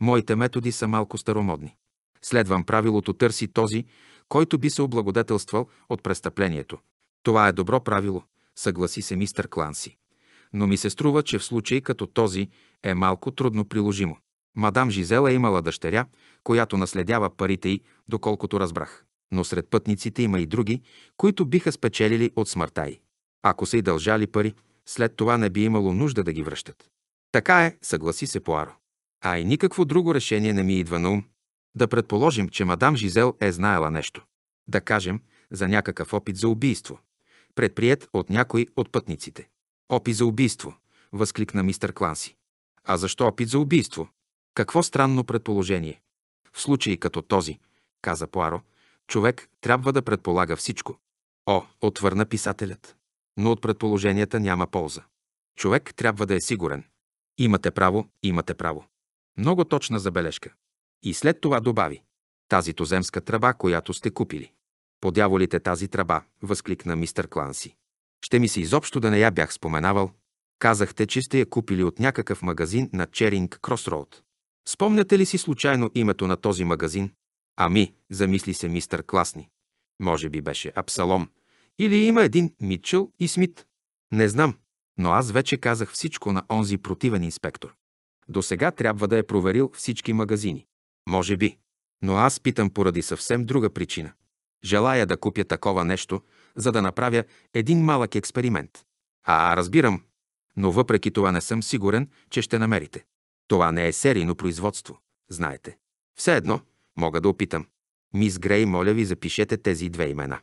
Моите методи са малко старомодни. Следвам правилото търси този, който би се облагодетелствал от престъплението. Това е добро правило, съгласи се мистър Кланси. Но ми се струва, че в случай като този е малко трудно приложимо. Мадам Жизела е имала дъщеря, която наследява парите й, доколкото разбрах. Но сред пътниците има и други, които биха спечелили от смъртта й. Ако са й дължали пари, след това не би имало нужда да ги връщат. Така е, съгласи се Пуаро. А и никакво друго решение не ми идва на ум. Да предположим, че мадам Жизел е знаела нещо. Да кажем, за някакъв опит за убийство. Предприят от някой от пътниците. Опит за убийство, възкликна мистер Кланси. А защо опит за убийство? Какво странно предположение. В случай като този, каза Пуаро, човек трябва да предполага всичко. О, отвърна писателят. Но от предположенията няма полза. Човек трябва да е сигурен. Имате право, имате право. Много точна забележка. И след това добави. Тази туземска тръба, която сте купили. Подяволите тази тръба, възкликна мистер Кланси. Ще ми се изобщо да не я бях споменавал. Казахте, че сте я купили от някакъв магазин на Черинг Кросроуд. Спомняте ли си случайно името на този магазин? Ами, замисли се мистър Класни. Може би беше Апсалом. Или има един Митчел и Смит. Не знам, но аз вече казах всичко на онзи противен инспектор. До сега трябва да е проверил всички магазини. Може би. Но аз питам поради съвсем друга причина. Желая да купя такова нещо, за да направя един малък експеримент. А, разбирам. Но въпреки това не съм сигурен, че ще намерите. Това не е серийно производство, знаете. Все едно, мога да опитам. Мис Грей, моля ви, запишете тези две имена.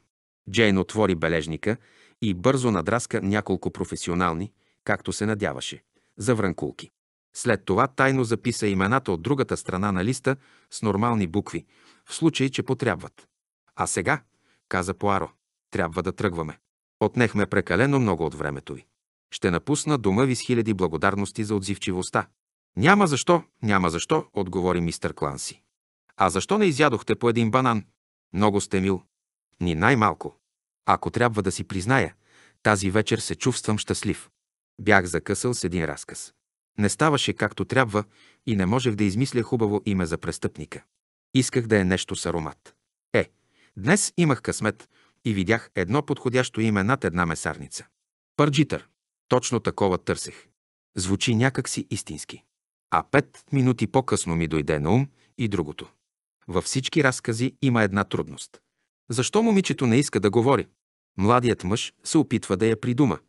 Джейн отвори бележника и бързо надраска няколко професионални, както се надяваше, завранкулки. След това тайно записа имената от другата страна на листа с нормални букви, в случай, че потребват. А сега, каза Пуаро, трябва да тръгваме. Отнехме прекалено много от времето ви. Ще напусна дома ви с хиляди благодарности за отзивчивостта. Няма защо, няма защо, отговори мистер Кланси. А защо не изядохте по един банан? Много сте мил. Ни най-малко. Ако трябва да си призная, тази вечер се чувствам щастлив. Бях закъсал с един разказ. Не ставаше както трябва и не можех да измисля хубаво име за престъпника. Исках да е нещо с аромат. Е, днес имах късмет, и видях едно подходящо име над една месарница. Пърджитър. Точно такова търсех. Звучи някак си истински. А пет минути по-късно ми дойде на ум и другото. Във всички разкази има една трудност. Защо момичето не иска да говори? Младият мъж се опитва да я придума,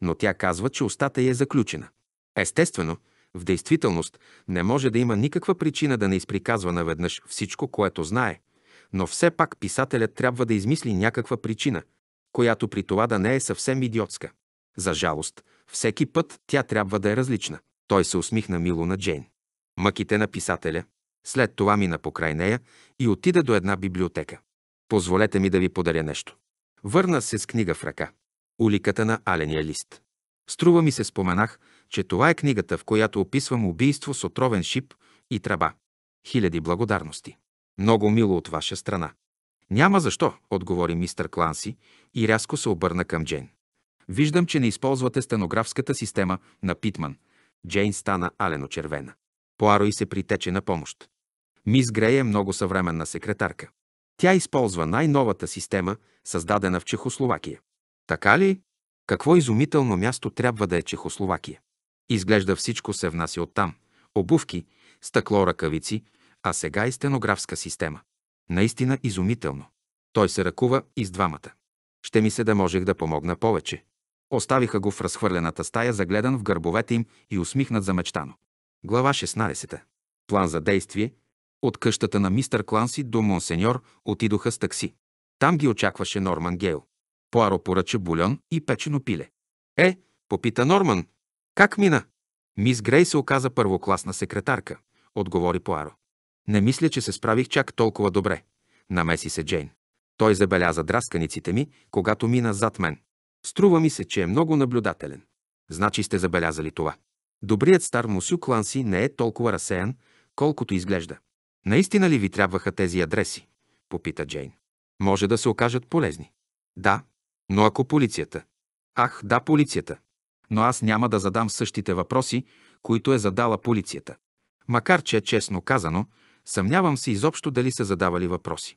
но тя казва, че устата й е заключена. Естествено, в действителност не може да има никаква причина да не изприказва наведнъж всичко, което знае, но все пак писателят трябва да измисли някаква причина, която при това да не е съвсем идиотска. За жалост, всеки път тя трябва да е различна. Той се усмихна мило на Джейн. Мъките на писателя. След това мина покрай нея и отида до една библиотека. Позволете ми да ви подаря нещо. Върна се с книга в ръка. Уликата на аления лист. Струва ми се споменах, че това е книгата, в която описвам убийство с отровен шип и тръба. Хиляди благодарности. Много мило от ваша страна. Няма защо, отговори мистър Кланси и рязко се обърна към Джейн. Виждам, че не използвате стенографската система на Питман. Джейн стана алено червена. Поаро и се притече на помощ. Мис Грей е много съвременна секретарка. Тя използва най-новата система, създадена в Чехословакия. Така ли? Какво изумително място трябва да е Чехословакия? Изглежда всичко се внася оттам. Обувки, стъкло, ръкавици, а сега и стенографска система. Наистина изумително. Той се ръкува и с двамата. Ще ми се да можех да помогна повече. Оставиха го в разхвърлената стая, загледан в гърбовете им и усмихнат замечтано. Глава 16. План за действие. От къщата на мистър Кланси до Монсеньор отидоха с такси. Там ги очакваше Норман Гейл. Пуаро поръча бульон и печено пиле. Е, попита Норман. Как мина? Мис Грей се оказа първокласна секретарка, отговори Пуаро. Не мисля, че се справих чак толкова добре. Намеси се Джейн. Той забеляза драсканиците ми, когато мина зад мен. Струва ми се, че е много наблюдателен. Значи сте забелязали това. Добрият стар Мусю Кланси не е толкова разсеян, колкото изглежда. Наистина ли ви трябваха тези адреси? Попита Джейн. Може да се окажат полезни. Да, но ако полицията... Ах, да, полицията. Но аз няма да задам същите въпроси, които е задала полицията. Макар че, честно казано, съмнявам се изобщо дали са задавали въпроси.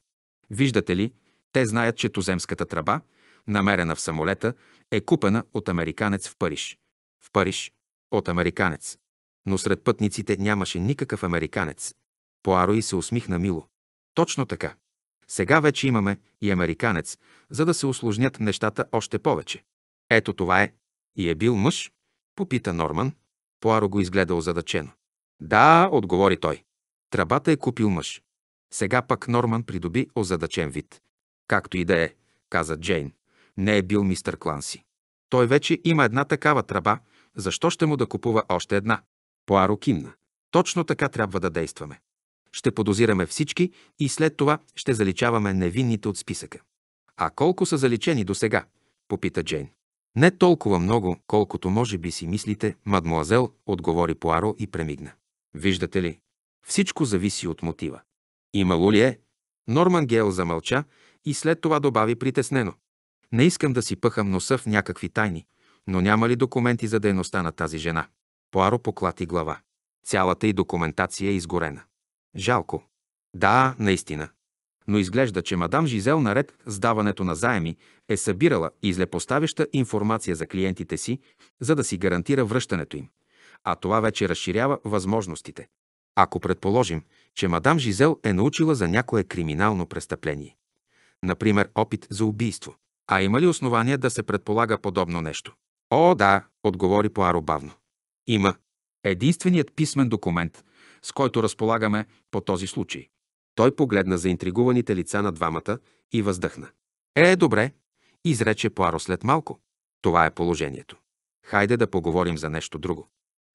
Виждате ли, те знаят, че туземската тръба, намерена в самолета, е купена от американец в Париж. В Париж от американец. Но сред пътниците нямаше никакъв американец. Поаро и се усмихна мило. Точно така. Сега вече имаме и американец, за да се усложнят нещата още повече. Ето това е. И е бил мъж? Попита Норман. Поаро го изгледа озадачено. Да, отговори той. Трабата е купил мъж. Сега пък Норман придоби озадачен вид. Както и да е, каза Джейн. Не е бил мистър Кланси. Той вече има една такава траба, защо ще му да купува още една? Поаро кимна. Точно така трябва да действаме. Ще подозираме всички и след това ще заличаваме невинните от списъка. А колко са заличени до сега? Попита Джейн. Не толкова много, колкото може би си мислите, мадмуазел, отговори Поаро и премигна. Виждате ли, всичко зависи от мотива. Имало ли е? Норман Гейл замълча и след това добави притеснено. Не искам да си пъхам носа в някакви тайни, но няма ли документи за дейността на тази жена? Поаро поклати глава. Цялата й документация е изгорена. Жалко. Да, наистина. Но изглежда, че мадам Жизел наред с даването на заеми е събирала и злепоставяща информация за клиентите си, за да си гарантира връщането им. А това вече разширява възможностите. Ако предположим, че мадам Жизел е научила за някое криминално престъпление. Например, опит за убийство. А има ли основания да се предполага подобно нещо? О, да, отговори Поаро бавно. Има. Единственият писмен документ, с който разполагаме по този случай. Той погледна за интригуваните лица на двамата и въздъхна. Е, добре, изрече Поаро след малко. Това е положението. Хайде да поговорим за нещо друго.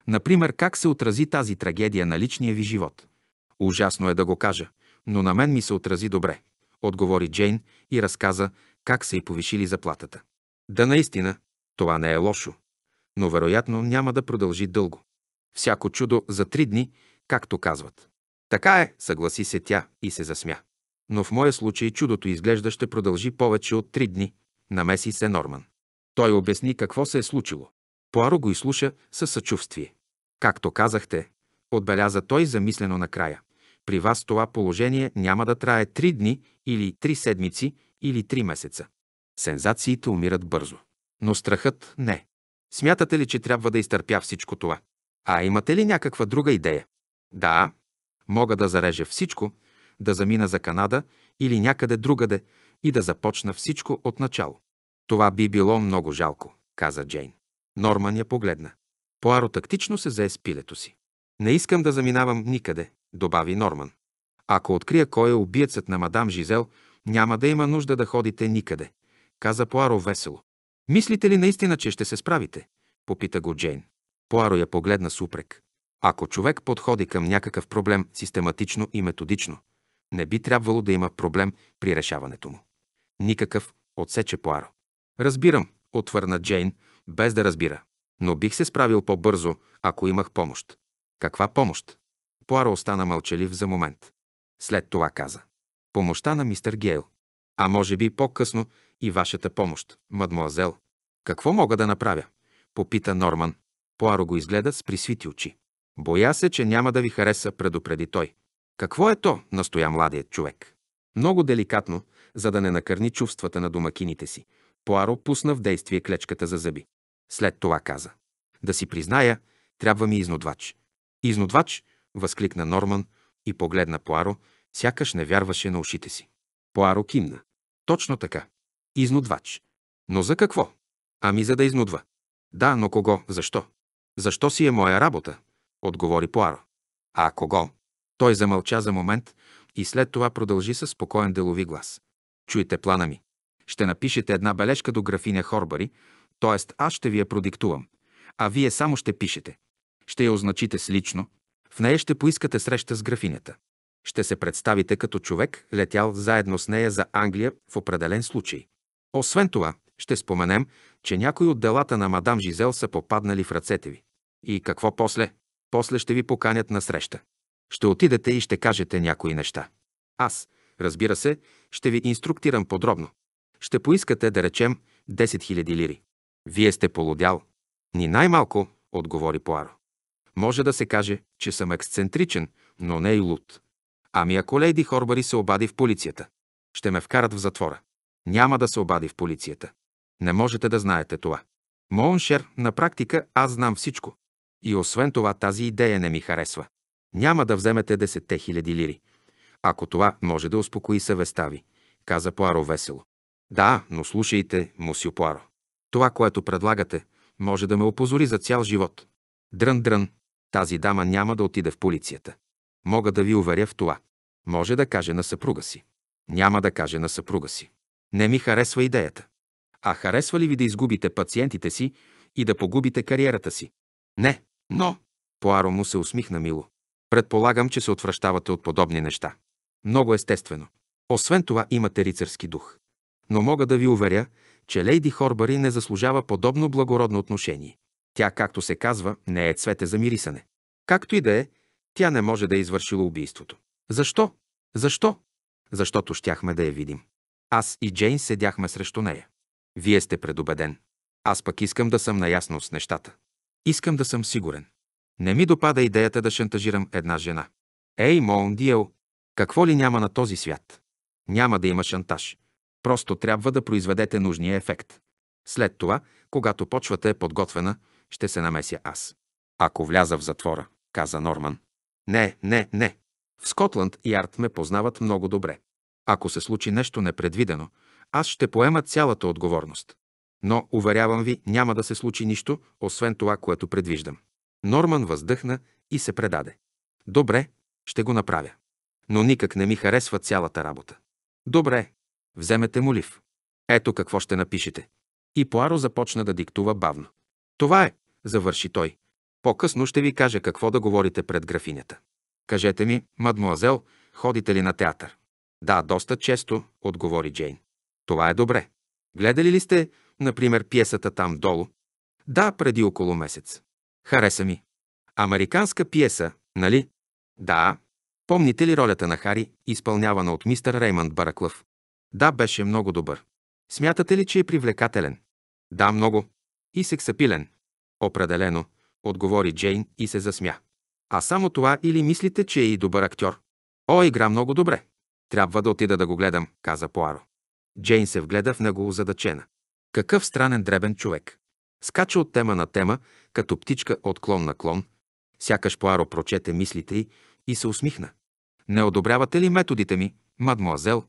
Например, как се отрази тази трагедия на личния ви живот? Ужасно е да го кажа, но на мен ми се отрази добре, отговори Джейн и разказа как са й повишили заплатата. Да, наистина, това не е лошо, но вероятно няма да продължи дълго. Всяко чудо за три дни, както казват. Така е, съгласи се тя и се засмя. Но в моя случай чудото изглежда ще продължи повече от три дни, намеси се Норман. Той обясни какво се е случило. Пуаро го изслуша със съчувствие. Както казахте, отбеляза той замислено накрая. При вас това положение няма да трае три дни или три седмици или три месеца. Сензациите умират бързо. Но страхът не. Смятате ли, че трябва да изтърпя всичко това? А имате ли някаква друга идея? Да, мога да зарежа всичко, да замина за Канада или някъде другаде и да започна всичко от начало. Това би било много жалко, каза Джейн. Норман я погледна. Поаро тактично се зае с пилето си. Не искам да заминавам никъде, добави Норман. Ако открия кой е убиецът на мадам Жизел, няма да има нужда да ходите никъде, каза Поаро весело. Мислите ли наистина, че ще се справите? Попита го Джейн. Поаро я погледна с упрек. Ако човек подходи към някакъв проблем систематично и методично, не би трябвало да има проблем при решаването му. Никакъв, отсече Поаро. Разбирам, отвърна Джейн, без да разбира. Но бих се справил по-бързо, ако имах помощ. Каква помощ? Поаро остана мълчалив за момент. След това каза. Помощта на мистер Гейл. А може би по-късно и вашата помощ, мадмуазел. Какво мога да направя? Попита Норман. Поаро го изгледа с присвити очи. Боя се, че няма да ви хареса, предупреди той. Какво е то? настоя младият човек. Много деликатно, за да не накърни чувствата на домакините си. Поаро пусна в действие клечката за зъби. След това каза. Да си призная, трябва ми изнудвач. Изнудвач, възкликна Норман и погледна Поаро, сякаш не вярваше на ушите си. Поаро кимна. Точно така. Изнудвач. Но за какво? Ами за да изнудва. Да, но кого? Защо? Защо си е моя работа? Отговори Поаро. А кого? Той замълча за момент и след това продължи със спокоен делови глас. Чуйте плана ми. Ще напишете една бележка до графиня Хорбари, т.е. аз ще ви я продиктувам, а вие само ще пишете. Ще я означите с лично. В нея ще поискате среща с графинята. Ще се представите като човек, летял заедно с нея за Англия в определен случай. Освен това, ще споменем, че някои от делата на мадам Жизел са попаднали в ръцете ви. И какво после? После ще ви поканят на среща. Ще отидете и ще кажете някои неща. Аз, разбира се, ще ви инструктирам подробно. Ще поискате, да речем, 10 000 лири. Вие сте полудял. Ни най-малко, отговори Поаро. Може да се каже, че съм ексцентричен, но не и луд. Ами ако Лейди Хорбари се обади в полицията, ще ме вкарат в затвора. Няма да се обади в полицията. Не можете да знаете това. Моншер, на практика аз знам всичко. И освен това тази идея не ми харесва. Няма да вземете десетте хиляди лири. Ако това може да успокои съвестта ви, каза Пуаро весело. Да, но слушайте, мусио Пуаро. Това, което предлагате, може да ме опозори за цял живот. Дрън-дрън, тази дама няма да отиде в полицията. Мога да ви уверя в това. Може да каже на съпруга си. Няма да каже на съпруга си. Не ми харесва идеята. А харесва ли ви да изгубите пациентите си и да погубите кариерата си? Не, но... Поаро му се усмихна мило. Предполагам, че се отвръщавате от подобни неща. Много естествено. Освен това имате рицарски дух. Но мога да ви уверя, че Лейди Хорбари не заслужава подобно благородно отношение. Тя, както се казва, не е цвете за мирисане. Както и да е, тя не може да е извършила убийството. Защо? Защо? Защото щяхме да я видим. Аз и Джейн седяхме срещу нея. Вие сте предубеден. Аз пък искам да съм наясно с нещата. Искам да съм сигурен. Не ми допада идеята да шантажирам една жена. Ей, Мон Диел, какво ли няма на този свят? Няма да има шантаж. Просто трябва да произведете нужния ефект. След това, когато почвата е подготвена, ще се намеся аз. Ако вляза в затвора, каза Норман. Не, не, не. В Скотланд и Арт ме познават много добре. Ако се случи нещо непредвидено, аз ще поема цялата отговорност. Но, уверявам ви, няма да се случи нищо, освен това, което предвиждам. Норман въздъхна и се предаде. Добре, ще го направя. Но никак не ми харесва цялата работа. Добре, вземете молив. Ето какво ще напишете. И Пуаро започна да диктува бавно. Това е, завърши той. По-късно ще ви кажа какво да говорите пред графинята. Кажете ми, мадмуазел, ходите ли на театър? Да, доста често, отговори Джейн. Това е добре. Гледали ли сте, например, пиесата там долу? Да, преди около месец. Хареса ми. Американска пиеса, нали? Да. Помните ли ролята на Хари, изпълнявана от мистер Реймънд Бараклъв? Да, беше много добър. Смятате ли, че е привлекателен? Да, много. И сексапилен. Определено, отговори Джейн и се засмя. А само това или мислите, че е и добър актьор? О, игра много добре. Трябва да отида да го гледам, каза Пуаро. Джейн се вгледа в него озадачена. Какъв странен дребен човек. Скача от тема на тема, като птичка от клон на клон. Сякаш Пуаро прочете мислите й и се усмихна. Не одобрявате ли методите ми, мадмуазел?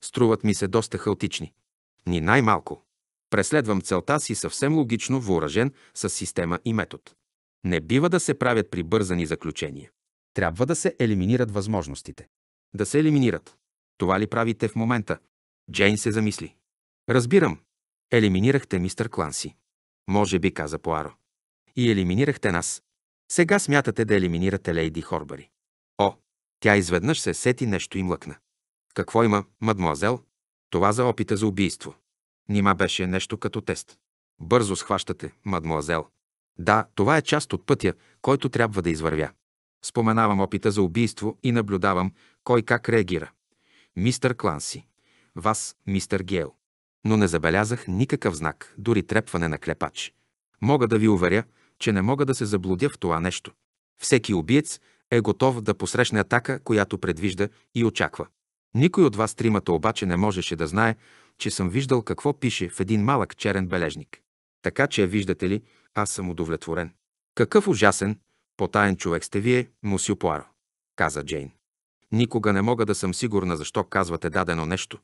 Струват ми се доста хаотични. Ни най-малко. Преследвам целта си съвсем логично, въоръжен с система и метод. Не бива да се правят прибързани заключения. Трябва да се елиминират възможностите. Да се елиминират. Това ли правите в момента? Джейн се замисли. Разбирам. Елиминирахте мистер Кланси. Може би, каза Пуаро. И елиминирахте нас. Сега смятате да елиминирате Лейди Хорбари. О, тя изведнъж се сети нещо и млъкна. Какво има, мадмуазел? Това за опита за убийство. Нима беше нещо като тест. Бързо схващате, мадмуазел. Да, това е част от пътя, който трябва да извървя. Споменавам опита за убийство и наблюдавам кой как реагира. Мистър Кланси. Вас, мистър Гейл. Но не забелязах никакъв знак, дори трепване на клепач. Мога да ви уверя, че не мога да се заблудя в това нещо. Всеки убиец е готов да посрещне атака, която предвижда и очаква. Никой от вас тримата обаче не можеше да знае, че съм виждал какво пише в един малък черен бележник. Така че, виждате ли, аз съм удовлетворен. Какъв ужасен, потаен човек сте вие, мусю Пуаро, каза Джейн. Никога не мога да съм сигурна защо казвате дадено нещо.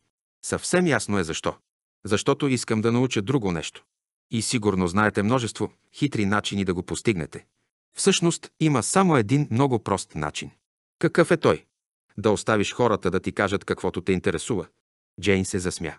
Съвсем ясно е защо. Защото искам да науча друго нещо. И сигурно знаете множество хитри начини да го постигнете. Всъщност има само един много прост начин. Какъв е той? Да оставиш хората да ти кажат каквото те интересува. Джейн се засмя.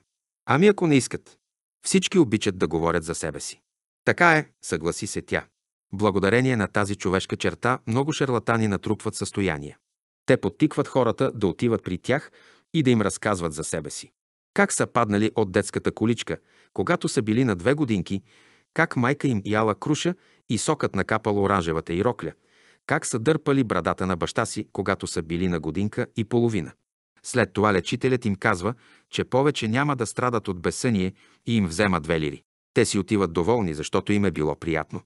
Ами ако не искат. Всички обичат да говорят за себе си. Така е, съгласи се тя. Благодарение на тази човешка черта много шарлатани натрупват състояние. Те подтикват хората да отиват при тях и да им разказват за себе си. Как са паднали от детската количка, когато са били на две годинки, как майка им яла круша и сокът накапал оранжевата и рокля, как са дърпали брадата на баща си, когато са били на годинка и половина. След това лечителят им казва, че повече няма да страдат от безсъние и им взема две лири. Те си отиват доволни, защото им е било приятно.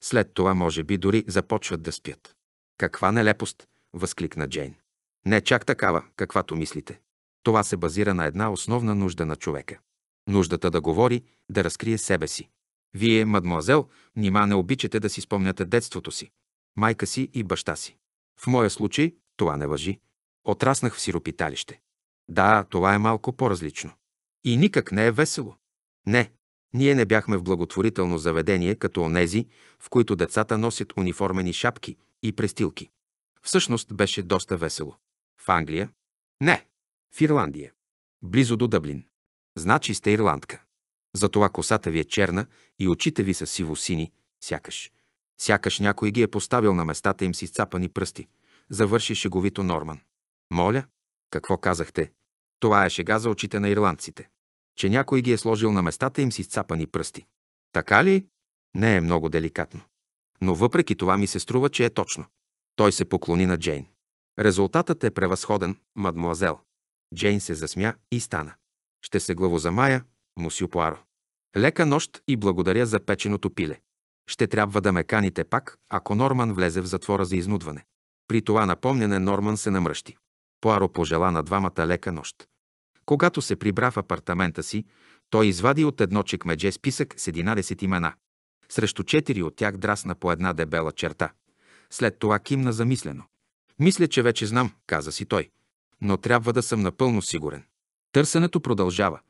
След това, може би, дори започват да спят. Каква нелепост! възкликна Джейн. Не чак такава, каквато мислите. Това се базира на една основна нужда на човека. Нуждата да говори, да разкрие себе си. Вие, мадмуазел, нима не обичате да си спомняте детството си, майка си и баща си. В моя случай това не въжи. Отраснах в сиропиталище. Да, това е малко по-различно. И никак не е весело. Не, ние не бяхме в благотворително заведение, като онези, в които децата носят униформени шапки и престилки. Всъщност беше доста весело. В Англия? Не. В Ирландия. Близо до Дъблин. Значи сте ирландка. Затова косата ви е черна и очите ви са сиво-сини, сякаш. Сякаш някой ги е поставил на местата им с изцапани пръсти. Завърши шеговито Норман. Моля, какво казахте? Това е шега за очите на ирландците. Че някой ги е сложил на местата им с изцапани пръсти. Така ли? Не е много деликатно. Но въпреки това ми се струва, че е точно. Той се поклони на Джейн. Резултатът е превъзходен, мадмуазел. Джейн се засмя и стана. Ще се главозамая, мусю Пуаро. Лека нощ и благодаря за печеното пиле. Ще трябва да ме каните пак, ако Норман влезе в затвора за изнудване. При това напомняне Норман се намръщи. Пуаро пожела на двамата лека нощ. Когато се прибра в апартамента си, той извади от едно чекмедже списък с 11 имена. Срещу четири от тях драсна по една дебела черта. След това кимна замислено. Мисля, че вече знам, каза си той. Но трябва да съм напълно сигурен. Търсенето продължава.